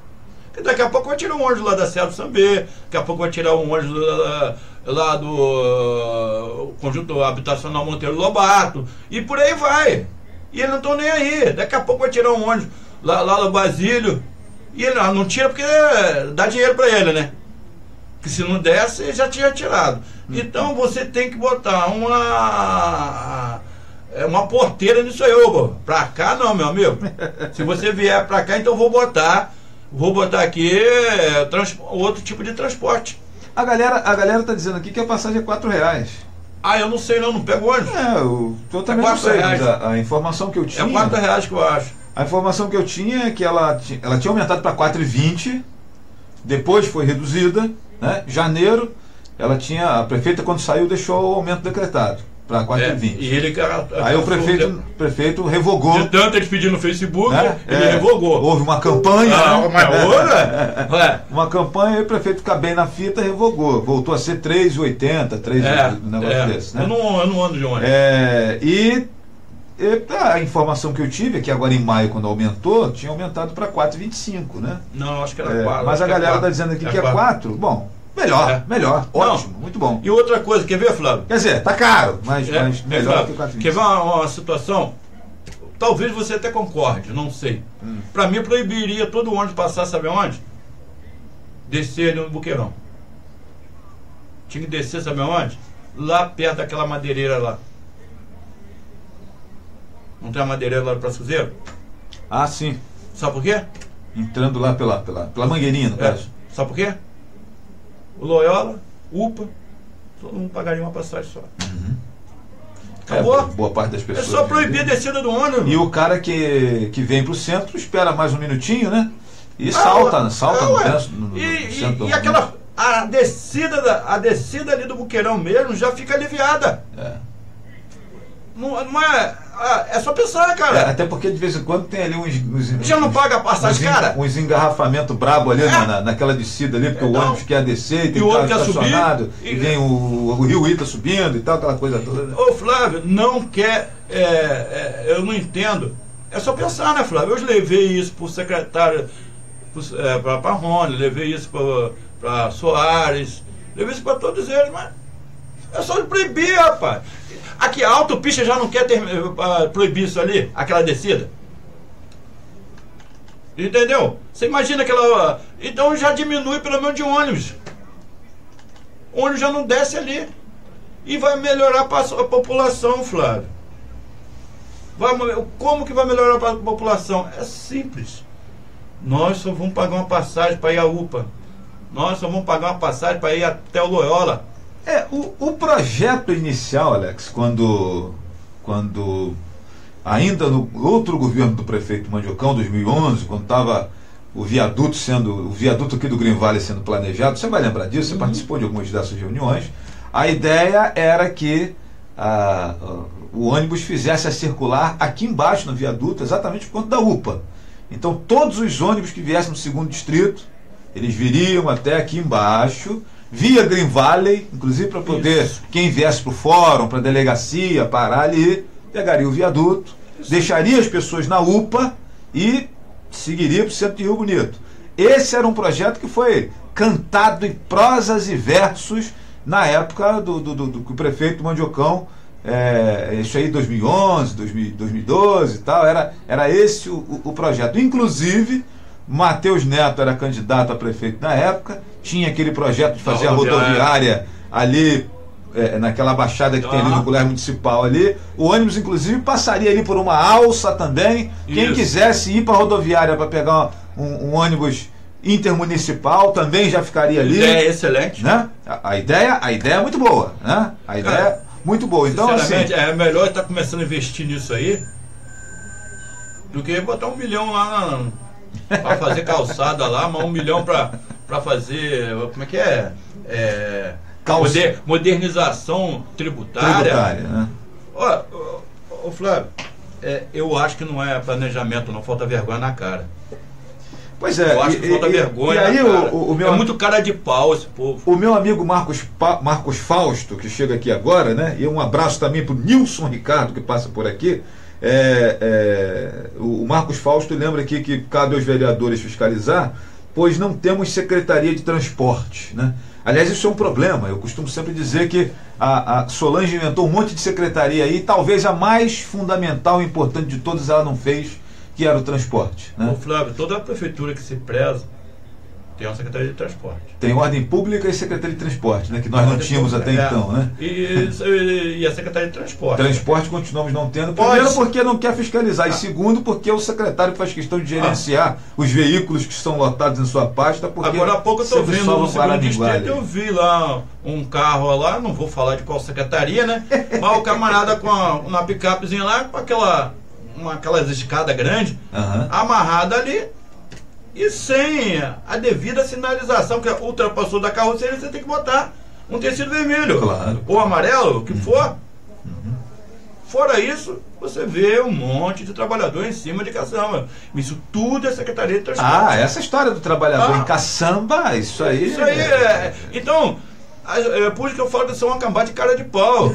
[SPEAKER 2] Porque daqui a pouco vai tirar um ônibus lá da Serra do Sambê, daqui a pouco vai tirar um ônibus lá, lá do uh, Conjunto Habitacional Monteiro Lobato, e por aí vai. E eles não estão nem aí. Daqui a pouco vai tirar um ônibus lá, lá no Basílio, e ele ah, não tira porque dá dinheiro para ele, né? Que se não desse, ele já tinha tirado. Então você tem que botar uma é uma porteira nisso aí, ô. Pra cá não, meu amigo. *laughs* Se você vier pra cá, então vou botar. Vou botar aqui é, trans- outro tipo de transporte.
[SPEAKER 3] A galera, a galera tá dizendo aqui que a passagem é 4 reais.
[SPEAKER 2] Ah, eu não sei não, não pego ônibus.
[SPEAKER 3] É, eu, eu também
[SPEAKER 2] É
[SPEAKER 3] não sei,
[SPEAKER 2] reais.
[SPEAKER 3] a, a informação que eu tinha.
[SPEAKER 2] É 4 reais que eu acho.
[SPEAKER 3] A informação que eu tinha é que ela, ela tinha aumentado para 4,20, depois foi reduzida, né? Janeiro, ela tinha. A prefeita, quando saiu, deixou o aumento decretado para
[SPEAKER 2] É,
[SPEAKER 3] 4,20.
[SPEAKER 2] e ele cara,
[SPEAKER 3] Aí o prefeito, prefeito revogou.
[SPEAKER 2] De tanto eles pedindo no Facebook,
[SPEAKER 3] né?
[SPEAKER 2] ele
[SPEAKER 3] É,
[SPEAKER 2] revogou.
[SPEAKER 3] Houve uma campanha.
[SPEAKER 2] Ah,
[SPEAKER 3] né?
[SPEAKER 2] outra? *laughs* Ué,
[SPEAKER 3] Uma campanha e o prefeito ficar bem na fita revogou. Voltou a ser 3,80, 3
[SPEAKER 2] é,
[SPEAKER 3] um negócio
[SPEAKER 2] é.
[SPEAKER 3] desse, né?
[SPEAKER 2] eu, não, eu não ando de ônibus.
[SPEAKER 3] É, e, e a informação que eu tive é que agora em maio, quando aumentou, tinha aumentado para 4,25, né?
[SPEAKER 2] Não, acho que era
[SPEAKER 3] É,
[SPEAKER 2] 4.
[SPEAKER 3] mas a galera está dizendo aqui que é 4. Bom, melhor,
[SPEAKER 2] É.
[SPEAKER 3] melhor,
[SPEAKER 2] Não.
[SPEAKER 3] ótimo, muito bom.
[SPEAKER 2] E outra coisa, quer ver, Flávio?
[SPEAKER 3] Quer dizer, tá caro, mas,
[SPEAKER 2] É,
[SPEAKER 3] mas
[SPEAKER 2] é,
[SPEAKER 3] melhor
[SPEAKER 2] Flávio,
[SPEAKER 3] que 4,25.
[SPEAKER 2] Quer ver uma, uma situação? Talvez você até concorde, não sei.
[SPEAKER 3] Hum.
[SPEAKER 2] Pra mim, proibiria todo ônibus passar, sabe onde? Descer ali no Buqueirão. Tinha que descer, sabe onde? Lá perto daquela madeireira lá. Não tem a madeireira lá do Praça Cruzeiro?
[SPEAKER 3] Ah, sim.
[SPEAKER 2] Sabe por quê?
[SPEAKER 3] Entrando lá pela, pela, pela mangueirinha, no
[SPEAKER 2] É.
[SPEAKER 3] caso.
[SPEAKER 2] Sabe por quê? O Loyola, UPA, todo mundo pagaria uma passagem só. Acabou.
[SPEAKER 3] É, boa parte das
[SPEAKER 2] É
[SPEAKER 3] pessoas.
[SPEAKER 2] só proibir a descida do ônibus.
[SPEAKER 3] E o cara que, que vem pro centro espera mais um minutinho, né? E
[SPEAKER 2] Ah,
[SPEAKER 3] salta, salta
[SPEAKER 2] é,
[SPEAKER 3] no, centro, no, no
[SPEAKER 2] E,
[SPEAKER 3] centro
[SPEAKER 2] e, e aquela. A descida, da, a descida ali do buqueirão mesmo já fica aliviada.
[SPEAKER 3] É.
[SPEAKER 2] Não, não é. Ah, É só pensar,
[SPEAKER 3] É,
[SPEAKER 2] cara.
[SPEAKER 3] até porque de vez em quando tem ali uns. uns
[SPEAKER 2] Já não paga a passagem,
[SPEAKER 3] uns
[SPEAKER 2] cara?
[SPEAKER 3] Uns engarrafamentos brabo ali
[SPEAKER 2] É.
[SPEAKER 3] na, na- naquela descida ali, porque o
[SPEAKER 2] Então,
[SPEAKER 3] ônibus quer descer e tem
[SPEAKER 2] e o
[SPEAKER 3] carro
[SPEAKER 2] quer subir,
[SPEAKER 3] estacionado,
[SPEAKER 2] e-
[SPEAKER 3] vem o, o Rio Ita subindo e tal, aquela coisa toda. né?
[SPEAKER 2] Ô Flávio, não quer. é, é, eu não entendo. É só pensar, né, Flávio? Eu levei isso pro secretário, pro, é, Rony, levei isso pra Soares, levei isso pra todos eles, mas é só proibir, rapaz. Aqui, a autopista já não quer ter, eh, proibir isso ali, aquela descida. Entendeu? Você imagina aquela. Então já diminui pelo menos de ônibus. O ônibus já não desce ali. E vai melhorar para a população, Flávio. Vai, mo- como que vai melhorar para a população? É simples. Nós só vamos pagar uma passagem para ir à UPA. Nós só vamos pagar uma passagem para ir até o Loyola.
[SPEAKER 3] É, o, o projeto inicial, Alex, quando, quando ainda no outro governo do prefeito Mandiocão, 2011, quando estava o viaduto sendo, o viaduto aqui do Green Valley sendo planejado, você vai lembrar disso, você participou de algumas dessas reuniões. A ideia era que a- a- o ônibus fizesse a circular aqui embaixo no viaduto, exatamente por conta da UPA. Então todos os ônibus que viessem no segundo distrito, eles viriam até aqui embaixo, via Green Valley, inclusive para poder,
[SPEAKER 2] Isso.
[SPEAKER 3] quem viesse para o fórum, para a delegacia, parar ali, pegaria o viaduto, deixaria as pessoas na UPA e seguiria para o centro de Rio Bonito. Esse era um projeto que foi cantado em prosas e versos na época do, do, do- do que o prefeito Mandiocão, é, isso aí 2011, 2000, 2012 e tal, era, era esse o- o projeto. Inclusive, Matheus Neto era candidato a prefeito na época, tinha aquele projeto de fazer a
[SPEAKER 2] rodoviária.
[SPEAKER 3] ali é, naquela baixada que tem ali
[SPEAKER 2] Ah.
[SPEAKER 3] no colégio municipal ali. O ônibus, inclusive, passaria ali por uma alça também. Quem
[SPEAKER 2] Isso.
[SPEAKER 3] quisesse ir para a rodoviária para pegar um, um ônibus intermunicipal também já ficaria ali.
[SPEAKER 2] Ideia excelente.
[SPEAKER 3] Né? A, a ideia, a ideia é muito boa, né? A ideia é muito boa. Então, assim,
[SPEAKER 2] Sinceramente, é melhor estar começando a investir nisso aí. do que botar um milhão lá na, pra fazer calçada lá, mas um milhão pra, pra fazer. Como é que é? é moder- modernização tributária.
[SPEAKER 3] Tributária, né?
[SPEAKER 2] Ó, Flávio, é, eu acho que não é planejamento, não falta vergonha na cara.
[SPEAKER 3] Pois é,
[SPEAKER 2] Eu acho
[SPEAKER 3] e-
[SPEAKER 2] que falta
[SPEAKER 3] e-
[SPEAKER 2] vergonha.
[SPEAKER 3] E aí o, o- meu
[SPEAKER 2] É muito cara de pau esse povo.
[SPEAKER 3] O meu amigo Marcos, Pa- Marcos Fausto, que chega aqui agora, né? E um abraço também para o Nilson Ricardo, que passa por aqui. É, é, o Marcos Fausto lembra aqui que cabe aos vereadores fiscalizar, pois não temos secretaria de transporte, né? Aliás, isso é um problema. Eu costumo sempre dizer que a, a Solange inventou um monte de secretaria aí, talvez a mais fundamental e importante de todas ela não fez, que era o transporte. Né?
[SPEAKER 2] Flávio, toda a prefeitura que se preza tem uma secretaria de transporte.
[SPEAKER 3] Tem ordem pública e secretaria de transporte, né? Que nós não tínhamos até
[SPEAKER 2] É.
[SPEAKER 3] então, né?
[SPEAKER 2] E, e- a secretaria de transporte.
[SPEAKER 3] Transporte continuamos não tendo.
[SPEAKER 2] Pode.
[SPEAKER 3] Primeiro porque não quer fiscalizar. E segundo porque o secretário faz questão de gerenciar os veículos que estão lotados em sua pasta. Porque
[SPEAKER 2] Agora há pouco eu
[SPEAKER 3] sempre
[SPEAKER 2] vendo no segundo distrito, eu vi lá um carro lá, não vou falar de qual secretaria, né? Mas o camarada com a, uma picapezinha lá, com aquela, uma, aquelas escadas grandes,
[SPEAKER 3] Aham.
[SPEAKER 2] amarrada ali e sem a devida sinalização, que ultrapassou da carroceria, você tem que botar um tecido vermelho.
[SPEAKER 3] Claro. Uhum.
[SPEAKER 2] Ou amarelo, o que for. Fora isso, você vê um monte de trabalhador em cima de caçamba. Isso tudo é Secretaria de Transporte.
[SPEAKER 3] Ah, essa história do trabalhador
[SPEAKER 2] Ah.
[SPEAKER 3] em caçamba, isso aí.
[SPEAKER 2] Isso aí é. Então, a- é por isso que eu falo que são uma cambada de cara de pau.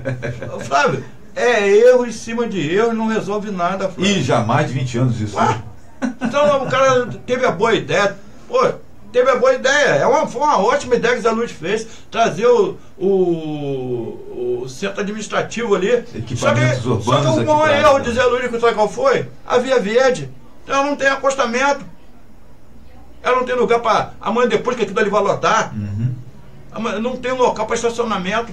[SPEAKER 2] *laughs* Flávio, é erro em cima de erro, não resolve nada, Flávio.
[SPEAKER 3] E já há mais de 20 anos isso.
[SPEAKER 2] Ah, então o cara teve a boa ideia. Pô, teve a boa ideia. É uma, foi uma ótima ideia que o Zé Luiz fez. Trazer o, o, o centro administrativo ali. Só que, Só que o maior erro de Zé Luiz, que sabe qual foi? A Via Verde. Ela não tem acostamento. Ela não tem lugar para. Amanhã depois que aquilo ali vai lotar.
[SPEAKER 3] Uhum.
[SPEAKER 2] Não tem local para estacionamento.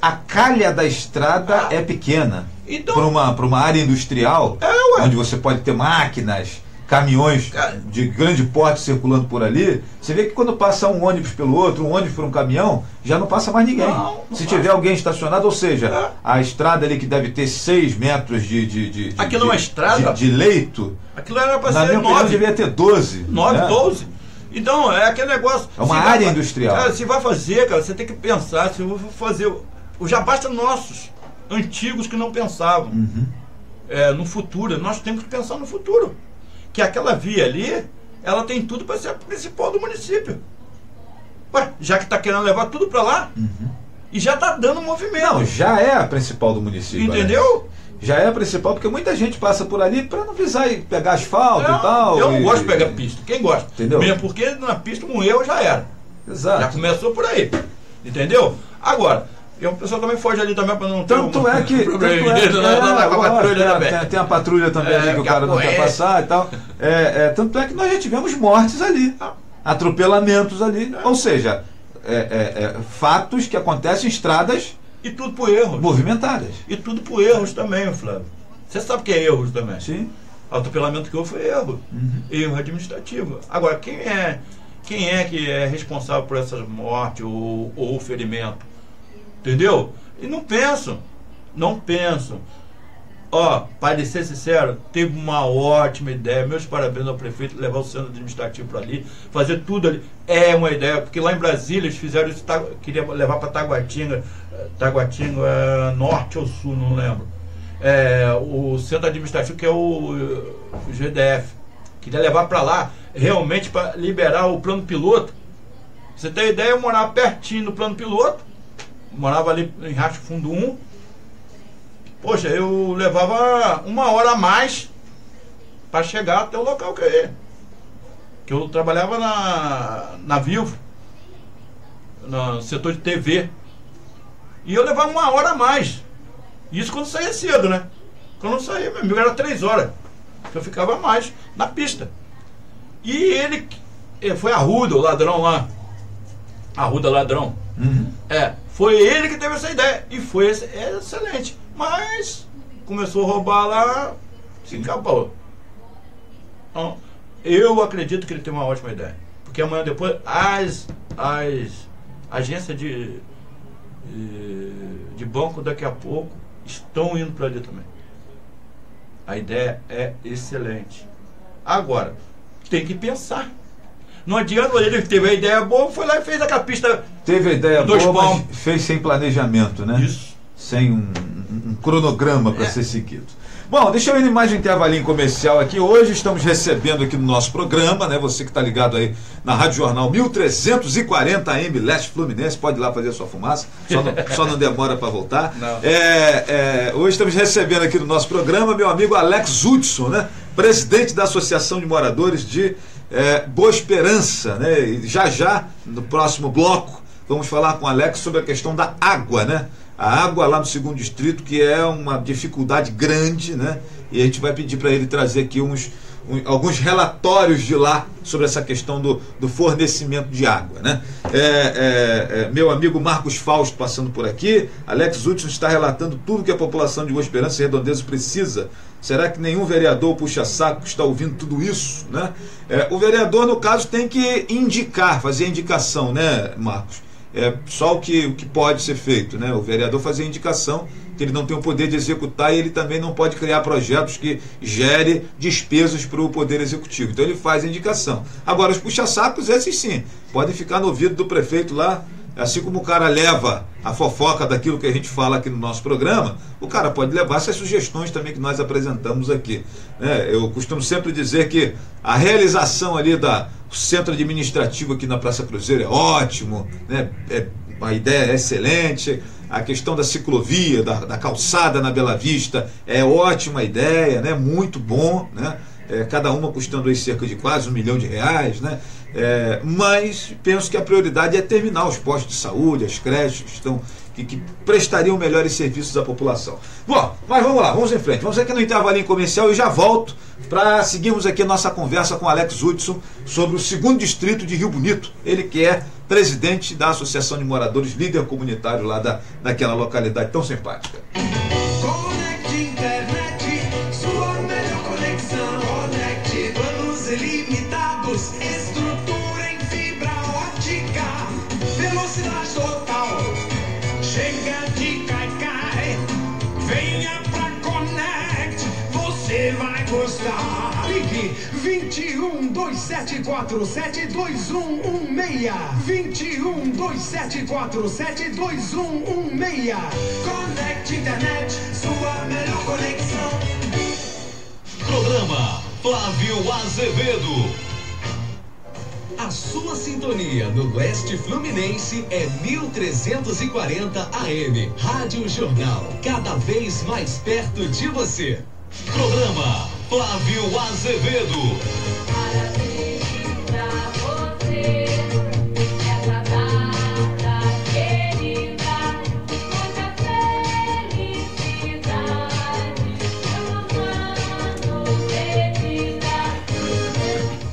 [SPEAKER 3] A calha da estrada
[SPEAKER 2] Ah.
[SPEAKER 3] é pequena.
[SPEAKER 2] Então-
[SPEAKER 3] Para uma, pra uma área industrial,
[SPEAKER 2] É,
[SPEAKER 3] onde você pode ter máquinas, caminhões de grande porte circulando por ali, você vê que quando passa um ônibus pelo outro, um ônibus por um caminhão, já não passa mais ninguém.
[SPEAKER 2] Não, não
[SPEAKER 3] Se
[SPEAKER 2] passa.
[SPEAKER 3] tiver alguém estacionado, ou seja,
[SPEAKER 2] É.
[SPEAKER 3] a estrada ali que deve ter 6 metros de, de, de, de-
[SPEAKER 2] Aquilo é uma
[SPEAKER 3] de-
[SPEAKER 2] estrada?
[SPEAKER 3] de, de leito,
[SPEAKER 2] Aquilo era para ser
[SPEAKER 3] minha opinião
[SPEAKER 2] nove.
[SPEAKER 3] devia ter 12.
[SPEAKER 2] 9,
[SPEAKER 3] né?
[SPEAKER 2] 12. Então, é aquele negócio.
[SPEAKER 3] É uma
[SPEAKER 2] vai
[SPEAKER 3] área
[SPEAKER 2] fa-
[SPEAKER 3] industrial.
[SPEAKER 2] Cara, se vai fazer, cara, você tem que pensar. Se eu vou fazer. Já basta nossos, antigos que não pensavam
[SPEAKER 3] Uhum.
[SPEAKER 2] é, no futuro. Nós temos que pensar no futuro. Que aquela via ali, ela tem tudo para ser a principal do município. Ué, já que está querendo levar tudo para lá, e já está dando movimento.
[SPEAKER 3] Uhum. Não, já é a principal do município.
[SPEAKER 2] entendeu?
[SPEAKER 3] né? Já é a principal, porque muita gente passa por ali para não precisar ir pegar asfalto
[SPEAKER 2] Não,
[SPEAKER 3] e tal.
[SPEAKER 2] eu não
[SPEAKER 3] e-
[SPEAKER 2] gosto de pegar pista. Quem gosta?
[SPEAKER 3] Entendeu?
[SPEAKER 2] Mesmo porque na pista um erro já era. Já
[SPEAKER 3] Exato.
[SPEAKER 2] começou por aí. Entendeu? Agora, e o pessoal também foge ali também para não ter
[SPEAKER 3] Tanto
[SPEAKER 2] um
[SPEAKER 3] é que. *laughs* Tanto é,
[SPEAKER 2] na, na,
[SPEAKER 3] é,
[SPEAKER 2] patrulha
[SPEAKER 3] tem, a patrulha também
[SPEAKER 2] É,
[SPEAKER 3] ali que o
[SPEAKER 2] que
[SPEAKER 3] cara não quer passar e tal. É, é, tanto é que nós já tivemos mortes ali. Atropelamentos ali. Ou seja, é, é, é, fatos que acontecem em estradas
[SPEAKER 2] E tudo por erros.
[SPEAKER 3] movimentadas.
[SPEAKER 2] E tudo por erros também, Flávio. Você sabe o que é erros também?
[SPEAKER 3] Sim.
[SPEAKER 2] Atropelamento que houve foi erro.
[SPEAKER 3] Uhum.
[SPEAKER 2] Erro administrativo. Agora, quem é, quem é que é responsável por essas mortes ou, ou ferimento? Entendeu? E não pensam. Não pensam. Ó, para ser sincero, teve uma ótima ideia. Meus parabéns ao prefeito levar o centro administrativo para ali, fazer tudo ali. É uma ideia, porque lá em Brasília eles fizeram isso, Tagu- queria levar para Taguatinga, Taguatinga eh, Norte ou Sul, não lembro. É, o centro administrativo que é o, o GDF. Queria levar para lá realmente para liberar o plano piloto. Você tem ideia, eu morava pertinho do plano piloto, morava ali em Racho Fundo 1. Poxa, eu levava uma hora a mais para chegar até o local que eu ia. Que eu trabalhava na, na Vivo, no setor de TV. E eu levava uma hora a mais. Isso quando saía cedo, né? Quando eu saía, meu amigo, era três horas. Eu ficava mais na pista. E ele, eh, foi a Ruda, o ladrão lá. A Ruda Ladrão.
[SPEAKER 3] Uhum.
[SPEAKER 2] É, foi ele que teve essa ideia. E foi ex- excelente. Mas começou a roubar lá, se acabou. Então, eu acredito que ele tem uma ótima ideia. Porque amanhã depois as, as agências de, de banco daqui a pouco estão indo para ali também. A ideia é excelente. Agora, tem que pensar. Não adianta ele teve a ideia boa, foi lá e fez aquela pista.
[SPEAKER 3] Teve a ideia
[SPEAKER 2] Dois
[SPEAKER 3] boa, mas fez sem planejamento, né?
[SPEAKER 2] Isso.
[SPEAKER 3] Sem um, um- cronograma para
[SPEAKER 2] É.
[SPEAKER 3] ser seguido. Bom, deixa eu ir em mais um intervalinho comercial aqui. Hoje estamos recebendo aqui no nosso programa, né? Você que está ligado aí na Rádio Jornal 1340 AM Leste Fluminense, pode ir lá fazer a sua fumaça, só não, só não demora para voltar. *laughs* É, é, hoje estamos recebendo aqui no nosso programa meu amigo Alex Hudson, né? Presidente da Associação de Moradores de é, Boa Esperança, né? E já já, no próximo bloco, vamos falar com o Alex sobre a questão da água, né? A água lá no segundo distrito, que é uma dificuldade grande, né? E a gente vai pedir para ele trazer aqui uns, alguns relatórios de lá sobre essa questão do, do fornecimento de água, né? É, é, é, meu amigo Marcos Fausto passando por aqui, Alex Hudson está relatando tudo que a população de Boa Esperança e Redondeza precisa. Será que nenhum vereador puxa-saco está ouvindo tudo isso, né? É, o vereador, no caso, tem que indicar, fazer a indicação, né, Marcos? é só o que, o que pode ser feito, né? O vereador fazer a indicação que ele não tem o poder de executar e ele também não pode criar projetos que gere despesas para o poder executivo. Então ele faz a indicação. Agora os puxa-sacos, esses sim, podem ficar no ouvido do prefeito lá, assim como o cara leva a fofoca daquilo que a gente fala aqui no nosso programa, o cara pode levar essas sugestões também que nós apresentamos aqui. né? eu costumo sempre dizer que a realização ali da centro administrativo aqui na Praça Cruzeiro é ótimo, né? É, a ideia é excelente, a questão da ciclovia, da, da calçada na Bela Vista é ótima ideia, né? Muito bom, né? É, cada uma custando aí cerca de quase um milhão de reais, né? É, mas penso que a prioridade é terminar os postos de saúde, as creches que estão que, que prestariam melhores serviços à população. Bom, mas vamos lá, vamos em frente. Vamos aqui no intervalinho comercial e já volto para seguirmos aqui nossa conversa com Alex Hudson sobre o segundo distrito de Rio Bonito. Ele que é presidente da Associação de Moradores, líder comunitário lá da, daquela localidade tão simpática.
[SPEAKER 6] Conecte gostar. Ligue 21 2747 2116 21 2747 2116 Connect Internet, sua melhor conexão.
[SPEAKER 1] Programa Flávio Azevedo. A sua sintonia no Leste Fluminense é 1340 AM. Rádio Jornal, cada vez mais perto de você. Programa Flávio Azevedo.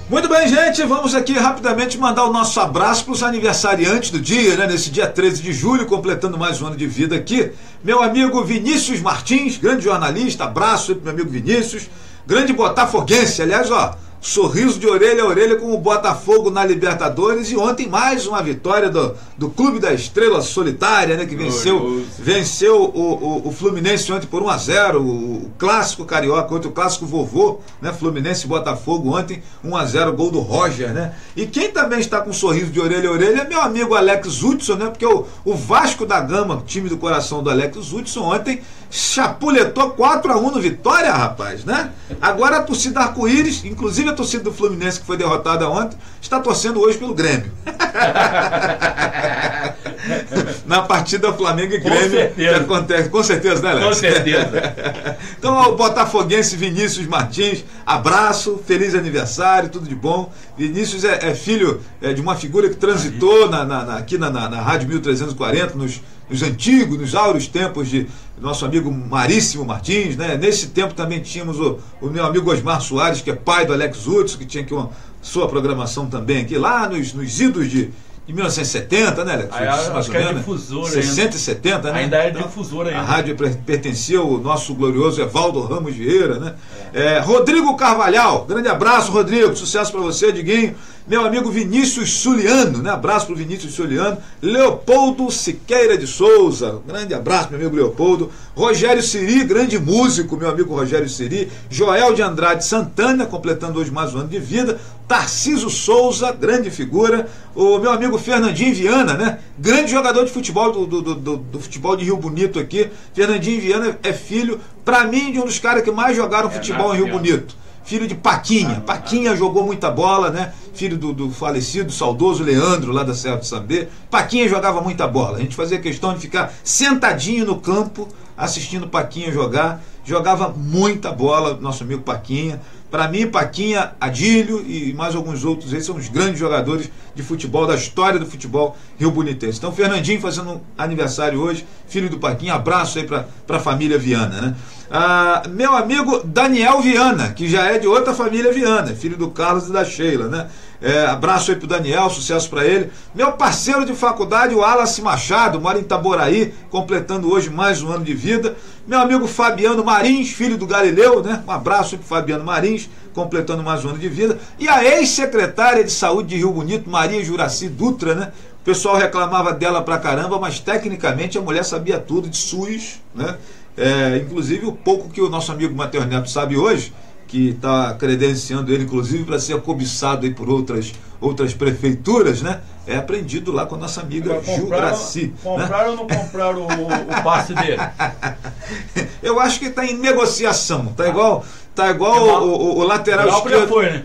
[SPEAKER 3] Muito bem, gente, vamos aqui rapidamente mandar o nosso abraço para os aniversariantes do dia, né? Nesse dia 13 de julho, completando mais um ano de vida aqui. Meu amigo Vinícius Martins, grande jornalista, abraço aí meu amigo Vinícius. Grande botafoguense, aliás, ó, sorriso de orelha a orelha com o Botafogo na Libertadores e ontem mais uma vitória do, do Clube da Estrela Solitária, né? Que venceu,
[SPEAKER 2] Glorioso.
[SPEAKER 3] venceu o, o, o Fluminense ontem por 1 a 0 o, o clássico carioca contra o clássico vovô, né? Fluminense Botafogo ontem 1 a 0 gol do Roger, né? E quem também está com um sorriso de orelha a orelha é meu amigo Alex Hudson, né? Porque o, o Vasco da Gama, time do coração do Alex Hudson, ontem chapuletou 4 a 1 no Vitória, rapaz, né? Agora a torcida arco-íris, inclusive a torcida do Fluminense que foi derrotada ontem, está torcendo hoje pelo Grêmio. *laughs* Na partida Flamengo e
[SPEAKER 2] Com
[SPEAKER 3] Grêmio
[SPEAKER 2] certeza.
[SPEAKER 3] que acontece, com certeza, né, Alex?
[SPEAKER 2] Com certeza. *laughs*
[SPEAKER 3] Então, ao botafoguense Vinícius Martins, abraço, feliz aniversário, tudo de bom. Vinícius é, é filho é, de uma figura que transitou na, na- na- aqui na, na, na Rádio 1340, nos, nos antigos, nos áureos tempos de nosso amigo Maríssimo Martins. Né? Nesse tempo também tínhamos o, o meu amigo Osmar Soares, que é pai do Alex Hudson, que tinha aqui uma sua programação também aqui, lá nos, nos idos de, de 1970, né, Alex?
[SPEAKER 2] Aí, acho
[SPEAKER 3] Mais
[SPEAKER 2] que era
[SPEAKER 3] menos,
[SPEAKER 2] difusora
[SPEAKER 3] 60 e 70, né?
[SPEAKER 2] Ainda é
[SPEAKER 3] Então,
[SPEAKER 2] difusora ainda.
[SPEAKER 3] A rádio per- pertencia ao nosso glorioso Evaldo Ramos Vieira, né? É, Rodrigo Carvalhal, grande abraço, Rodrigo, sucesso para você, Diguinho. Meu amigo Vinícius Suliano, né? Abraço pro Vinícius Suliano. Leopoldo Siqueira de Souza, grande abraço, meu amigo Leopoldo. Rogério Siri, grande músico, meu amigo Rogério Siri. Joel de Andrade Santana, completando hoje mais um ano de vida. Tarciso Souza, grande figura. O meu amigo Fernandinho Viana, né? Grande jogador de futebol do, do, do- do- futebol de Rio Bonito aqui. Fernandinho Viana é filho, pra mim, de um dos caras que mais jogaram futebol em Rio. Bonito. Filho de Paquinha. Paquinha jogou muita bola, né? Filho do, do falecido, saudoso Leandro, lá da Serra do Sambê. Paquinha jogava muita bola. A gente fazia questão de ficar sentadinho no campo, assistindo Paquinha jogar. Jogava muita bola, nosso amigo Paquinha. Para mim, Paquinha, Adílio e mais alguns outros, eles são os grandes jogadores de futebol, da história do futebol rio bonitense. Então, Fernandinho fazendo aniversário hoje, filho do Paquinha, abraço aí para a família Viana, né? Ah, meu amigo Daniel Viana, que já é de outra família Viana, filho do Carlos e da Sheila, né? É, abraço aí pro Daniel, sucesso para ele. Meu parceiro de faculdade, o Wallace Machado, mora em Itaboraí, completando hoje mais um ano de vida. Meu amigo Fabiano Marins, filho do Galileu, né? Um abraço aí pro Fabiano Marins, completando mais um ano de vida. E a ex-secretária de saúde de Rio Bonito, Maria Juraci Dutra, né? O pessoal reclamava dela pra caramba, mas tecnicamente a mulher sabia tudo de SUS, né? É, inclusive o pouco que o nosso amigo Matheus Neto sabe hoje, que está credenciando ele, inclusive, para ser cobiçado aí por outras, outras prefeituras, né? É aprendido lá com a nossa amiga Gil
[SPEAKER 2] compraram,
[SPEAKER 3] Graci. né?
[SPEAKER 2] compraram ou não compraram o, o passe dele? *laughs*
[SPEAKER 3] Eu acho que está em negociação. Tá igual, tá igual
[SPEAKER 2] É,
[SPEAKER 3] o, o- o lateral
[SPEAKER 2] Glauco já
[SPEAKER 3] esquerdo.
[SPEAKER 2] foi, né?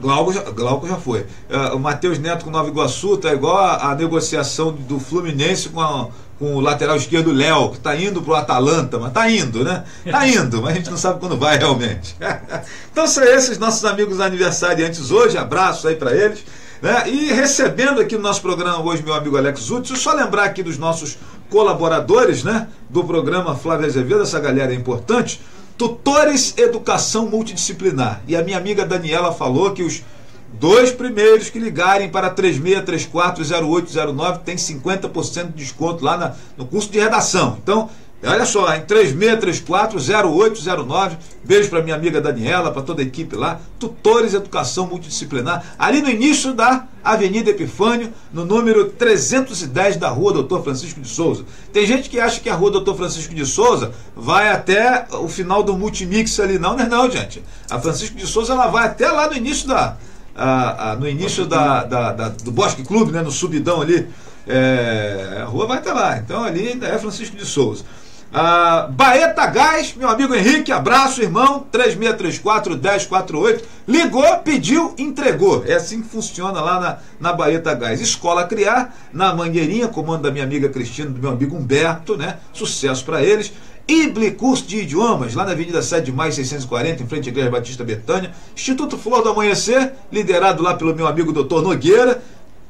[SPEAKER 3] Glauco já, Glauco já foi. Ah, o Matheus Neto com Nova Iguaçu tá igual a, a negociação do Fluminense com, a- com o lateral esquerdo Léo, que tá indo pro Atalanta, mas tá indo, né? Tá *laughs* indo, mas a gente não sabe quando vai realmente. *laughs* então são esses nossos amigos aniversariantes hoje, abraço aí para eles. Né? E recebendo aqui no nosso programa hoje meu amigo Alex Zutz, só lembrar aqui dos nossos colaboradores né? do programa Flávio Azevedo, essa galera é importante. Tutores Educação Multidisciplinar. E a minha amiga Daniela falou que os dois primeiros que ligarem para 36340809 tem 50% de desconto lá na- no curso de redação. Então, olha só, em 36340809. Beijo para minha amiga Daniela, para toda a equipe lá. Tutores Educação Multidisciplinar. Ali no início da Avenida Epifânio, no número 310 da Rua Doutor Francisco de Souza. Tem gente que acha que a Rua Doutor Francisco de Souza vai até o final do multimix ali. Não, não é não, gente. A Francisco de Souza ela vai até lá no início da. A- a- no início da, da- da- do Bosque Clube, né, no subidão ali. É, a rua vai até lá. Então ali ainda é Francisco de Souza. Ah, Baeta Gás, meu amigo Henrique, abraço, irmão. 3634-1048. Ligou, pediu, entregou. É assim que funciona lá na, na Baeta Gás. Escola Criar, na Mangueirinha, comando da minha amiga Cristina, do meu amigo Humberto, né? Sucesso para eles. Ible Curso de Idiomas, lá na Avenida 7 de Maio 640, em frente à Igreja Batista Betânia. Instituto Flor do Amanhecer, liderado lá pelo meu amigo Dr. Nogueira.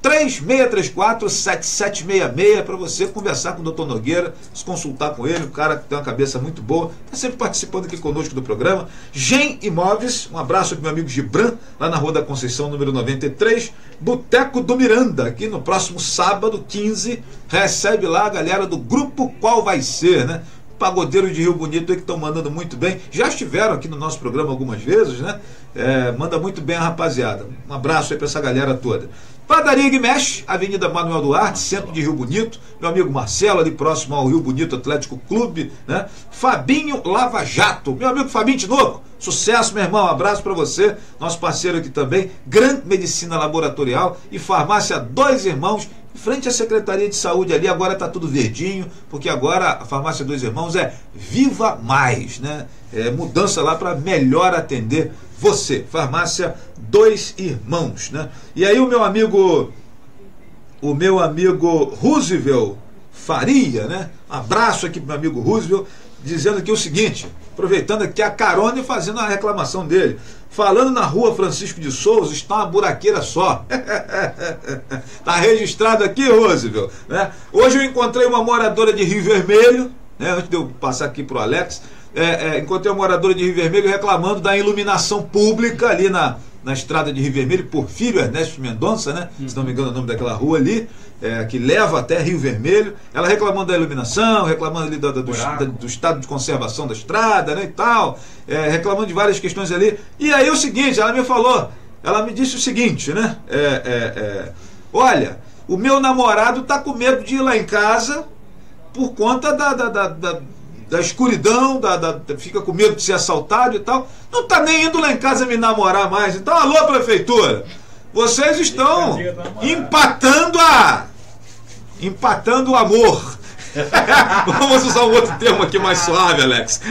[SPEAKER 3] 3634-7766 para você conversar com o Dr. Nogueira, se consultar com ele, um cara que tem uma cabeça muito boa, está sempre participando aqui conosco do programa. Gen Imóveis, um abraço para meu amigo Gibran, lá na Rua da Conceição, número 93. Boteco do Miranda, aqui no próximo sábado, 15, recebe lá a galera do grupo Qual Vai Ser, né? pagodeiros de Rio Bonito que estão mandando muito bem. Já estiveram aqui no nosso programa algumas vezes, né? É, manda muito bem a rapaziada. Um abraço aí para essa galera toda. Padaria Guimesh, Avenida Manuel Duarte, centro de Rio Bonito. Meu amigo Marcelo, ali próximo ao Rio Bonito Atlético Clube, né? Fabinho Lava Jato, meu amigo Fabinho Tinoco. Sucesso, meu irmão. Um abraço para você, nosso parceiro aqui também. Gran Medicina Laboratorial e Farmácia Dois Irmãos, em frente à Secretaria de Saúde ali. Agora está tudo verdinho, porque agora a Farmácia Dois Irmãos é Viva Mais, né? É mudança lá para melhor atender você. Farmácia Dois Irmãos, né? E aí o meu amigo o meu amigo Roosevelt Faria, né? Um abraço aqui pro meu amigo Roosevelt, dizendo aqui o seguinte, aproveitando aqui a carona e fazendo a reclamação dele. Falando na rua Francisco de Souza, está uma buraqueira só. *laughs* tá registrado aqui, Roosevelt. Né? Hoje eu encontrei uma moradora de Rio Vermelho, né? antes de eu passar aqui pro Alex, é, é, encontrei uma moradora de Rio Vermelho reclamando da iluminação pública ali na, na estrada de Rio Vermelho, Porfírio Ernesto Mendonça, né? Se não me engano é o nome daquela rua ali, é, que leva até Rio Vermelho. Ela reclamando da iluminação, reclamando ali do, do, do, do estado de conservação da estrada, né? E tal, é, reclamando de várias questões ali. E aí o seguinte, ela me falou. ela me disse o seguinte, né? É, é, é, olha, o meu namorado tá com medo de ir lá em casa por conta da, da, da, da- da escuridão, da, da- fica com medo de ser assaltado e tal. Não tá nem indo lá em casa me namorar mais. Então, alô, prefeitura, vocês estão empatando a. empatando o amor. *laughs* Vamos usar um outro termo aqui mais suave, Alex. *laughs*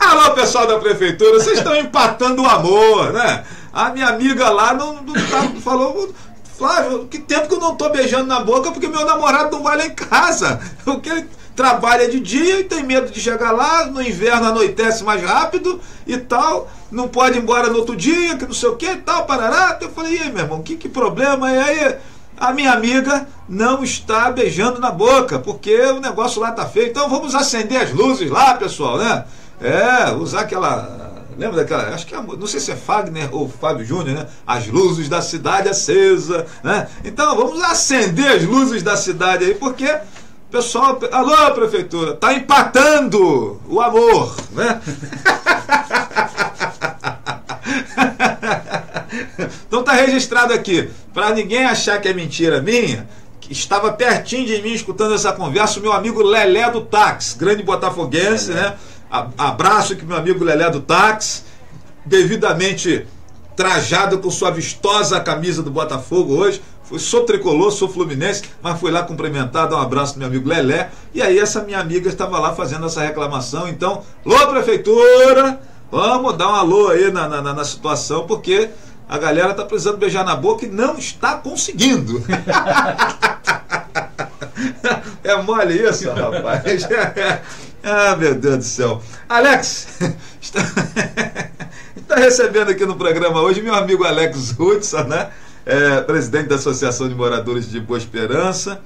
[SPEAKER 3] Alô, pessoal da prefeitura, vocês estão empatando o amor, né? A minha amiga lá não, não tá- falou. Flávio, que tempo que eu não tô beijando na boca porque meu namorado não vai lá em casa. *laughs* Porque ele trabalha de dia e tem medo de chegar lá, no inverno anoitece mais rápido e tal, não pode ir embora no outro dia, que não sei o que e tal, parará. Eu falei, e aí, meu irmão, que, que problema? E aí, a minha amiga não está beijando na boca, porque o negócio lá tá feio. Então vamos acender as luzes lá, pessoal, né? É, usar aquela. Lembra daquela. Acho que é, não sei se é Fagner ou Fábio Júnior, né? As luzes da cidade acesa, né? Então vamos acender as luzes da cidade aí, porque. Pessoal, alô prefeitura, tá empatando o amor, né? *laughs* Então tá registrado aqui, para ninguém achar que é mentira minha, que estava pertinho de mim escutando essa conversa o meu amigo Lelé do Táxi, grande botafoguense, né? Abraço aqui meu amigo Lelé do Táxi, devidamente trajado com sua vistosa camisa do Botafogo hoje. Sou tricolor, sou fluminense, mas fui lá cumprimentar, dar um abraço pro meu amigo Lelé. E aí essa minha amiga estava lá fazendo essa reclamação. Então, alô prefeitura, vamos dar um alô aí na, na, na- situação, porque a galera tá precisando beijar na boca e não está conseguindo. *laughs* É mole isso, rapaz. *laughs* ah, meu Deus do céu. Alex, *laughs* está, está recebendo aqui no programa hoje meu amigo Alex Hudson, né? É, presidente da Associação de Moradores de Boa Esperança.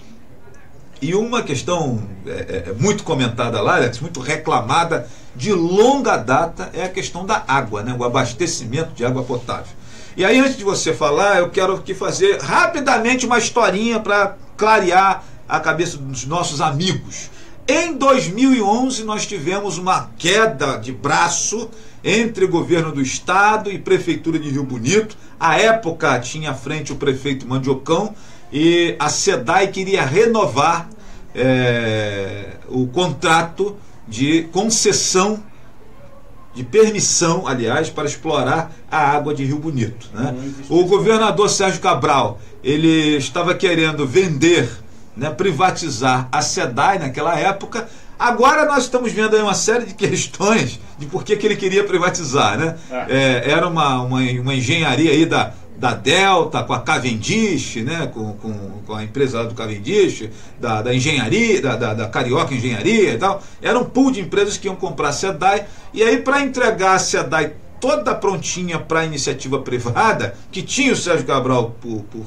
[SPEAKER 3] E uma questão é, é, é muito comentada lá, Alex, muito reclamada de longa data é a questão da água, né? o abastecimento de água potável. E aí, antes de você falar, eu quero aqui fazer rapidamente uma historinha para clarear a cabeça dos nossos amigos. Em 2011, nós tivemos uma queda de braço entre o governo do estado e prefeitura de Rio Bonito. À época, tinha à frente o prefeito Mandiocão e a SEDAI queria renovar eh, o contrato de concessão de permissão, aliás, para explorar a água de Rio Bonito. Né? O governador Sérgio Cabral ele estava querendo vender, né, privatizar a SEDAI naquela época. Agora nós estamos vendo aí uma série de questões de por que, que ele queria privatizar. Né? É, era uma, uma, uma engenharia aí da, da Delta, com a Cavendish, né, com, com, com a empresa lá do Cavendish, da, da engenharia, da, da, da Carioca Engenharia e tal. Era um pool de empresas que iam comprar a SEDAI. E aí, para entregar a SEDAI toda prontinha para a iniciativa privada, que tinha o Sérgio Cabral por, por,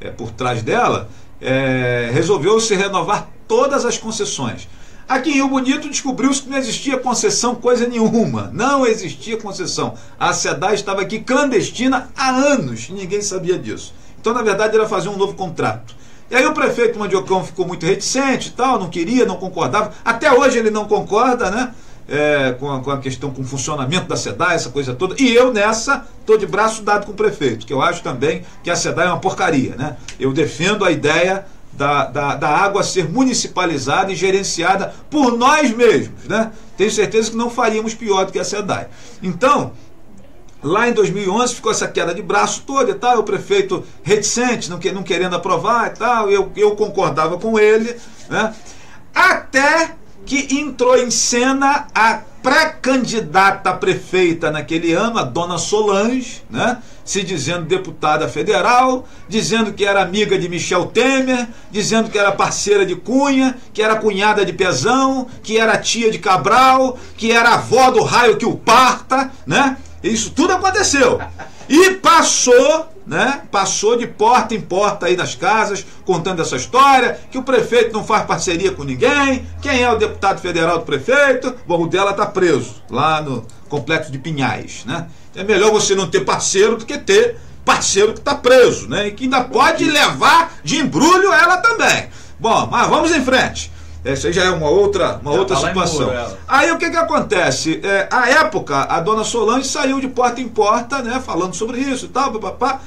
[SPEAKER 3] é, por trás dela, é, resolveu-se renovar todas as concessões. Aqui em Rio Bonito descobriu-se que não existia concessão coisa nenhuma. Não existia concessão. A SEDAI estava aqui clandestina há anos e ninguém sabia disso. Então, na verdade, era fazer um novo contrato. E aí o prefeito Mandiocão ficou muito reticente e tal, não queria, não concordava. Até hoje ele não concorda, né? É, com, a, com a questão, com o funcionamento da SEDAI, essa coisa toda. E eu nessa estou de braço dado com o prefeito, que eu acho também que a SEDAI é uma porcaria, né? Eu defendo a ideia da, da, da água ser municipalizada e gerenciada por nós mesmos, né? Tenho certeza que não faríamos pior do que a SEDAI. Então, Lá em 2011 ficou essa queda de braço toda e tal, o prefeito reticente, não, que- não querendo aprovar e tal, eu, eu concordava com ele, né? Até que entrou em cena a pré-candidata prefeita naquele ano, a dona Solange, né? se dizendo deputada federal, dizendo que era amiga de Michel Temer, dizendo que era parceira de Cunha, que era cunhada de Pezão, que era tia de Cabral, que era avó do raio que o parta, né? Isso tudo aconteceu. E passou, né? Passou de porta em porta aí nas casas, contando essa história, que o prefeito não faz parceria com ninguém, quem é o deputado federal do prefeito? Bom, o dela tá preso lá no complexo de Pinhais, né? É melhor você não ter parceiro do que ter parceiro que está preso, né? E que ainda pode levar de embrulho ela também. Bom, mas vamos em frente. Essa aí já é uma outra, uma
[SPEAKER 2] Já
[SPEAKER 3] outra
[SPEAKER 2] tá
[SPEAKER 3] situação.
[SPEAKER 2] Muro, ela.
[SPEAKER 3] Aí o que que acontece? É, à época, a dona Solange saiu de porta em porta, né, falando sobre isso e tal, papapá.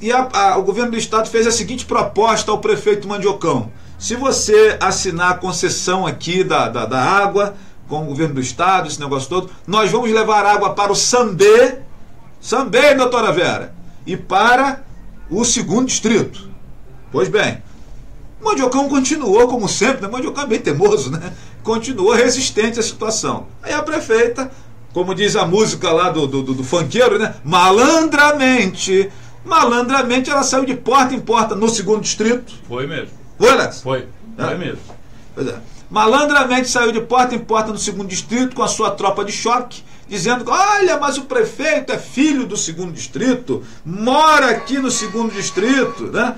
[SPEAKER 3] E a- a- o governo do estado fez a seguinte proposta ao prefeito Mandiocão. Se você assinar a concessão aqui da, da, da água com o governo do estado, esse negócio todo, nós vamos levar água para o Sambê, Sambê, doutora Vera, e para o segundo distrito. Pois bem, Mandiocão continuou, como sempre, né? Mandiocão é bem teimoso, né? Continuou resistente à situação. Aí a prefeita, como diz a música lá do, do, do, do funkeiro, né? Malandramente, malandramente ela saiu de porta em porta no segundo distrito.
[SPEAKER 2] Foi mesmo.
[SPEAKER 3] Foi, Alex?
[SPEAKER 2] Foi.
[SPEAKER 3] Ah.
[SPEAKER 2] Foi mesmo.
[SPEAKER 3] Pois é. Malandramente saiu de porta em porta no segundo distrito com a sua tropa de choque, dizendo: Olha, mas o prefeito é filho do segundo distrito, mora aqui no segundo distrito, né?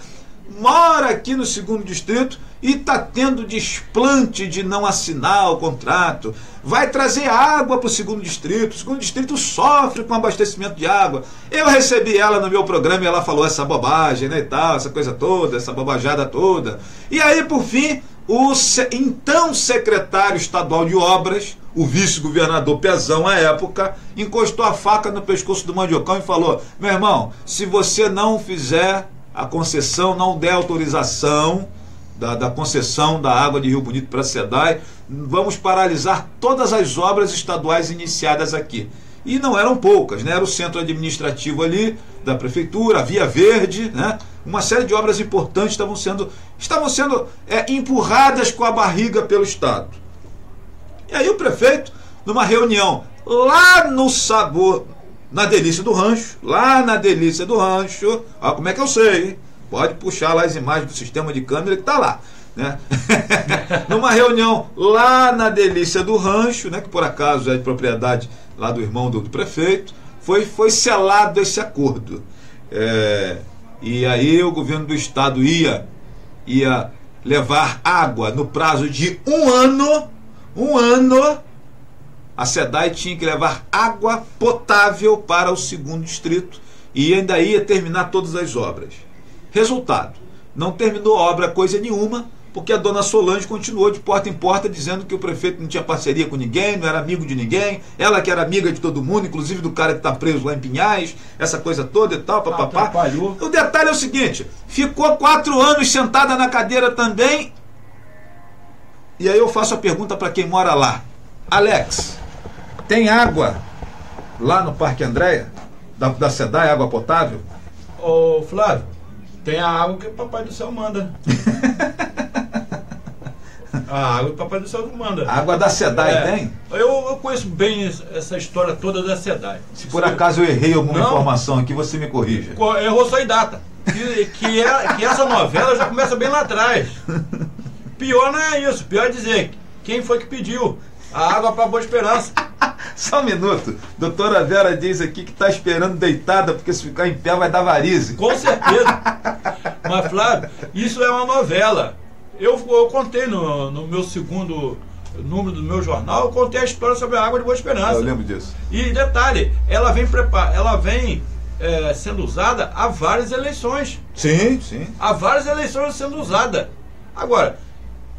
[SPEAKER 3] Mora aqui no segundo distrito e está tendo desplante de não assinar o contrato. Vai trazer água para o segundo distrito. O segundo distrito sofre com abastecimento de água. Eu recebi ela no meu programa e ela falou essa bobagem, né? E tal, essa coisa toda, essa bobajada toda. E aí, por fim, o então secretário estadual de obras, o vice-governador Pezão à época, encostou a faca no pescoço do Mandiocão e falou: Meu irmão, se você não fizer a concessão, não der autorização da, da concessão da água de Rio Bonito para a SEDAI, vamos paralisar todas as obras estaduais iniciadas aqui. E não eram poucas, né? Era o centro administrativo ali da prefeitura, a Via Verde, né? Uma série de obras importantes estavam sendo, estavam sendo é, empurradas com a barriga pelo Estado. E aí o prefeito, numa reunião lá no sabor, na delícia do rancho, lá na delícia do rancho, ó, como é que eu sei, hein? Pode puxar lá as imagens do sistema de câmera que tá lá. Né? *laughs* numa reunião lá na delícia do rancho, né, que por acaso é de propriedade lá do irmão do, do prefeito, foi, foi selado esse acordo. É, e aí o governo do estado ia, ia levar água no prazo de um ano, um ano, a SEDAI tinha que levar água potável para o segundo distrito e ainda ia terminar todas as obras. Resultado: não terminou obra coisa nenhuma, porque a dona Solange continuou de porta em porta dizendo que o prefeito não tinha parceria com ninguém, não era amigo de ninguém, ela que era amiga de todo mundo, inclusive do cara que está preso lá em Pinhais, essa coisa toda e tal, papapá.
[SPEAKER 2] Atrapalhou.
[SPEAKER 3] O detalhe é o seguinte: ficou quatro anos sentada na cadeira também. E aí eu faço a pergunta para quem mora lá: Alex, tem água lá no Parque Andréia? Da, da SEDAI, água potável?
[SPEAKER 2] Ô Flávio, tem a água que o Papai do Céu manda. *laughs* a água que o Papai do Céu manda.
[SPEAKER 3] A água da SEDAI
[SPEAKER 2] É,
[SPEAKER 3] tem?
[SPEAKER 2] Eu, eu conheço bem essa história toda da SEDAI.
[SPEAKER 3] Se por acaso eu errei alguma
[SPEAKER 2] Não.
[SPEAKER 3] informação aqui, você me corrija.
[SPEAKER 2] Co- Errou só em data. Que, que, é- que essa novela já começa bem lá atrás. Pior não é isso. Pior é dizer quem foi que pediu a água para Boa Esperança. *laughs*
[SPEAKER 3] Só um minuto. Doutora Vera diz aqui que está esperando deitada, porque se ficar em pé vai dar varize.
[SPEAKER 2] Com certeza. Mas, Flávio, isso é uma novela. Eu, eu contei no, no meu segundo número do meu jornal, eu contei a história sobre a água de Boa Esperança.
[SPEAKER 3] Eu lembro disso.
[SPEAKER 2] E detalhe, ela vem, prepa- ela vem eh, sendo usada há várias eleições.
[SPEAKER 3] Sim, sim.
[SPEAKER 2] Há várias eleições sendo usada. Agora,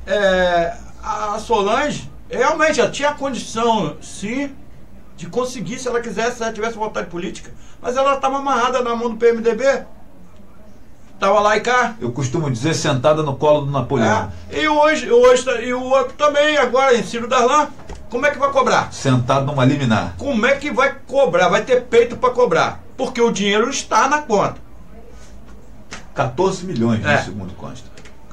[SPEAKER 2] é, a Solange, realmente, ela tinha a condição, sim, de conseguir, se ela quisesse, se ela tivesse vontade política. Mas ela estava amarrada na mão do PMDB. Estava lá e cá.
[SPEAKER 3] Eu costumo dizer sentada no colo do Napoleão.
[SPEAKER 2] É. E hoje, hoje, e o outro também, agora, em Ciro Darlan, como é que vai cobrar?
[SPEAKER 3] Sentado numa liminar.
[SPEAKER 2] Como é que vai cobrar? Vai ter peito para cobrar. Porque o dinheiro está na conta.
[SPEAKER 3] 14 milhões,
[SPEAKER 2] É.
[SPEAKER 3] segundo consta.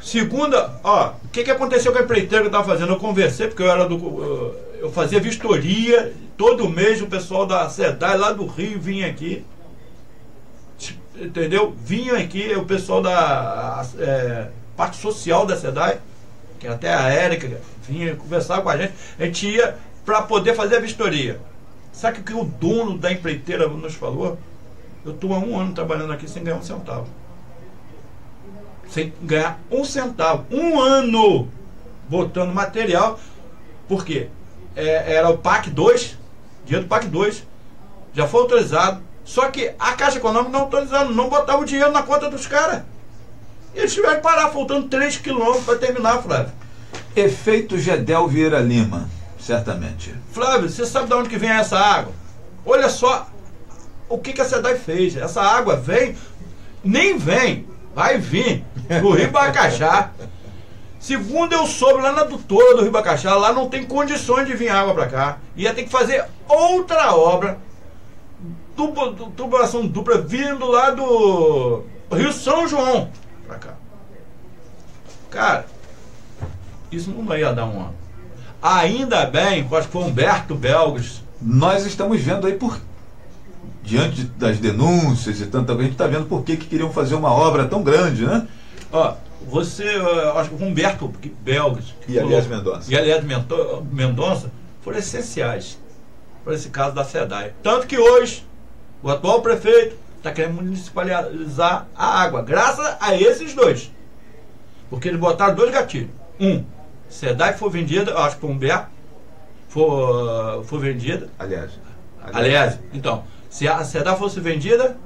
[SPEAKER 2] Segunda, ó, o que, que aconteceu com a empreiteira que eu estava fazendo? Eu conversei, porque eu era do. uh, Eu fazia vistoria, todo mês o pessoal da SEDAI lá do Rio vinha aqui. Entendeu? Vinha aqui o pessoal da é, parte social da SEDAI, que até a Érica, vinha conversar com a gente. A gente ia para poder fazer a vistoria. Sabe o que o dono da empreiteira nos falou? Eu estou há um ano trabalhando aqui sem ganhar um centavo sem ganhar um centavo. Um ano botando material. Por quê? É, era o PAC 2, dinheiro do PAC 2. Já foi autorizado. Só que a Caixa Econômica não autorizando, não botava o dinheiro na conta dos caras. E eles tiveram que parar, faltando 3 quilômetros para terminar, Flávio.
[SPEAKER 3] Efeito Gedel Vieira Lima, certamente.
[SPEAKER 2] Flávio, você sabe de onde que vem essa água? Olha só o que, que a SEDAI fez. Essa água vem, nem vem, vai vir do Rio Bacaxá. Segundo eu soube lá na adutora do Rio Bacaxá, lá não tem condições de vir água para cá. Ia ter que fazer outra obra, tubo- tu- tubulação dupla, vindo lá do Rio São João para cá. Cara, isso não ia dar um ano. Ainda bem, acho que foi Humberto Belgas.
[SPEAKER 3] Nós estamos vendo aí por. Diante das denúncias e tanta coisa, a gente está vendo por que, que queriam fazer uma obra tão grande, né?
[SPEAKER 2] Ó, você, eu acho que o Humberto Belgas. que
[SPEAKER 3] E Aliás Mendonça.
[SPEAKER 2] E Aliás Mendonça foram essenciais para esse caso da SEDAI. Tanto que hoje, o atual prefeito está querendo municipalizar a água, graças a esses dois. Porque eles botaram dois gatilhos. Um, SEDAI for vendida, acho que foi Humberto, for, for vendida.
[SPEAKER 3] Aliás.
[SPEAKER 2] Aliás, então, se a SEDAI fosse vendida,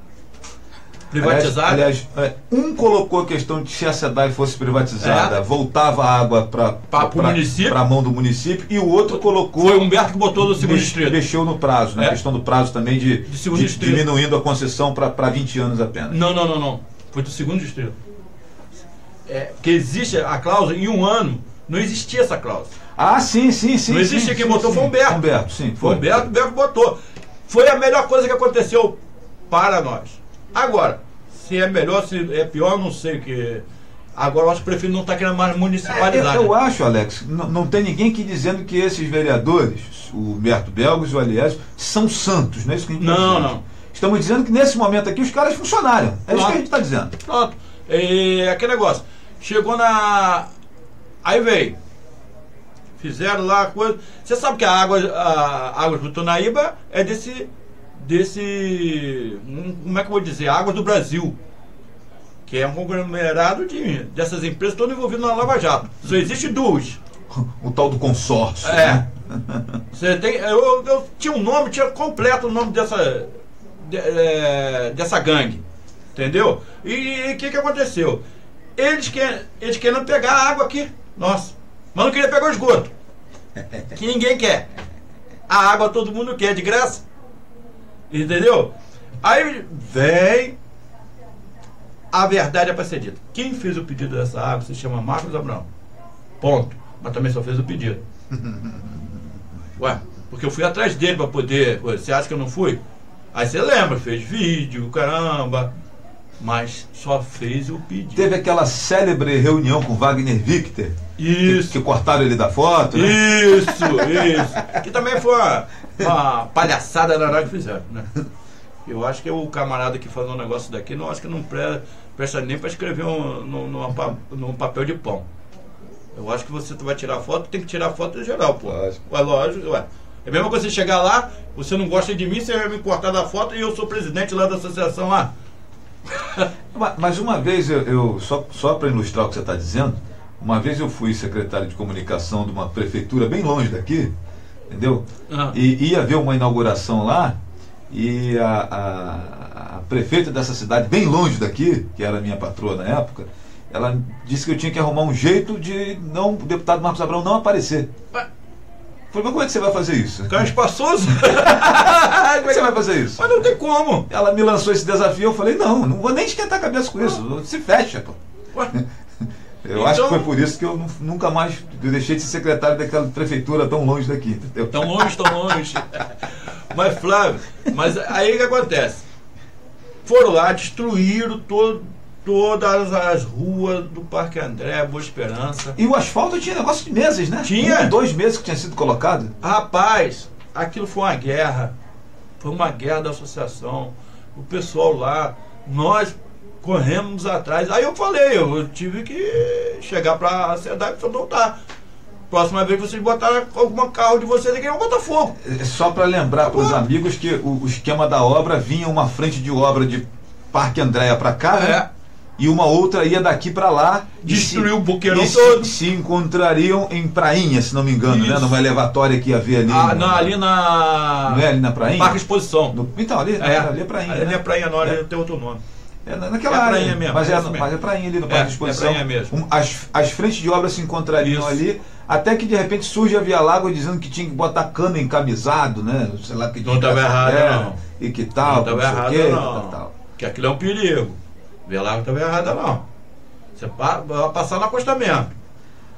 [SPEAKER 2] privatizada.
[SPEAKER 3] Aliás, aliás, é, um colocou a questão de se a SEDAI fosse privatizada,
[SPEAKER 2] É.
[SPEAKER 3] voltava a água para a mão do município, e o outro colocou.
[SPEAKER 2] Foi o Humberto que botou no segundo distrito.
[SPEAKER 3] Mexeu no prazo, na
[SPEAKER 2] É.
[SPEAKER 3] questão do prazo também de,
[SPEAKER 2] De
[SPEAKER 3] de- diminuindo a concessão para 20 anos apenas.
[SPEAKER 2] Não, não, não, não. Foi do segundo distrito. É, que existe a cláusula, em um ano, não existia essa cláusula.
[SPEAKER 3] Ah, sim, sim, sim.
[SPEAKER 2] Não existe,
[SPEAKER 3] sim,
[SPEAKER 2] quem
[SPEAKER 3] sim,
[SPEAKER 2] botou
[SPEAKER 3] sim.
[SPEAKER 2] foi o Humberto.
[SPEAKER 3] Humberto, sim.
[SPEAKER 2] Foi o Humberto, Humberto botou. Foi a melhor coisa que aconteceu para nós. Agora, se é melhor, se é pior, não sei. Que... Agora eu acho que o prefeito não está querendo mais
[SPEAKER 3] É, eu, eu acho, Alex, não, tem ninguém aqui dizendo que esses vereadores, o Humberto Belgas e o Aliás, são santos, não é isso que a gente está
[SPEAKER 2] Não,
[SPEAKER 3] dizendo.
[SPEAKER 2] não.
[SPEAKER 3] Estamos dizendo que nesse momento aqui os caras funcionaram. É isso
[SPEAKER 2] Claro.
[SPEAKER 3] que a gente está dizendo.
[SPEAKER 2] Pronto. É, aquele negócio. Chegou na. Aí veio. Fizeram lá a coisa. Você sabe que a água, a água do Tonaíba é desse. desse. Como é que eu vou dizer? Água do Brasil. Que é um conglomerado de, dessas empresas todas envolvidas na Lava Jato. Só existe duas.
[SPEAKER 3] O tal do consórcio.
[SPEAKER 2] É.
[SPEAKER 3] né? *laughs*
[SPEAKER 2] Você tem, eu, eu tinha um nome, tinha completo o nome dessa, de- é, dessa gangue. Entendeu? E o que, que aconteceu? Eles, que, eles querendo pegar a água aqui. Nossa. Mas não queria pegar o esgoto. Que ninguém quer. A água todo mundo quer, de graça. Entendeu? Aí vem. A verdade é para ser dita. Quem fez o pedido dessa água se chama Marcos Abraão. Ponto. Mas também só fez o pedido. *laughs* Ué, porque eu fui atrás dele pra poder. Ué, Você acha que eu não fui? Aí você lembra, fez vídeo, caramba. Mas só fez o pedido.
[SPEAKER 3] Teve aquela célebre reunião com Wagner Victor, que,
[SPEAKER 2] Isso,
[SPEAKER 3] que cortaram ele da foto, né?
[SPEAKER 2] isso, isso. *laughs* Que também foi uma, uma palhaçada na hora que fizeram, né? Eu acho que o camarada que faz um negócio daqui, não acho que não pre- presta nem pra escrever um, num, numa num papel de pão. Eu acho que você vai tirar foto, tem que tirar foto em geral, pô.
[SPEAKER 3] Lógico.
[SPEAKER 2] Ué, lógico, ué. É mesma coisa você chegar lá, você não gosta de mim, você vai me cortar da foto e eu sou presidente lá da associação lá. *laughs*
[SPEAKER 3] Ma- Mas uma vez, eu, eu- só, só para ilustrar o que você está dizendo, uma vez eu fui secretário de comunicação de uma prefeitura bem longe daqui, entendeu?
[SPEAKER 2] Ah.
[SPEAKER 3] E ia haver uma inauguração lá, e a, a- a prefeita dessa cidade, bem longe daqui, que era minha patroa na época, ela disse que eu tinha que arrumar um jeito de não, o deputado Marcos Abrão não aparecer. Falei, mas como é que você vai fazer isso?
[SPEAKER 2] Cara espaçoso? *laughs*
[SPEAKER 3] Como é que você vai fazer isso?
[SPEAKER 2] Mas não tem como.
[SPEAKER 3] Ela me lançou esse desafio, eu falei, não, não vou nem esquentar a cabeça com isso, se fecha, pô.
[SPEAKER 2] Ué. *laughs*
[SPEAKER 3] Eu
[SPEAKER 2] Então-
[SPEAKER 3] acho que foi por isso que eu nu- nunca mais deixei de ser secretário daquela prefeitura tão longe daqui, entendeu?
[SPEAKER 2] Tão longe, tão longe. *laughs* Mas, Flávio, mas aí o que acontece? Foram lá, destruíram todo, todas as ruas do Parque André, Boa Esperança.
[SPEAKER 3] E o asfalto tinha negócio de meses, né?
[SPEAKER 2] Tinha.
[SPEAKER 3] Um, dois meses que tinha sido colocado.
[SPEAKER 2] Rapaz, aquilo foi uma guerra. Foi uma guerra da associação. O pessoal lá, nós corremos atrás. Aí eu falei, eu tive que chegar pra SEDAI e falar, não tá. Próxima vez que vocês botaram algum carro de vocês aqui, eu vou botar fogo.
[SPEAKER 3] É Só para lembrar para os amigos que o, o esquema da obra vinha uma frente de obra de Parque Andréia para cá, né?
[SPEAKER 2] É.
[SPEAKER 3] E uma outra ia daqui para lá.
[SPEAKER 2] Destruiu o buqueirão
[SPEAKER 3] se-
[SPEAKER 2] todo.
[SPEAKER 3] Se, encontrariam em Prainha, se não me engano, né?
[SPEAKER 2] Isso.
[SPEAKER 3] Numa elevatória que ia haver ali.
[SPEAKER 2] Ah, não, ali na.
[SPEAKER 3] Não é ali na Prainha?
[SPEAKER 2] Parque Exposição.
[SPEAKER 3] No- então, ali,
[SPEAKER 2] É,
[SPEAKER 3] ali é Prainha.
[SPEAKER 2] Ali
[SPEAKER 3] né?
[SPEAKER 2] é Prainha, não, ali
[SPEAKER 3] É.
[SPEAKER 2] tem outro nome.
[SPEAKER 3] É na- naquela
[SPEAKER 2] É
[SPEAKER 3] área.
[SPEAKER 2] prainha mesmo,
[SPEAKER 3] mas,
[SPEAKER 2] é
[SPEAKER 3] é,
[SPEAKER 2] mesmo.
[SPEAKER 3] mas é prainha ali no
[SPEAKER 2] É,
[SPEAKER 3] Parque
[SPEAKER 2] é
[SPEAKER 3] de Exposição.
[SPEAKER 2] prainha mesmo.
[SPEAKER 3] Um- as, as frentes de obra se encontrariam
[SPEAKER 2] Isso.
[SPEAKER 3] ali, até que de repente surge a Via Lago dizendo que tinha que botar cano encamisado, né? Sei lá que
[SPEAKER 2] Não estava errado,
[SPEAKER 3] era,
[SPEAKER 2] não.
[SPEAKER 3] E que tal,
[SPEAKER 2] não estava errado,
[SPEAKER 3] quê,
[SPEAKER 2] não.
[SPEAKER 3] tal, tal.
[SPEAKER 2] Que aquilo é um perigo. Não estava errado, não. Você vai passar no acostamento.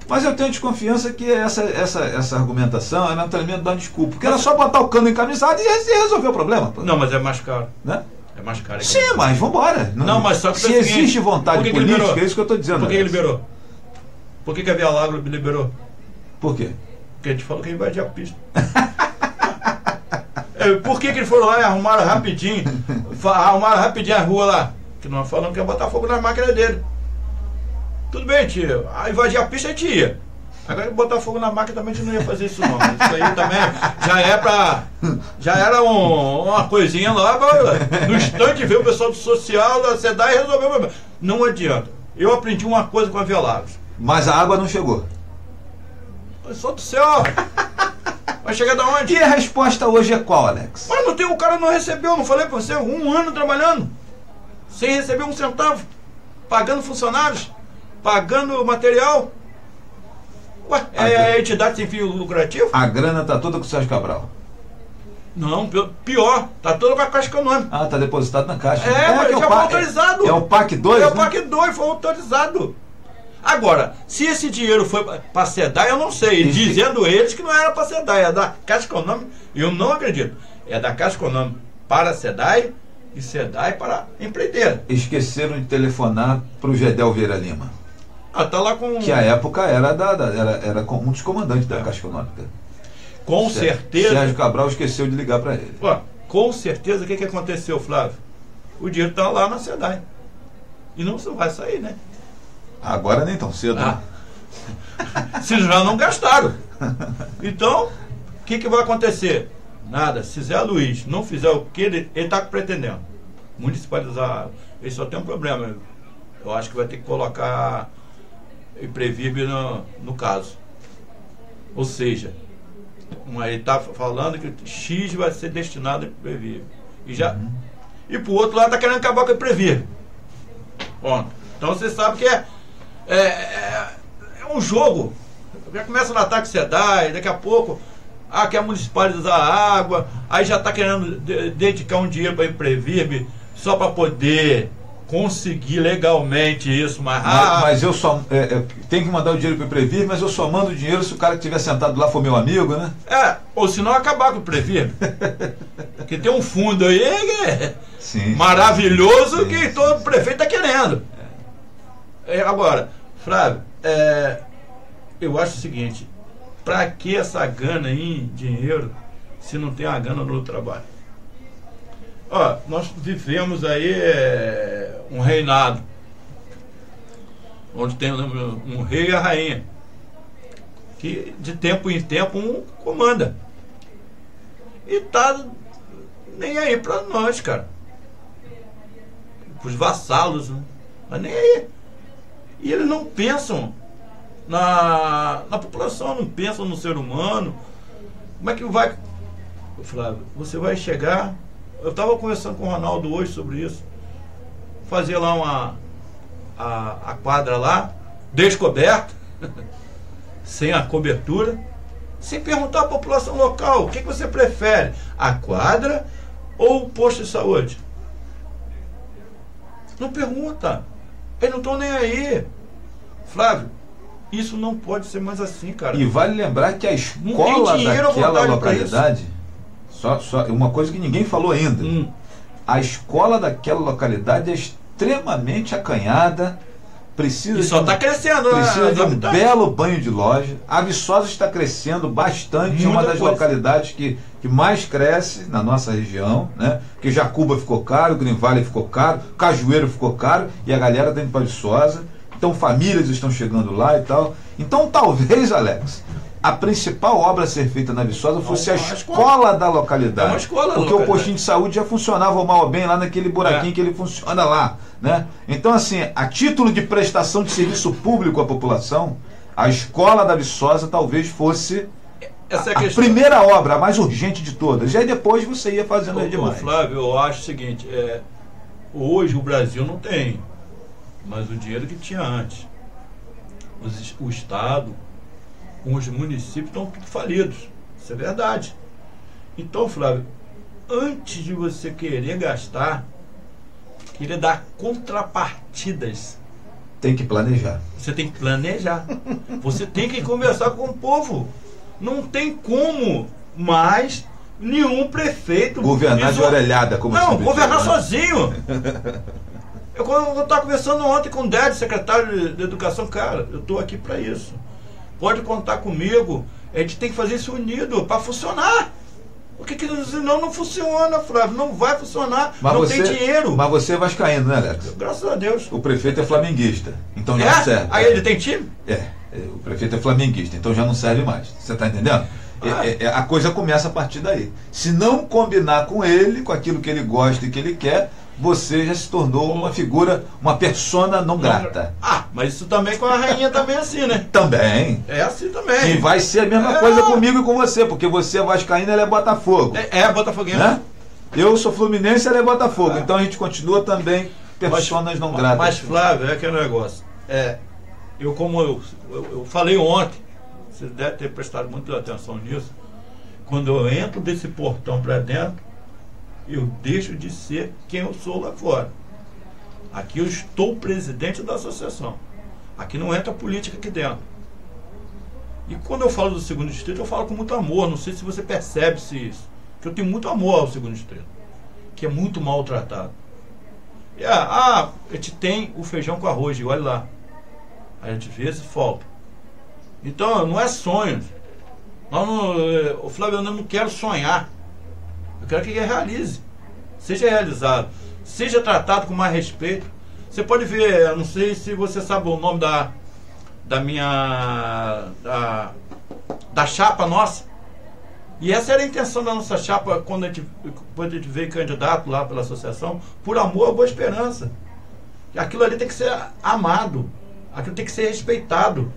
[SPEAKER 3] Mas eu tenho desconfiança que essa, essa, essa argumentação é naturalmente dar desculpa. Porque era só botar o cano encamisado e re- resolver o problema. pô.
[SPEAKER 2] Não, mas é mais caro.
[SPEAKER 3] Né?
[SPEAKER 2] É mais caro. aqui.
[SPEAKER 3] Sim, mas vambora.
[SPEAKER 2] Não, mas só que
[SPEAKER 3] Se
[SPEAKER 2] é o seguinte,
[SPEAKER 3] existe vontade
[SPEAKER 2] que que
[SPEAKER 3] política,
[SPEAKER 2] liberou?
[SPEAKER 3] é isso que eu estou dizendo.
[SPEAKER 2] Por que ele
[SPEAKER 3] Alex.
[SPEAKER 2] liberou? Por que, que a Via Lago liberou?
[SPEAKER 3] Por quê?
[SPEAKER 2] Porque a gente falou que ia invadir a pista. *laughs* É, Por que, que eles foram lá e arrumaram rapidinho? Arrumaram rapidinho a rua lá? Que nós falamos que ia botar fogo na máquina dele. Tudo bem, tio. A invadir a pista a gente ia. Agora botar fogo na máquina também a gente não ia fazer isso não. Isso aí também já é pra. Já era um- uma coisinha lá pra, no instante ver o pessoal do social, da SEDAI e resolver o problema. Não adianta. Eu aprendi uma coisa com a Via Lagos.
[SPEAKER 3] Mas a água não chegou.
[SPEAKER 2] Só do céu! Vai chegar da onde?
[SPEAKER 3] E a resposta hoje é qual, Alex?
[SPEAKER 2] Mas não tem, o cara não recebeu, não falei pra você, um ano trabalhando, sem receber um centavo, pagando funcionários, pagando material. Ué, é a entidade sem fim lucrativo?
[SPEAKER 3] A grana tá toda com o Sérgio Cabral.
[SPEAKER 2] Não, pi- pior, tá todo com a Caixa Econômica.
[SPEAKER 3] Ah, tá depositado na caixa.
[SPEAKER 2] É, mas
[SPEAKER 3] que
[SPEAKER 2] já
[SPEAKER 3] o
[SPEAKER 2] foi autorizado.
[SPEAKER 3] É, é o PAC 2,
[SPEAKER 2] é
[SPEAKER 3] né?
[SPEAKER 2] o PAC 2, foi autorizado. Agora, se esse dinheiro foi para SEDAI, eu não sei.
[SPEAKER 3] Que-
[SPEAKER 2] Dizendo eles que não era para SEDAI, é da Caixa Econômica, eu não acredito. É da Caixa Econômica para a SEDAI e SEDAI para a empreiteira.
[SPEAKER 3] Esqueceram de telefonar pro Gedel Vieira Lima.
[SPEAKER 2] Ah, tá lá com.
[SPEAKER 3] Que a época era, da, da- era, era um dos comandantes da Caixa Econômica.
[SPEAKER 2] Com
[SPEAKER 3] Sé-
[SPEAKER 2] certeza.
[SPEAKER 3] Sérgio Cabral esqueceu de ligar para ele.
[SPEAKER 2] Ó, com certeza, o que, que aconteceu, Flávio? O dinheiro está lá na SEDAI. E não vai sair, né?
[SPEAKER 3] Agora nem tão cedo.
[SPEAKER 2] Ah.
[SPEAKER 3] né? *laughs*
[SPEAKER 2] Se já não gastaram. *laughs* Então, o que, que vai acontecer? Nada. Se Zé Luiz não fizer o que ele está pretendendo, municipalizar ele só tem um problema. Eu acho que vai ter que colocar Imprevive no, no caso. Ou seja, uma- ele está falando que X vai ser destinado a Imprevive. E já. E pro outro lado está querendo acabar com o Imprevive. Ponto. Então você sabe que é, é, é, é um jogo. Já começa no ataque SEDAI, daqui a pouco ah, quer municipalizar a água, aí já está querendo de- dedicar um dinheiro para Imprevive só para poder conseguir legalmente isso mais
[SPEAKER 3] Mas,
[SPEAKER 2] rápido.
[SPEAKER 3] mas eu só. É, é, tenho que mandar o dinheiro para o Previr, mas eu só mando o dinheiro se o cara que estiver sentado lá for meu amigo, né?
[SPEAKER 2] É, ou se não acabar com o Previr. *laughs* Porque tem um fundo aí que é
[SPEAKER 3] Sim.
[SPEAKER 2] maravilhoso
[SPEAKER 3] Sim,
[SPEAKER 2] que
[SPEAKER 3] sim,
[SPEAKER 2] todo prefeito está querendo. É, agora, Flávio, é, eu acho o seguinte, para que essa gana em dinheiro se não tem a gana no trabalho? Ó, nós vivemos aí é, um reinado, onde tem um, um rei e a rainha, que de tempo em tempo um comanda. E tá nem aí pra nós, cara. Pros vassalos, né? Mas nem aí. E eles não pensam na, na população, não pensam no ser humano. Como é que vai. Flávio, você vai chegar. Eu estava conversando com o Ronaldo hoje sobre isso. Fazer lá uma. A, a quadra lá, descoberta, *laughs* sem a cobertura, sem perguntar à população local o que, que você prefere, a quadra ou o posto de saúde? Não pergunta. Eles não estão nem aí. Flávio, isso não pode ser mais assim, cara.
[SPEAKER 3] E vale lembrar que a escola daquela localidade. Só, só uma coisa que ninguém falou ainda.
[SPEAKER 2] Hum.
[SPEAKER 3] A escola daquela localidade é extremamente acanhada. Precisa
[SPEAKER 2] E só está crescendo, né?
[SPEAKER 3] Precisa de um
[SPEAKER 2] habitantes.
[SPEAKER 3] belo banho de loja. A Viçosa está crescendo bastante, é uma
[SPEAKER 2] Muita
[SPEAKER 3] das
[SPEAKER 2] coisa.
[SPEAKER 3] localidades que, que mais cresce na nossa região, né? Porque Jacuba ficou caro, Green Valley ficou caro, Cajueiro ficou caro e a galera indo para Viçosa. Então famílias estão chegando lá e tal. Então *laughs* talvez, Alex, a principal obra a ser feita na Viçosa fosse a escola da localidade.
[SPEAKER 2] É uma escola
[SPEAKER 3] porque o
[SPEAKER 2] localidade.
[SPEAKER 3] postinho de saúde já funcionava mal ou bem lá naquele buraquinho
[SPEAKER 2] É.
[SPEAKER 3] que ele funciona lá, né? Então assim, a título de prestação de serviço público à população, a escola da Viçosa talvez fosse
[SPEAKER 2] é a
[SPEAKER 3] a primeira obra, a mais urgente de todas. E aí depois você ia fazendo
[SPEAKER 2] ô,
[SPEAKER 3] demais.
[SPEAKER 2] Flávio, eu acho o seguinte, é, Hoje o Brasil não tem, mas o dinheiro que tinha antes. Os o Estado, com os municípios estão tudo falidos. Isso é verdade. Então, Flávio, antes de você querer gastar, querer dar contrapartidas,
[SPEAKER 3] Tem que planejar.
[SPEAKER 2] você tem que planejar. Você tem que conversar com o povo. Não tem como mais nenhum prefeito.
[SPEAKER 3] Governar de orelhada, como
[SPEAKER 2] Não, governar sozinho. *laughs* Eu quando eu estava conversando ontem com o Ded, secretário de, de Educação, cara, eu estou aqui para isso. Pode contar comigo. A gente tem que fazer isso unido para funcionar. Porque que, senão não funciona, Flávio. Não vai funcionar.
[SPEAKER 3] Mas
[SPEAKER 2] não
[SPEAKER 3] você,
[SPEAKER 2] tem dinheiro.
[SPEAKER 3] Mas você é vascaíno, né, Alex?
[SPEAKER 2] Graças a Deus.
[SPEAKER 3] O prefeito é flamenguista. Então já
[SPEAKER 2] É?
[SPEAKER 3] não serve.
[SPEAKER 2] Aí ele tem time?
[SPEAKER 3] É, é, o prefeito é flamenguista, então já não serve mais. Você está entendendo? É,
[SPEAKER 2] Ah.
[SPEAKER 3] é, é, a coisa começa a partir daí. Se não combinar com ele, com aquilo que ele gosta e que ele quer, você já se tornou uma figura, uma persona não grata.
[SPEAKER 2] Ah, mas isso também com a rainha também é assim, né?
[SPEAKER 3] Também.
[SPEAKER 2] É assim também.
[SPEAKER 3] E vai ser a mesma
[SPEAKER 2] É.
[SPEAKER 3] coisa comigo e com você, porque você é vascaíno e ela é Botafogo.
[SPEAKER 2] É, é Botafoguense.
[SPEAKER 3] Né? Eu sou fluminense ela é Botafogo. Então a gente continua também personas não gratas.
[SPEAKER 2] Mas, Flávio, é aquele negócio. É, eu, como eu, eu, eu falei ontem, você deve ter prestado muita atenção nisso. Quando eu entro desse portão para dentro, eu deixo de ser quem eu sou lá fora. Aqui eu estou presidente da associação. Aqui não entra política aqui dentro. E quando eu falo do segundo distrito, eu falo com muito amor. Não sei se você percebe se isso. Que eu tenho muito amor ao segundo distrito. Que é muito maltratado. E, ah, ah, a gente tem o feijão com arroz, e olha lá. A gente vê se falta. Então, não é sonho. Não, eh, o Flávio, eu não quero sonhar. Eu quero que ele realize. Seja realizado. Seja tratado com mais respeito. Você pode ver, eu não sei se você sabe o nome da, da minha. Da, da chapa nossa. E essa era a intenção da nossa chapa quando a gente, quando a gente veio candidato lá pela associação, por amor à boa esperança. Aquilo ali tem que ser amado, aquilo tem que ser respeitado.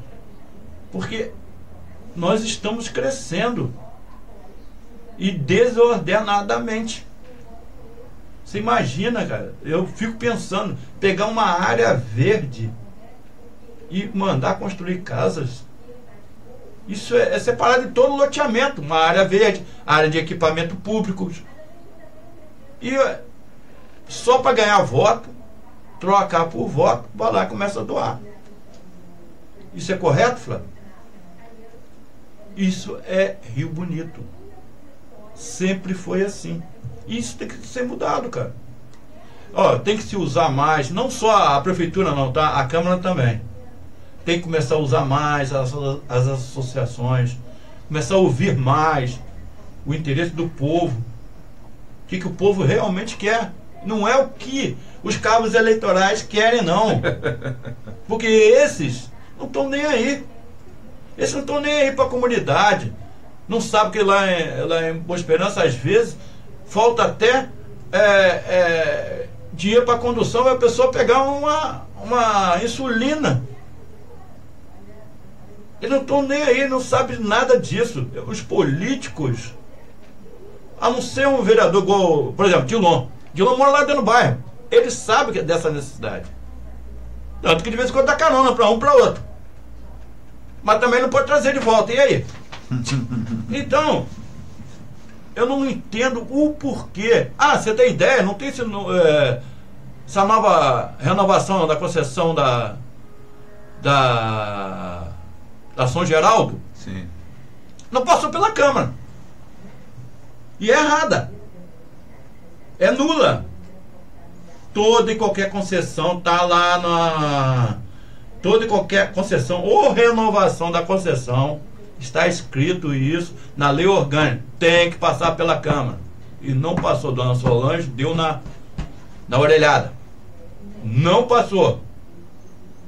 [SPEAKER 2] Porque nós estamos crescendo e desordenadamente. Você imagina, cara, eu fico pensando, pegar uma área verde e mandar construir casas isso é, é separado de todo loteamento, uma área verde, área de equipamento públicos. E só para ganhar voto, trocar por voto, vai lá e começa a doar. Isso é correto, Flávio? Isso é Rio Bonito. Sempre foi assim. Isso tem que ser mudado, cara. Ó, tem que se usar mais, não só a prefeitura não, tá? A Câmara também tem que começar a usar mais as, as associações, começar a ouvir mais o interesse do povo. O que, que o povo realmente quer. Não é o que os cabos eleitorais querem, não. Porque esses não estão nem aí. Esses não estão nem aí para a comunidade. Não sabe que lá em, lá em Boa Esperança, às vezes, falta até é, é, dinheiro para condução e a pessoa pegar uma, uma insulina. Eles não estão nem aí, não sabem nada disso. Os políticos, a não ser um vereador igual, por exemplo, Dilon. Dilon mora lá dentro do bairro. Ele sabe que é dessa necessidade. Tanto que de vez em quando dá carona para um para outro. Mas também não pode trazer de volta. E aí? *laughs* Então, eu não entendo o porquê. Ah, você tem ideia? Não tem esse, é, essa nova renovação da concessão da. da. da São Geraldo?
[SPEAKER 3] Sim.
[SPEAKER 2] Não passou pela Câmara. E é errada. É nula. Toda e qualquer concessão tá lá na. Toda e qualquer concessão ou renovação da concessão está escrito isso na lei orgânica. Tem que passar pela Câmara. E não passou, dona Solange, deu na, na orelhada. Não passou.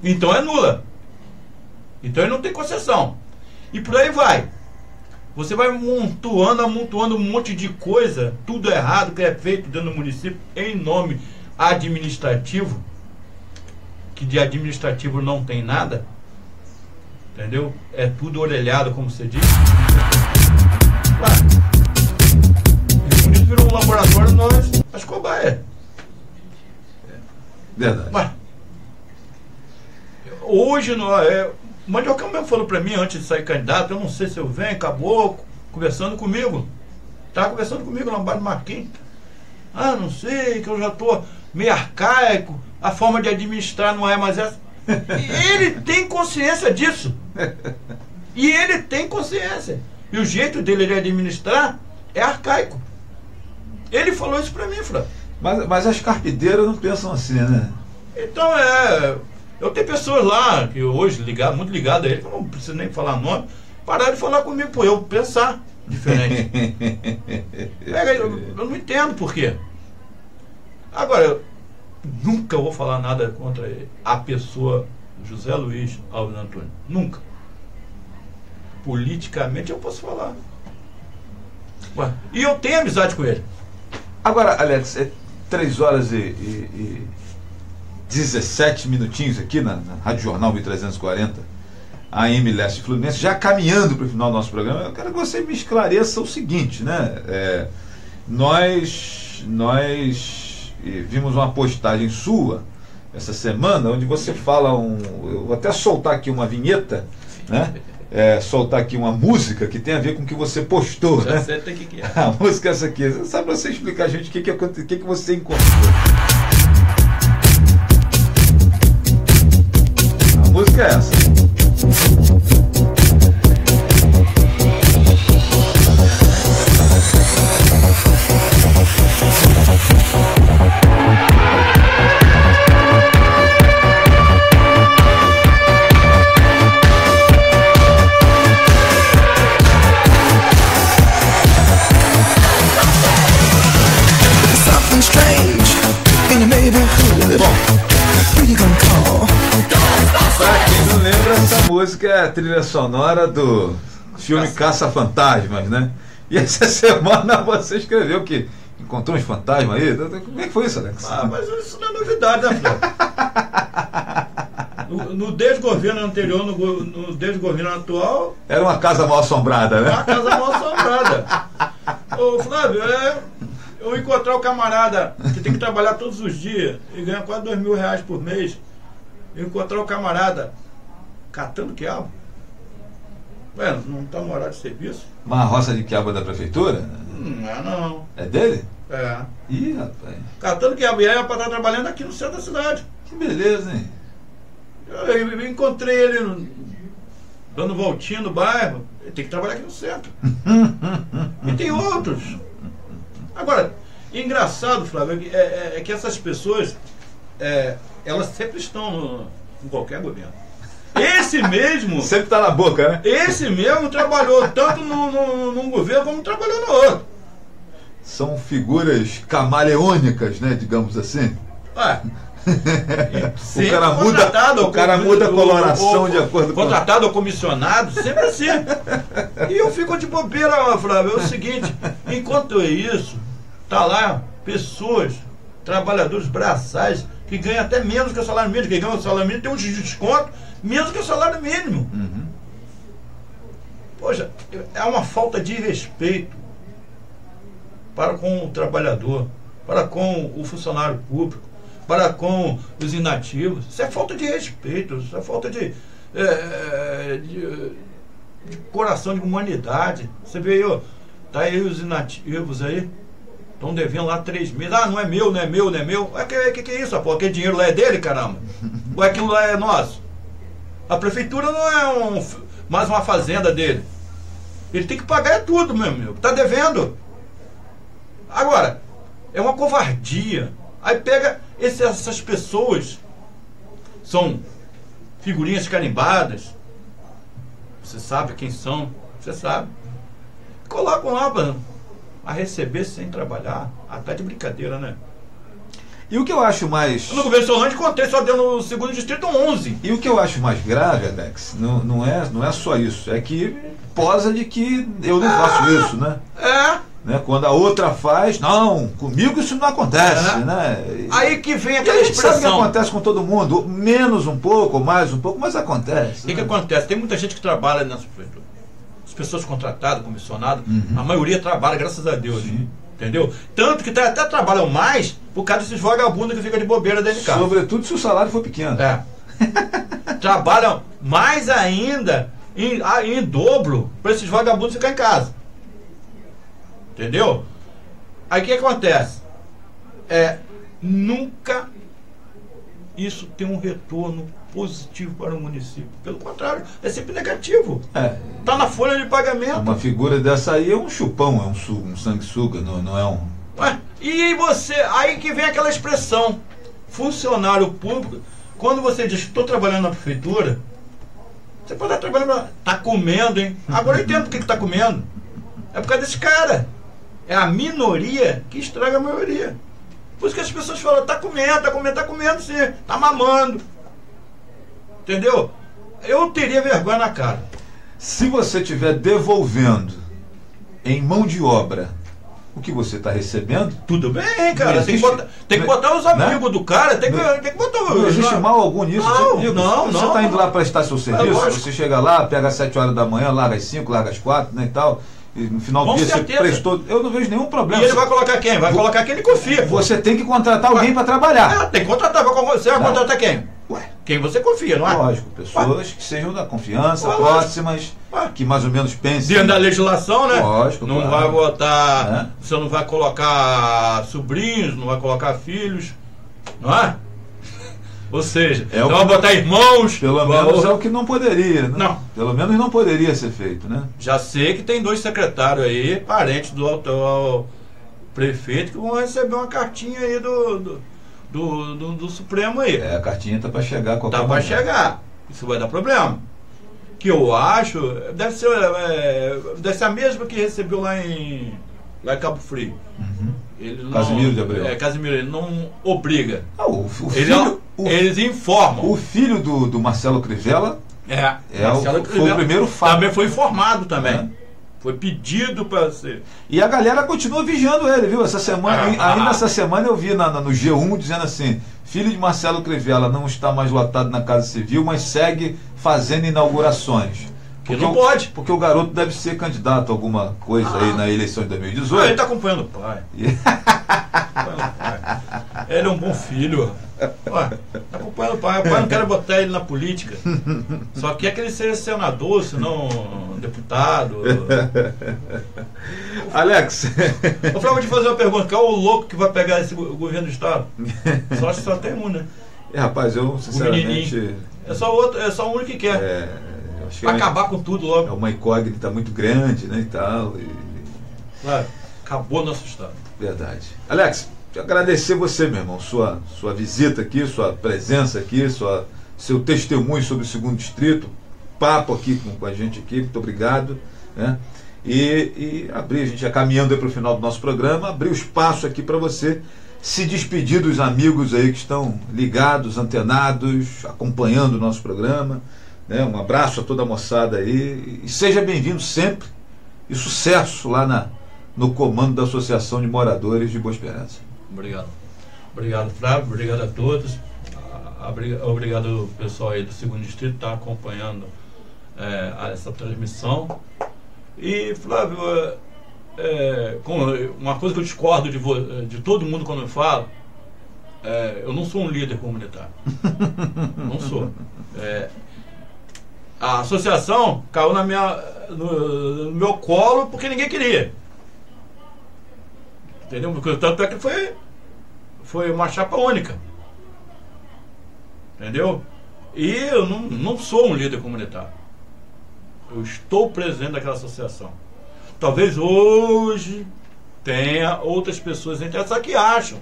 [SPEAKER 2] Então é nula. Então ele não tem concessão. E por aí vai. Você vai amontoando, amontoando um monte de coisa, tudo errado que é feito dentro do município em nome administrativo, que de administrativo não tem nada. Entendeu? É tudo orelhado, como você disse. Claro. E por isso virou um laboratório nós, as cobaias.
[SPEAKER 3] Verdade.
[SPEAKER 2] Mas, hoje, não, é, o Mandiocão mesmo falou pra mim antes de sair candidato, eu não sei se eu venho, acabou conversando comigo. Tava conversando comigo lá no bairro Marquinhos. Ah, não sei, que eu já tô meio arcaico, a forma de administrar não é mais essa. Ele tem consciência disso. E ele tem consciência. E o jeito dele de administrar é arcaico. Ele falou isso pra mim, Flávio.
[SPEAKER 3] Mas, mas as carpideiras não pensam assim, né?
[SPEAKER 2] Então é. Eu tenho pessoas lá que hoje, ligado, muito ligadas a ele, que eu não preciso nem falar nome, pararam de falar comigo por eu pensar diferente. *laughs* Aí, eu, eu não entendo por quê. Agora, nunca vou falar nada contra ele, a pessoa José Luiz Alves Antônio. Nunca. Politicamente eu posso falar. Ué, e eu tenho amizade com ele.
[SPEAKER 3] Agora, Alex, é 3 horas e, e, e 17 minutinhos aqui na, na Rádio Jornal 1340, AM Leste Fluminense, já caminhando para o final do nosso programa, eu quero que você me esclareça o seguinte, né? É, nós, nós vimos uma postagem sua essa semana, onde você fala um. Eu vou até soltar aqui uma vinheta, né? É, soltar aqui uma música que tem a ver com o que você postou.
[SPEAKER 2] Já
[SPEAKER 3] Né?
[SPEAKER 2] sei até que, que é. *laughs*
[SPEAKER 3] A música é essa aqui. Só pra você explicar a gente o que, que, o que, que você encontrou. A música é essa. É a trilha sonora do filme Caça Fantasmas, né? E essa *laughs* semana você escreveu que encontrou uns fantasmas aí. Como é que foi isso, Alex?
[SPEAKER 2] Ah, mas isso não é novidade, né, Flávio? No, no desgoverno anterior, no, no desgoverno atual,
[SPEAKER 3] Era uma casa mal assombrada,
[SPEAKER 2] é uma
[SPEAKER 3] né?
[SPEAKER 2] casa mal assombrada. Ô, Flávio, é, eu encontrar o camarada que tem que trabalhar todos os dias e ganha quase dois mil reais por mês, eu encontrar o camarada catando quiabo. Ué, não tá no horário de serviço?
[SPEAKER 3] Uma roça de quiabo da prefeitura?
[SPEAKER 2] Não é não.
[SPEAKER 3] É dele?
[SPEAKER 2] É.
[SPEAKER 3] Ih, rapaz.
[SPEAKER 2] Catando quiabo. E era pra estar trabalhando aqui no centro da cidade.
[SPEAKER 3] Que beleza, hein?
[SPEAKER 2] Eu, eu encontrei ele no- dando voltinha no bairro. Ele tem que trabalhar aqui no centro. *laughs* e tem outros. Agora, engraçado, Flávio, é, que- é- é que essas pessoas, é, elas sempre estão no, em qualquer governo. Esse mesmo,
[SPEAKER 3] Sempre tá na boca, né?
[SPEAKER 2] esse mesmo trabalhou tanto no, no, num governo como trabalhou no outro.
[SPEAKER 3] São figuras camaleônicas, né? Digamos assim.
[SPEAKER 2] Ué, *laughs*
[SPEAKER 3] o cara muda,
[SPEAKER 2] contratado,
[SPEAKER 3] o cara muda a coloração
[SPEAKER 2] ou-
[SPEAKER 3] de acordo com.
[SPEAKER 2] Contratado ou comissionado, sempre assim. E eu fico de bobeira, Flávio. É o seguinte, enquanto é isso, tá lá pessoas, trabalhadores braçais, que ganham até menos que o salário mínimo, que ganham o salário mínimo, tem um desconto menos que o salário mínimo.
[SPEAKER 3] Uhum.
[SPEAKER 2] Poxa, é uma falta de respeito para com o trabalhador, para com o funcionário público, para com os inativos. Isso é falta de respeito, isso é falta de, é, de, de coração de humanidade. Você vê aí, ó, tá aí os inativos aí, estão devendo lá três meses. Ah, não é meu, não é meu, não é meu. O que, que, que é isso, pô? Aquele dinheiro lá é dele, caramba? Ou aquilo lá é nosso? A prefeitura não é um, mais uma fazenda dele. Ele tem que pagar é tudo, meu amigo. Tá devendo. Agora, é uma covardia. Aí pega esse- essas pessoas, são figurinhas carimbadas. Você sabe quem são, você sabe. Colocam lá pra, a receber sem trabalhar. Ah, tá de brincadeira, né?
[SPEAKER 3] E o que eu acho mais.
[SPEAKER 2] No governo Solange contei só deu no segundo distrito 11.
[SPEAKER 3] E o que eu acho mais grave, Alex, não, não, é, não é só isso. É que posa de que eu não faço isso, né?
[SPEAKER 2] É.
[SPEAKER 3] né? Quando a outra faz, não, comigo isso não acontece,
[SPEAKER 2] É.
[SPEAKER 3] né? E-
[SPEAKER 2] Aí que vem
[SPEAKER 3] e
[SPEAKER 2] aquela
[SPEAKER 3] a gente sabe que
[SPEAKER 2] expressão.
[SPEAKER 3] acontece com todo mundo, menos um pouco, mais um pouco, mas acontece.
[SPEAKER 2] O que, que
[SPEAKER 3] né?
[SPEAKER 2] acontece? Tem muita gente que trabalha nessa prefeitura. As pessoas contratadas, comissionadas,
[SPEAKER 3] Uhum.
[SPEAKER 2] a maioria trabalha, graças a Deus.
[SPEAKER 3] Sim.
[SPEAKER 2] Entendeu? Tanto que até trabalham mais por causa desses vagabundos que ficam de bobeira dentro de casa.
[SPEAKER 3] Sobretudo se o salário for pequeno.
[SPEAKER 2] É. *laughs* Trabalham mais ainda em, em dobro para esses vagabundos ficar em casa. Entendeu? Aí o que acontece? É, nunca isso tem um retorno positivo para o município. Pelo contrário, é sempre negativo.
[SPEAKER 3] É,
[SPEAKER 2] Tá na folha de pagamento.
[SPEAKER 3] uma figura dessa aí é um chupão, é um, su, um sanguessuga, não, não é um.
[SPEAKER 2] Ué, E você, aí que vem aquela expressão, funcionário público, quando você diz que estou trabalhando na prefeitura, você pode estar trabalhando, tá comendo, hein? Agora eu entendo por que está comendo. É por causa desse cara. É a minoria que estraga a maioria. Por isso que as pessoas falam, tá comendo, tá comendo, tá comendo sim, tá mamando. Entendeu? Eu teria vergonha na cara.
[SPEAKER 3] Se você estiver devolvendo em mão de obra o que você está recebendo,
[SPEAKER 2] Tudo bem, cara.
[SPEAKER 3] Não
[SPEAKER 2] tem, que
[SPEAKER 3] existe-
[SPEAKER 2] botar, tem que botar os
[SPEAKER 3] né?
[SPEAKER 2] amigos do cara, tem que,
[SPEAKER 3] Não-
[SPEAKER 2] tem que botar
[SPEAKER 3] não existe mal algum nisso.
[SPEAKER 2] Não, não,
[SPEAKER 3] Você está indo lá prestar seu serviço,
[SPEAKER 2] lógico.
[SPEAKER 3] você chega lá, pega às 7 horas da manhã, larga às 5, larga às 4, né, e tal. E no final do dia
[SPEAKER 2] certeza.
[SPEAKER 3] você prestou. Eu não vejo nenhum
[SPEAKER 2] E
[SPEAKER 3] problema.
[SPEAKER 2] ele vai colocar quem? Vai colocar quem ele confia. pô.
[SPEAKER 3] Você tem que contratar alguém para trabalhar.
[SPEAKER 2] Ah, tem que contratar. vai- Você vai contratar quem?
[SPEAKER 3] Ué.
[SPEAKER 2] Quem você confia, não é?
[SPEAKER 3] Lógico, pessoas que sejam da confiança,
[SPEAKER 2] Lógico.
[SPEAKER 3] próximas,
[SPEAKER 2] Ué.
[SPEAKER 3] que mais ou menos pensem.
[SPEAKER 2] Dentro da legislação, né?
[SPEAKER 3] Lógico,
[SPEAKER 2] Não
[SPEAKER 3] claro.
[SPEAKER 2] vai botar.
[SPEAKER 3] É.
[SPEAKER 2] Você não vai colocar sobrinhos, não vai colocar filhos, não é? Ou seja,
[SPEAKER 3] É
[SPEAKER 2] não vai botar irmãos.
[SPEAKER 3] Pelo menos é o que não poderia, né?
[SPEAKER 2] Não.
[SPEAKER 3] Pelo menos não poderia ser feito, né?
[SPEAKER 2] Já sei que tem dois secretários aí, parentes do atual prefeito, que vão receber uma cartinha aí do, do, do, do- do Supremo aí.
[SPEAKER 3] É, a cartinha tá para chegar a qualquer
[SPEAKER 2] Tá pra
[SPEAKER 3] momento.
[SPEAKER 2] chegar. Isso vai dar problema. Que eu acho, deve ser, é, deve ser a mesma que recebeu lá em, lá em Cabo Frio. Ele não,
[SPEAKER 3] Casimiro de Abreu.
[SPEAKER 2] É, Casimiro, ele não obriga.
[SPEAKER 3] Ah, o, o
[SPEAKER 2] Ele
[SPEAKER 3] filho,
[SPEAKER 2] não-
[SPEAKER 3] o,
[SPEAKER 2] eles informam.
[SPEAKER 3] o filho do, do Marcelo Crivella
[SPEAKER 2] é,
[SPEAKER 3] é o-
[SPEAKER 2] Marcelo
[SPEAKER 3] foi
[SPEAKER 2] Crivella
[SPEAKER 3] o primeiro fato.
[SPEAKER 2] Também foi informado também.
[SPEAKER 3] É.
[SPEAKER 2] Foi pedido para ser.
[SPEAKER 3] E a galera continua vigiando ele, viu? Essa semana,
[SPEAKER 2] Ah.
[SPEAKER 3] ainda essa semana eu vi na, na- no G1 dizendo assim: filho de Marcelo Crivella não está mais lotado na Casa Civil, mas segue fazendo inaugurações.
[SPEAKER 2] Que
[SPEAKER 3] Porque
[SPEAKER 2] não
[SPEAKER 3] o-
[SPEAKER 2] pode.
[SPEAKER 3] Porque o garoto deve ser candidato a alguma coisa aí na eleição de
[SPEAKER 2] Ah, ele
[SPEAKER 3] 2018.
[SPEAKER 2] tá acompanhando o pai.
[SPEAKER 3] E- *laughs*
[SPEAKER 2] Acompanhando o pai. Ele é um bom filho. Ué, tá acompanhando o pai. O pai não quer botar ele na política. Só quer que ele seja senador, se não deputado.
[SPEAKER 3] Alex,
[SPEAKER 2] Eu vou te fazer uma pergunta: qual é o louco que vai pegar esse go- governo do Estado? Só acho que só tem um, né?
[SPEAKER 3] É, rapaz, eu sinceramente.
[SPEAKER 2] É só, outro, é só o único que quer.
[SPEAKER 3] É, que é,
[SPEAKER 2] acabar com tudo
[SPEAKER 3] é
[SPEAKER 2] logo.
[SPEAKER 3] uma incógnita muito grande, né? E tal. e-
[SPEAKER 2] Claro, acabou nosso Estado.
[SPEAKER 3] Verdade. Alex, agradecer você, meu irmão, sua, sua visita aqui, sua presença aqui, sua, seu testemunho sobre o segundo distrito, papo aqui com, com a gente aqui, muito obrigado. Né? E, e abrir, a gente já caminhando para o final do nosso programa, abrir o espaço aqui para você se despedir dos amigos aí que estão ligados, antenados, acompanhando o nosso programa. Né? Um abraço a toda a moçada aí e seja bem-vindo sempre e sucesso lá na, no comando da Associação de Moradores de Boa Esperança.
[SPEAKER 2] Obrigado. Obrigado, Flávio. Obrigado a todos. Ah, obri- Obrigado, pessoal aí do segundo distrito, que está acompanhando a- essa transmissão. E, Flávio, eh, com- uma coisa que eu discordo de, vo- de todo mundo quando eu falo, eh, eu não sou um líder comunitário. *laughs* não sou. Eh, a associação caiu na minha, no, no meu colo porque ninguém queria. Entendeu? Porque tanto é que foi, foi uma chapa única. Entendeu? E eu não, não sou um líder comunitário. Eu estou presente naquela associação. Talvez hoje tenha outras pessoas interessadas que acham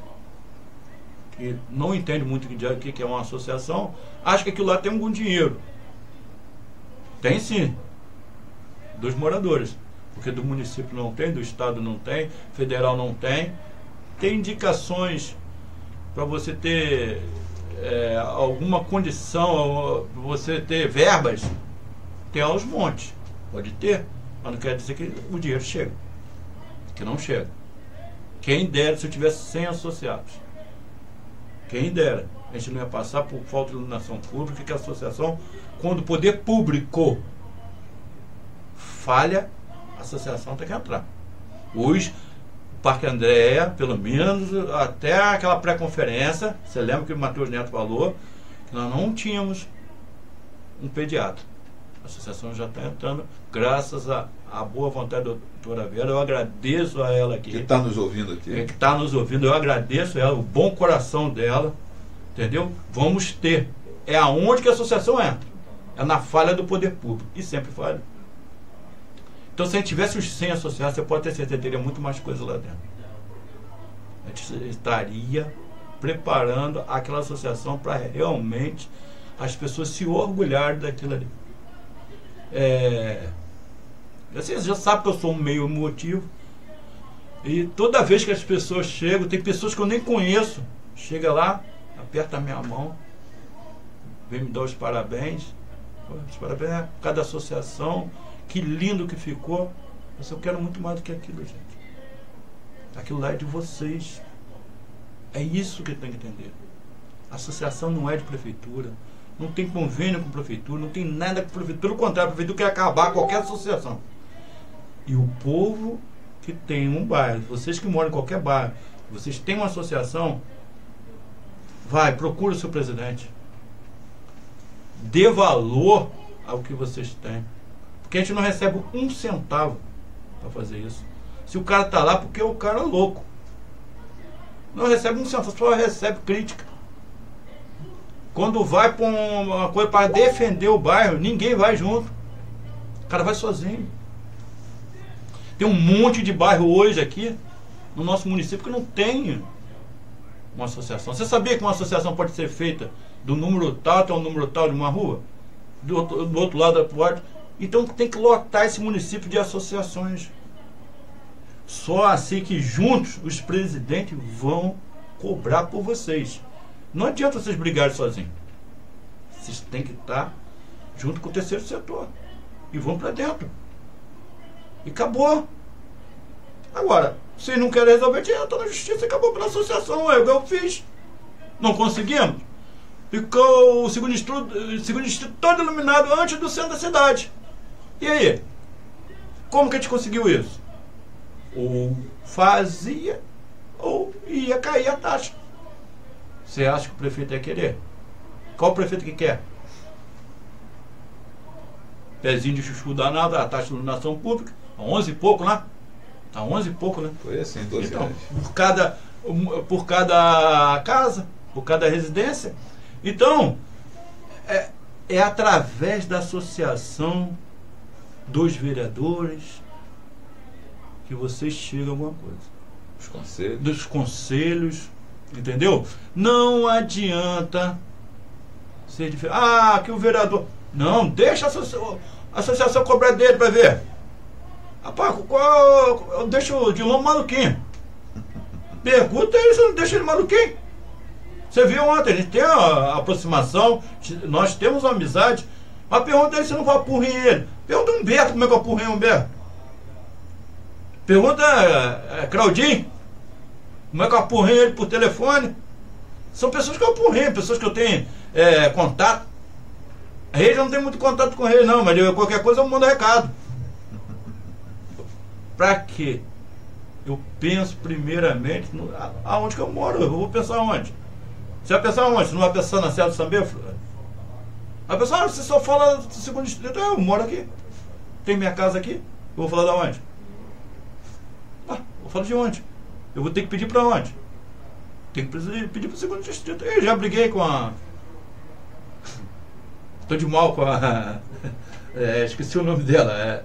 [SPEAKER 2] que não entendem muito o que- é uma associação, acham que aquilo lá tem algum dinheiro. Tem sim. Dos moradores. Porque do município não tem, do estado não tem, federal não tem. Tem indicações para você ter é, alguma condição, você ter verbas, tem aos montes. Pode ter, mas não quer dizer que o dinheiro chega. Que não chega. Quem dera se eu tivesse 100 associados. Quem dera. A gente não ia passar por falta de iluminação pública, que a associação, quando o poder público falha, associação tem que entrar. Hoje, Parque Andréa, pelo menos, até aquela pré-conferência, você lembra que o Matheus Neto falou, que nós não tínhamos um pediatra. A associação já está entrando, graças à à boa vontade da doutora Vera, eu agradeço a ela aqui
[SPEAKER 3] Que está nos ouvindo
[SPEAKER 2] é,
[SPEAKER 3] aqui.
[SPEAKER 2] que está nos ouvindo, eu agradeço ela, o bom coração dela, entendeu? Vamos ter. É aonde que a associação entra. É na falha do poder público. E sempre falha. Então, se a gente tivesse os 100 associados, você pode ter certeza teria muito mais coisa lá dentro. A gente estaria preparando aquela associação para realmente as pessoas se orgulharem daquilo ali. É, você já sabe que eu sou um meio emotivo. E toda vez que as pessoas chegam, tem pessoas que eu nem conheço, chega lá, aperta a minha mão, vem me dar os parabéns. Os parabéns é por causa da associação, que lindo que ficou. Mas eu quero muito mais do que aquilo, gente. Aquilo lá é de vocês. É isso que tem que entender. A associação não é de prefeitura. Não tem convênio com prefeitura, não tem nada com prefeitura. Pelo contrário, a prefeitura quer acabar qualquer associação. E o povo que tem um bairro, vocês que moram em qualquer bairro, vocês têm uma associação, vai, procura o seu presidente. Dê valor ao que vocês têm. Porque a gente não recebe um centavo para fazer isso. Se o cara tá lá, porque o cara é louco. Não recebe um centavo, só recebe crítica. Quando vai para uma coisa para defender o bairro, ninguém vai junto. O cara vai sozinho. Tem um monte de bairro hoje aqui no nosso município que não tem uma associação. Você sabia que uma associação pode ser feita do número tal até o número tal de uma rua? Do outro, do outro lado da porta? Então tem que lotar esse município de associações. Só assim que juntos os presidentes vão cobrar por vocês. Não adianta vocês brigarem sozinhos. Vocês têm que estar junto com o terceiro setor. E vão para dentro. E acabou. Agora, se não querem resolver, entra na justiça e acabou pela associação. É que eu fiz. Não conseguimos. Ficou o segundo distrito, o segundo distrito todo iluminado antes do centro da cidade. E aí? Como que a gente conseguiu isso? Ou fazia, ou ia cair a taxa. Você acha que o prefeito ia querer? Qual o prefeito que quer? Pezinho de chuchu danado, a taxa de iluminação pública, a 11 e pouco lá. Tá 11 e pouco, né?
[SPEAKER 3] Foi assim, 12
[SPEAKER 2] Então,
[SPEAKER 3] anos.
[SPEAKER 2] por cada, por cada casa, por cada residência. Então, é, é através da associação dos vereadores que vocês a alguma coisa
[SPEAKER 3] Os conselhos.
[SPEAKER 2] dos conselhos, entendeu? Não adianta ser diferente. Ah, que o vereador. Não, deixa a associa- a associação cobrar dele para ver. Rapaz, qual. Eu deixo o Dilon maluquinho. Pergunta eu não deixa ele maluquinho. Você viu ontem, a gente tem a aproximação, nós temos uma amizade, mas pergunta ele se não vai apurrinhar ele. Pergunta Humberto como é que eu apurrinho o Humberto. Pergunta é, Claudinho, como é que eu apurrinho ele por telefone. São pessoas que eu apurrinho, pessoas que eu tenho é, contato. Eu não tenho muito contato com reis não, mas eu, qualquer coisa eu mando recado. Pra quê? Eu penso primeiramente no, aonde que eu moro, eu vou pensar onde? Você vai pensar onde? Você não vai pensar na Serra do Sambê? Vai pensar, ah, você só fala do segundo distrito, Ah, eu moro aqui. Tem minha casa aqui, eu vou falar da onde? Ah, vou falar de onde? Eu vou ter que pedir pra onde? Tem que pedir, pedir pro segundo distrito. Eu já briguei com a. *laughs* Tô de mal com a. *laughs* é, esqueci o nome dela. é,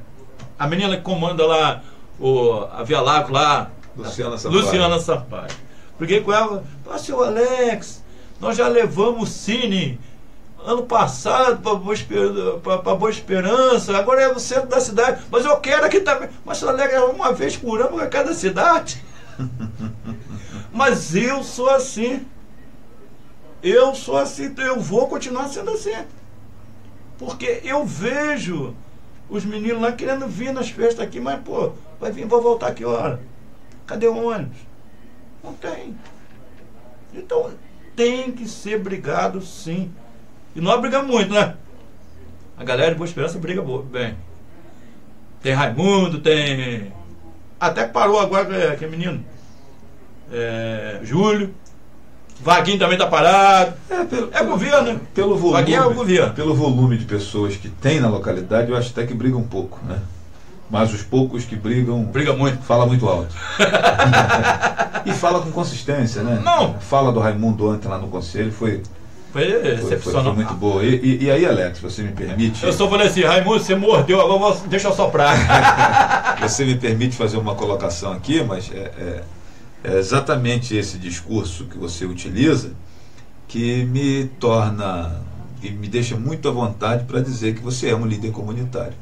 [SPEAKER 2] a menina que comanda lá o, a Via Lago lá.
[SPEAKER 3] Luciana Sampaio.
[SPEAKER 2] Luciana Sampaio. Briguei com ela. Ah, seu Alex, nós já levamos o Cine ano passado para Boa, Esper- pra- pra Boa Esperança, agora é o centro da cidade, mas eu quero aqui também. Mas Alex, é uma vez por ano a cada cidade. *laughs* Mas eu sou assim. Eu sou assim, então eu vou continuar sendo assim. Porque eu vejo os meninos lá querendo vir nas festas aqui, mas pô, vai vir, vou voltar que hora? Cadê o ônibus? Não tem. Então tem que ser brigado sim. E nós brigamos muito, né? A galera de Boa Esperança briga bem. Tem Raimundo, tem Até que parou agora, que é, que é menino. É, Júlio. Vaguinho também tá parado.
[SPEAKER 3] É, pelo,
[SPEAKER 2] É governo, né?
[SPEAKER 3] pelo volume,
[SPEAKER 2] Vaguinho é o governo.
[SPEAKER 3] pelo volume de pessoas que tem na localidade, eu acho até que brigam um pouco, né? Mas os poucos que brigam
[SPEAKER 2] Briga muito.
[SPEAKER 3] fala muito alto. *laughs* e fala com consistência, né?
[SPEAKER 2] Não.
[SPEAKER 3] Fala do Raimundo ontem lá no conselho, foi,
[SPEAKER 2] Foi excepcional.
[SPEAKER 3] foi muito boa. E, e- e aí, Alex, você me permite?
[SPEAKER 2] Eu só falei assim, Raimundo, você mordeu, agora deixa eu soprar. *laughs*
[SPEAKER 3] Você me permite fazer uma colocação aqui, mas é, é- é exatamente esse discurso que você utiliza que me torna e me deixa muito à vontade para dizer que você é um líder comunitário.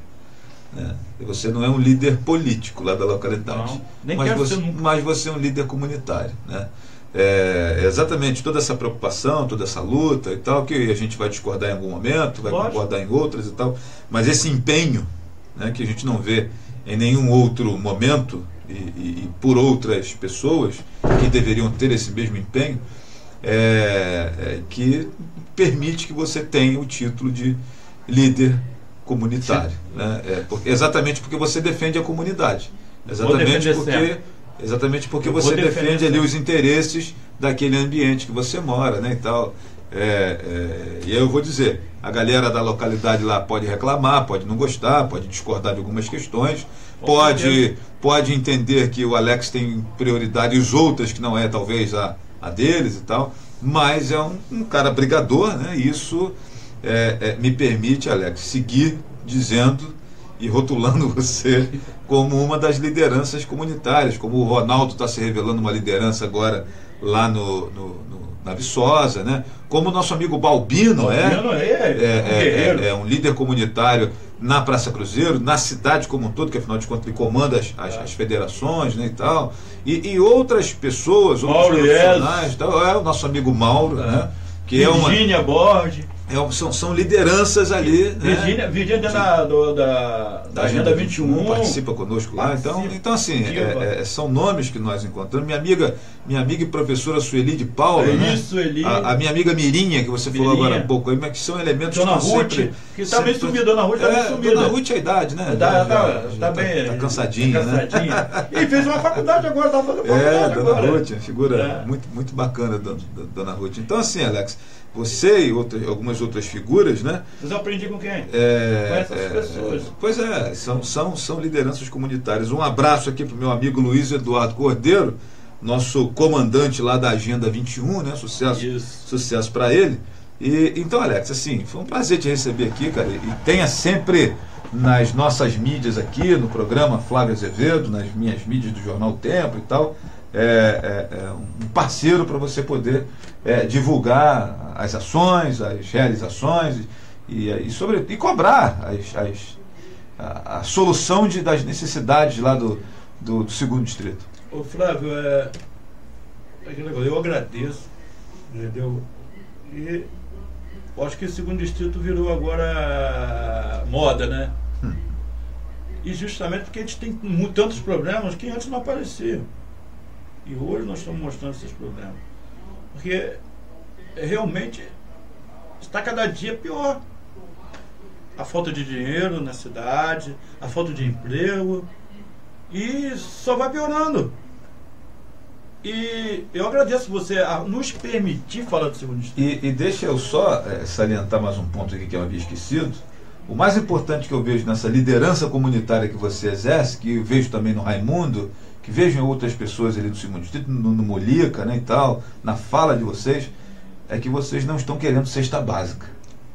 [SPEAKER 3] né? Você não é um líder político lá da localidade,
[SPEAKER 2] Não,
[SPEAKER 3] mas, você, mas você é um líder comunitário. Né? É, exatamente toda essa preocupação, toda essa luta e tal, que a gente vai discordar em algum momento, vai
[SPEAKER 2] Lógico.
[SPEAKER 3] concordar em outras e tal, mas esse empenho né, que a gente não vê em nenhum outro momento e, e- e por outras pessoas que deveriam ter esse mesmo empenho, é, é, que permite que você tenha o título de líder comunitário. Né? É, porque- exatamente porque você defende a comunidade. Exatamente porque,
[SPEAKER 2] sempre.
[SPEAKER 3] Exatamente porque
[SPEAKER 2] Eu
[SPEAKER 3] você defende ali os interesses daquele ambiente que você mora, né, e tal. É, é, e aí eu vou dizer, a galera da localidade lá pode reclamar, pode não gostar, pode discordar de algumas questões,
[SPEAKER 2] Com
[SPEAKER 3] pode,
[SPEAKER 2] certeza.
[SPEAKER 3] pode entender que o Alex tem prioridades outras que não é talvez a, a deles e tal, mas é um, um cara brigador, né? E isso é, é, me permite, Alex, seguir dizendo e rotulando *laughs* você como uma das lideranças comunitárias, como o Ronaldo está se revelando uma liderança agora lá no, no- no- na Viçosa, né? Como o nosso amigo Balbino, é,
[SPEAKER 2] Balbino é-
[SPEAKER 3] é,
[SPEAKER 2] é um
[SPEAKER 3] é- é- é um líder comunitário na Praça Cruzeiro, na cidade como um todo, que afinal de contas ele comanda as, as- as federações né, e tal, e, e outras pessoas, outros
[SPEAKER 2] Mauro
[SPEAKER 3] profissionais, e tal, é o nosso amigo Mauro, né? Que é uma,
[SPEAKER 2] Borges.
[SPEAKER 3] É são, são lideranças ali. né?
[SPEAKER 2] Virgínia, Virgínia é da, do- da, da Agenda 21.
[SPEAKER 3] participa conosco lá. Então,
[SPEAKER 2] Participa.
[SPEAKER 3] então assim,
[SPEAKER 2] Participa.
[SPEAKER 3] é- é- são nomes que nós encontramos. Minha amiga, minha amiga e professora Sueli de Paula,
[SPEAKER 2] É
[SPEAKER 3] né?
[SPEAKER 2] isso, Eli.
[SPEAKER 3] A, a minha amiga Mirinha, que você falou
[SPEAKER 2] Mirinha.
[SPEAKER 3] agora há pouco, aí, mas que são elementos
[SPEAKER 2] Dona
[SPEAKER 3] que
[SPEAKER 2] Ruth,
[SPEAKER 3] sempre-
[SPEAKER 2] que tá bem sumida, Dona Ruth tá bem
[SPEAKER 3] é,
[SPEAKER 2] sumida.
[SPEAKER 3] Dona Ruth é a idade, né?
[SPEAKER 2] Tá,
[SPEAKER 3] Já-
[SPEAKER 2] tá,
[SPEAKER 3] já
[SPEAKER 2] tá bem.
[SPEAKER 3] Tá cansadinha,
[SPEAKER 2] tá
[SPEAKER 3] né?
[SPEAKER 2] cansadinha. *laughs* E fez uma faculdade agora, tá fazendo faculdade
[SPEAKER 3] É, Dona
[SPEAKER 2] agora.
[SPEAKER 3] Ruth, figura
[SPEAKER 2] É.
[SPEAKER 3] muito, muito bacana, Dona, Dona Ruth. Então, assim, Alex, você e outras, algumas outras figuras, né?
[SPEAKER 2] Mas eu aprendi com quem?
[SPEAKER 3] É,
[SPEAKER 2] Com essas
[SPEAKER 3] é,
[SPEAKER 2] pessoas.
[SPEAKER 3] Pois é, são, são, são lideranças comunitárias. Um abraço aqui para o meu amigo Luiz Eduardo Cordeiro, nosso comandante lá da Agenda 21, né? Sucesso,
[SPEAKER 2] Isso.
[SPEAKER 3] sucesso para ele. E, então, Alex, assim, foi um prazer te receber aqui, cara. E tenha sempre nas nossas mídias aqui, no programa Flávio Azevedo, nas minhas mídias do Jornal Tempo e tal, é, é, é um parceiro para você poder é, divulgar as ações, as realizações e, e, sobre, e cobrar as, as- a, a solução de, das necessidades lá do, do, do segundo distrito.
[SPEAKER 2] Ô Flávio, é, é eu agradeço, entendeu? E acho que o segundo distrito virou agora moda, né?
[SPEAKER 3] Hum.
[SPEAKER 2] E justamente porque a gente tem tantos problemas que antes não apareciam. E hoje nós estamos mostrando esses problemas. Porque realmente está cada dia pior. A falta de dinheiro na cidade, a falta de emprego. E só vai piorando. E eu agradeço você a nos permitir falar do segundo distrito.
[SPEAKER 3] E, e deixa eu só eh, salientar mais um ponto aqui que eu havia esquecido. O mais importante que eu vejo nessa liderança comunitária que você exerce, que eu vejo também no Raimundo, que vejo em outras pessoas ali do segundo distrito, no, no Molica né, e tal, na fala de vocês, é que vocês não estão querendo cesta básica.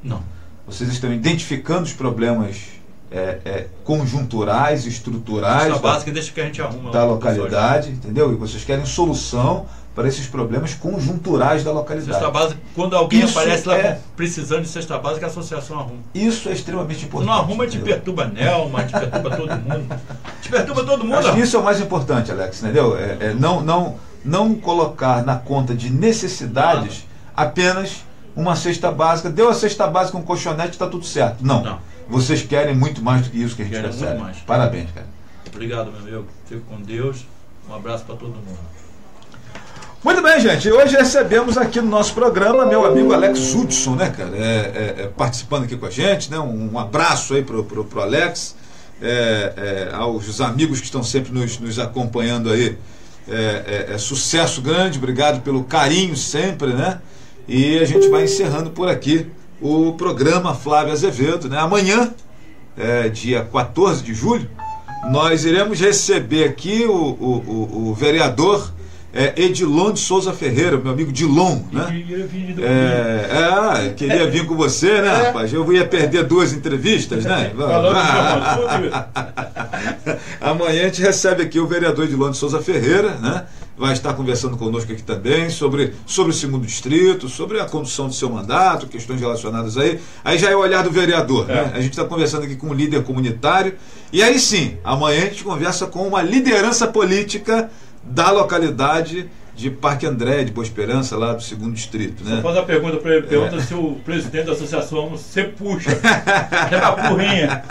[SPEAKER 2] Não.
[SPEAKER 3] Vocês estão identificando os problemas eh, eh, conjunturais, estruturais da-
[SPEAKER 2] básica deixa que a gente arruma.
[SPEAKER 3] da localidade, entendeu? E vocês querem solução para esses problemas conjunturais da localidade.
[SPEAKER 2] Cesta básica, quando alguém
[SPEAKER 3] Isso
[SPEAKER 2] aparece lá
[SPEAKER 3] é-
[SPEAKER 2] precisando de cesta básica, a associação arruma.
[SPEAKER 3] Isso é extremamente importante.
[SPEAKER 2] não arruma, te perturba Nelma, te perturba todo mundo. Te perturba todo mundo.
[SPEAKER 3] Acho isso é o mais importante, Alex, entendeu? É, é não, não, não colocar na conta de necessidades apenas uma cesta básica. Deu a cesta básica, um colchonete, está tudo certo. Não.
[SPEAKER 2] Não.
[SPEAKER 3] Vocês querem muito mais do que isso que a gente
[SPEAKER 2] Querem
[SPEAKER 3] recebe. Parabéns, cara.
[SPEAKER 2] Obrigado, meu amigo. Fico com Deus. Um abraço para todo mundo.
[SPEAKER 3] Muito bem, gente. Hoje recebemos aqui no nosso programa meu amigo Alex Hudson, né, cara? É, é, é, participando aqui com a gente, né? Um, um abraço aí pro, pro, pro Alex. é, é, aos amigos que estão sempre nos, nos acompanhando aí. É, é- sucesso grande, obrigado pelo carinho sempre, né? E a gente vai encerrando por aqui o programa Flávio Azevedo, né? Amanhã, é, dia 14 de julho, nós iremos receber aqui o, o, o- o vereador é, Edilon de Souza Ferreira, meu amigo Dilon, né? É, é, queria vir com você, né, rapaz? Eu ia perder duas entrevistas, né? *laughs*
[SPEAKER 2] Falando *laughs*
[SPEAKER 3] Amanhã a gente recebe aqui o vereador Edilon de Souza Ferreira, né? Vai estar conversando conosco aqui também sobre, sobre o segundo distrito, sobre a condução do seu mandato, questões relacionadas aí. Aí já é o olhar do vereador, né? A gente está conversando aqui com um líder comunitário. E aí sim, amanhã a gente conversa com uma liderança política da localidade de Parque André, de Boa Esperança, lá do segundo distrito, né?
[SPEAKER 2] Faz a pergunta para ele, pergunta se o presidente da associação você puxa. Já tá porrinha.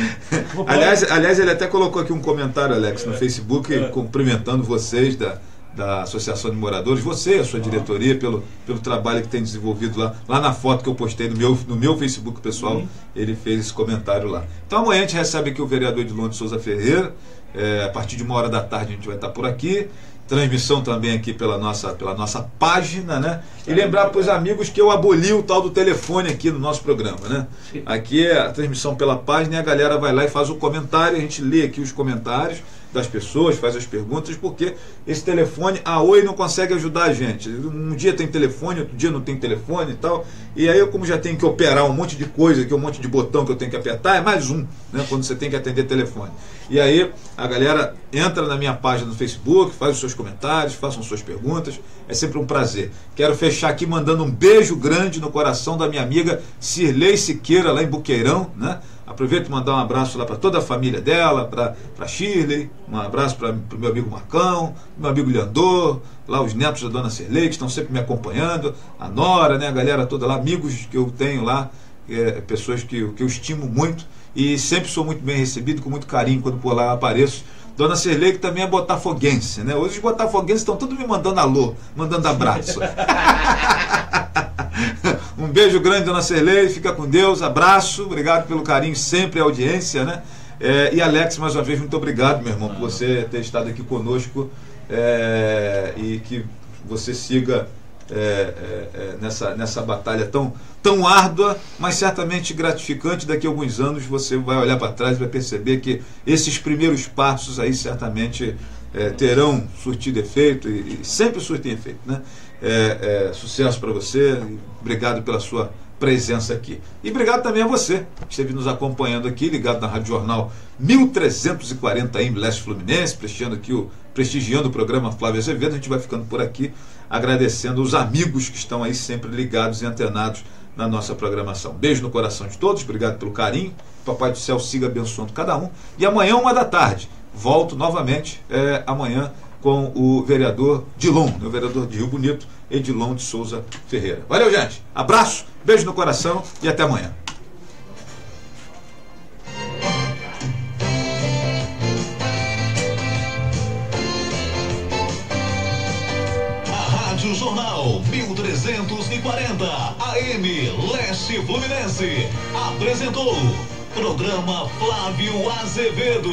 [SPEAKER 2] *laughs*
[SPEAKER 3] Aliás, aliás, ele até colocou aqui um comentário, Alex, no Facebook,
[SPEAKER 2] É.
[SPEAKER 3] cumprimentando vocês da, da Associação de Moradores, você e a sua diretoria, pelo, pelo trabalho que tem desenvolvido lá. Lá na foto que eu postei no meu, no meu Facebook pessoal,
[SPEAKER 2] Uhum.
[SPEAKER 3] ele fez esse comentário lá. Então amanhã a gente recebe aqui o vereador Edilon de Souza Ferreira. É, a partir de uma hora da tarde a gente vai estar por aqui. Transmissão também aqui pela nossa, pela nossa página, né? E lembrar para os amigos que eu aboli o tal do telefone aqui no nosso programa, né? Aqui é a transmissão pela página e a galera vai lá e faz o comentário, a gente lê aqui os comentários das pessoas, faz as perguntas, porque esse telefone, a Oi não consegue ajudar a gente. Um dia tem telefone, outro dia não tem telefone e tal. E aí eu, como já tenho que operar um monte de coisa, aqui, um monte de botão que eu tenho que apertar, é mais um, né? Quando você tem que atender telefone. E aí a galera entra na minha página no Facebook, faz os seus comentários, façam suas perguntas. É sempre um prazer. Quero fechar aqui mandando um beijo grande no coração da minha amiga Cirlei Siqueira, lá em Buqueirão, né? Aproveito e mandar um abraço lá para toda a família dela, para Shirley, um abraço para o meu amigo Marcão, meu amigo Leandor, lá os netos da dona Cirlei, que estão sempre me acompanhando, a Nora, né, a galera toda lá, amigos que eu tenho lá, é, pessoas que, que eu estimo muito e sempre sou muito bem recebido, com muito carinho quando por lá apareço. Dona Cirlei, que também é botafoguense, né? Hoje os botafoguenses estão todos me mandando alô, mandando abraço. *laughs* Um beijo grande, dona Serlei. Fica com Deus. Abraço. Obrigado pelo carinho, sempre a audiência, né? É, e Alex, mais uma vez, muito obrigado, meu irmão, por você ter estado aqui conosco é, e que você siga é, é, é, nessa, nessa batalha tão, tão árdua, mas certamente gratificante. Daqui a alguns anos você vai olhar para trás e vai perceber que esses primeiros passos aí certamente é, terão surtido efeito e, e sempre surtem efeito, né? É, é, sucesso para você, obrigado pela sua presença aqui. E obrigado também a você que esteve nos acompanhando aqui, ligado na Rádio Jornal 1340 em Leste Fluminense, prestigiando aqui o, prestigiando o programa Flávio Azevedo. A gente vai ficando por aqui, agradecendo os amigos que estão aí sempre ligados e antenados na nossa programação. Beijo no coração de todos, obrigado pelo carinho. Papai do céu siga abençoando cada um. E amanhã, uma da tarde, volto novamente é, amanhã com o vereador Dilon, o vereador de Rio Bonito, Edilon de Souza Ferreira. Valeu, gente. Abraço, beijo no coração e até amanhã.
[SPEAKER 1] Jornal 1340 AM Leste Fluminense apresentou programa Flávio Azevedo.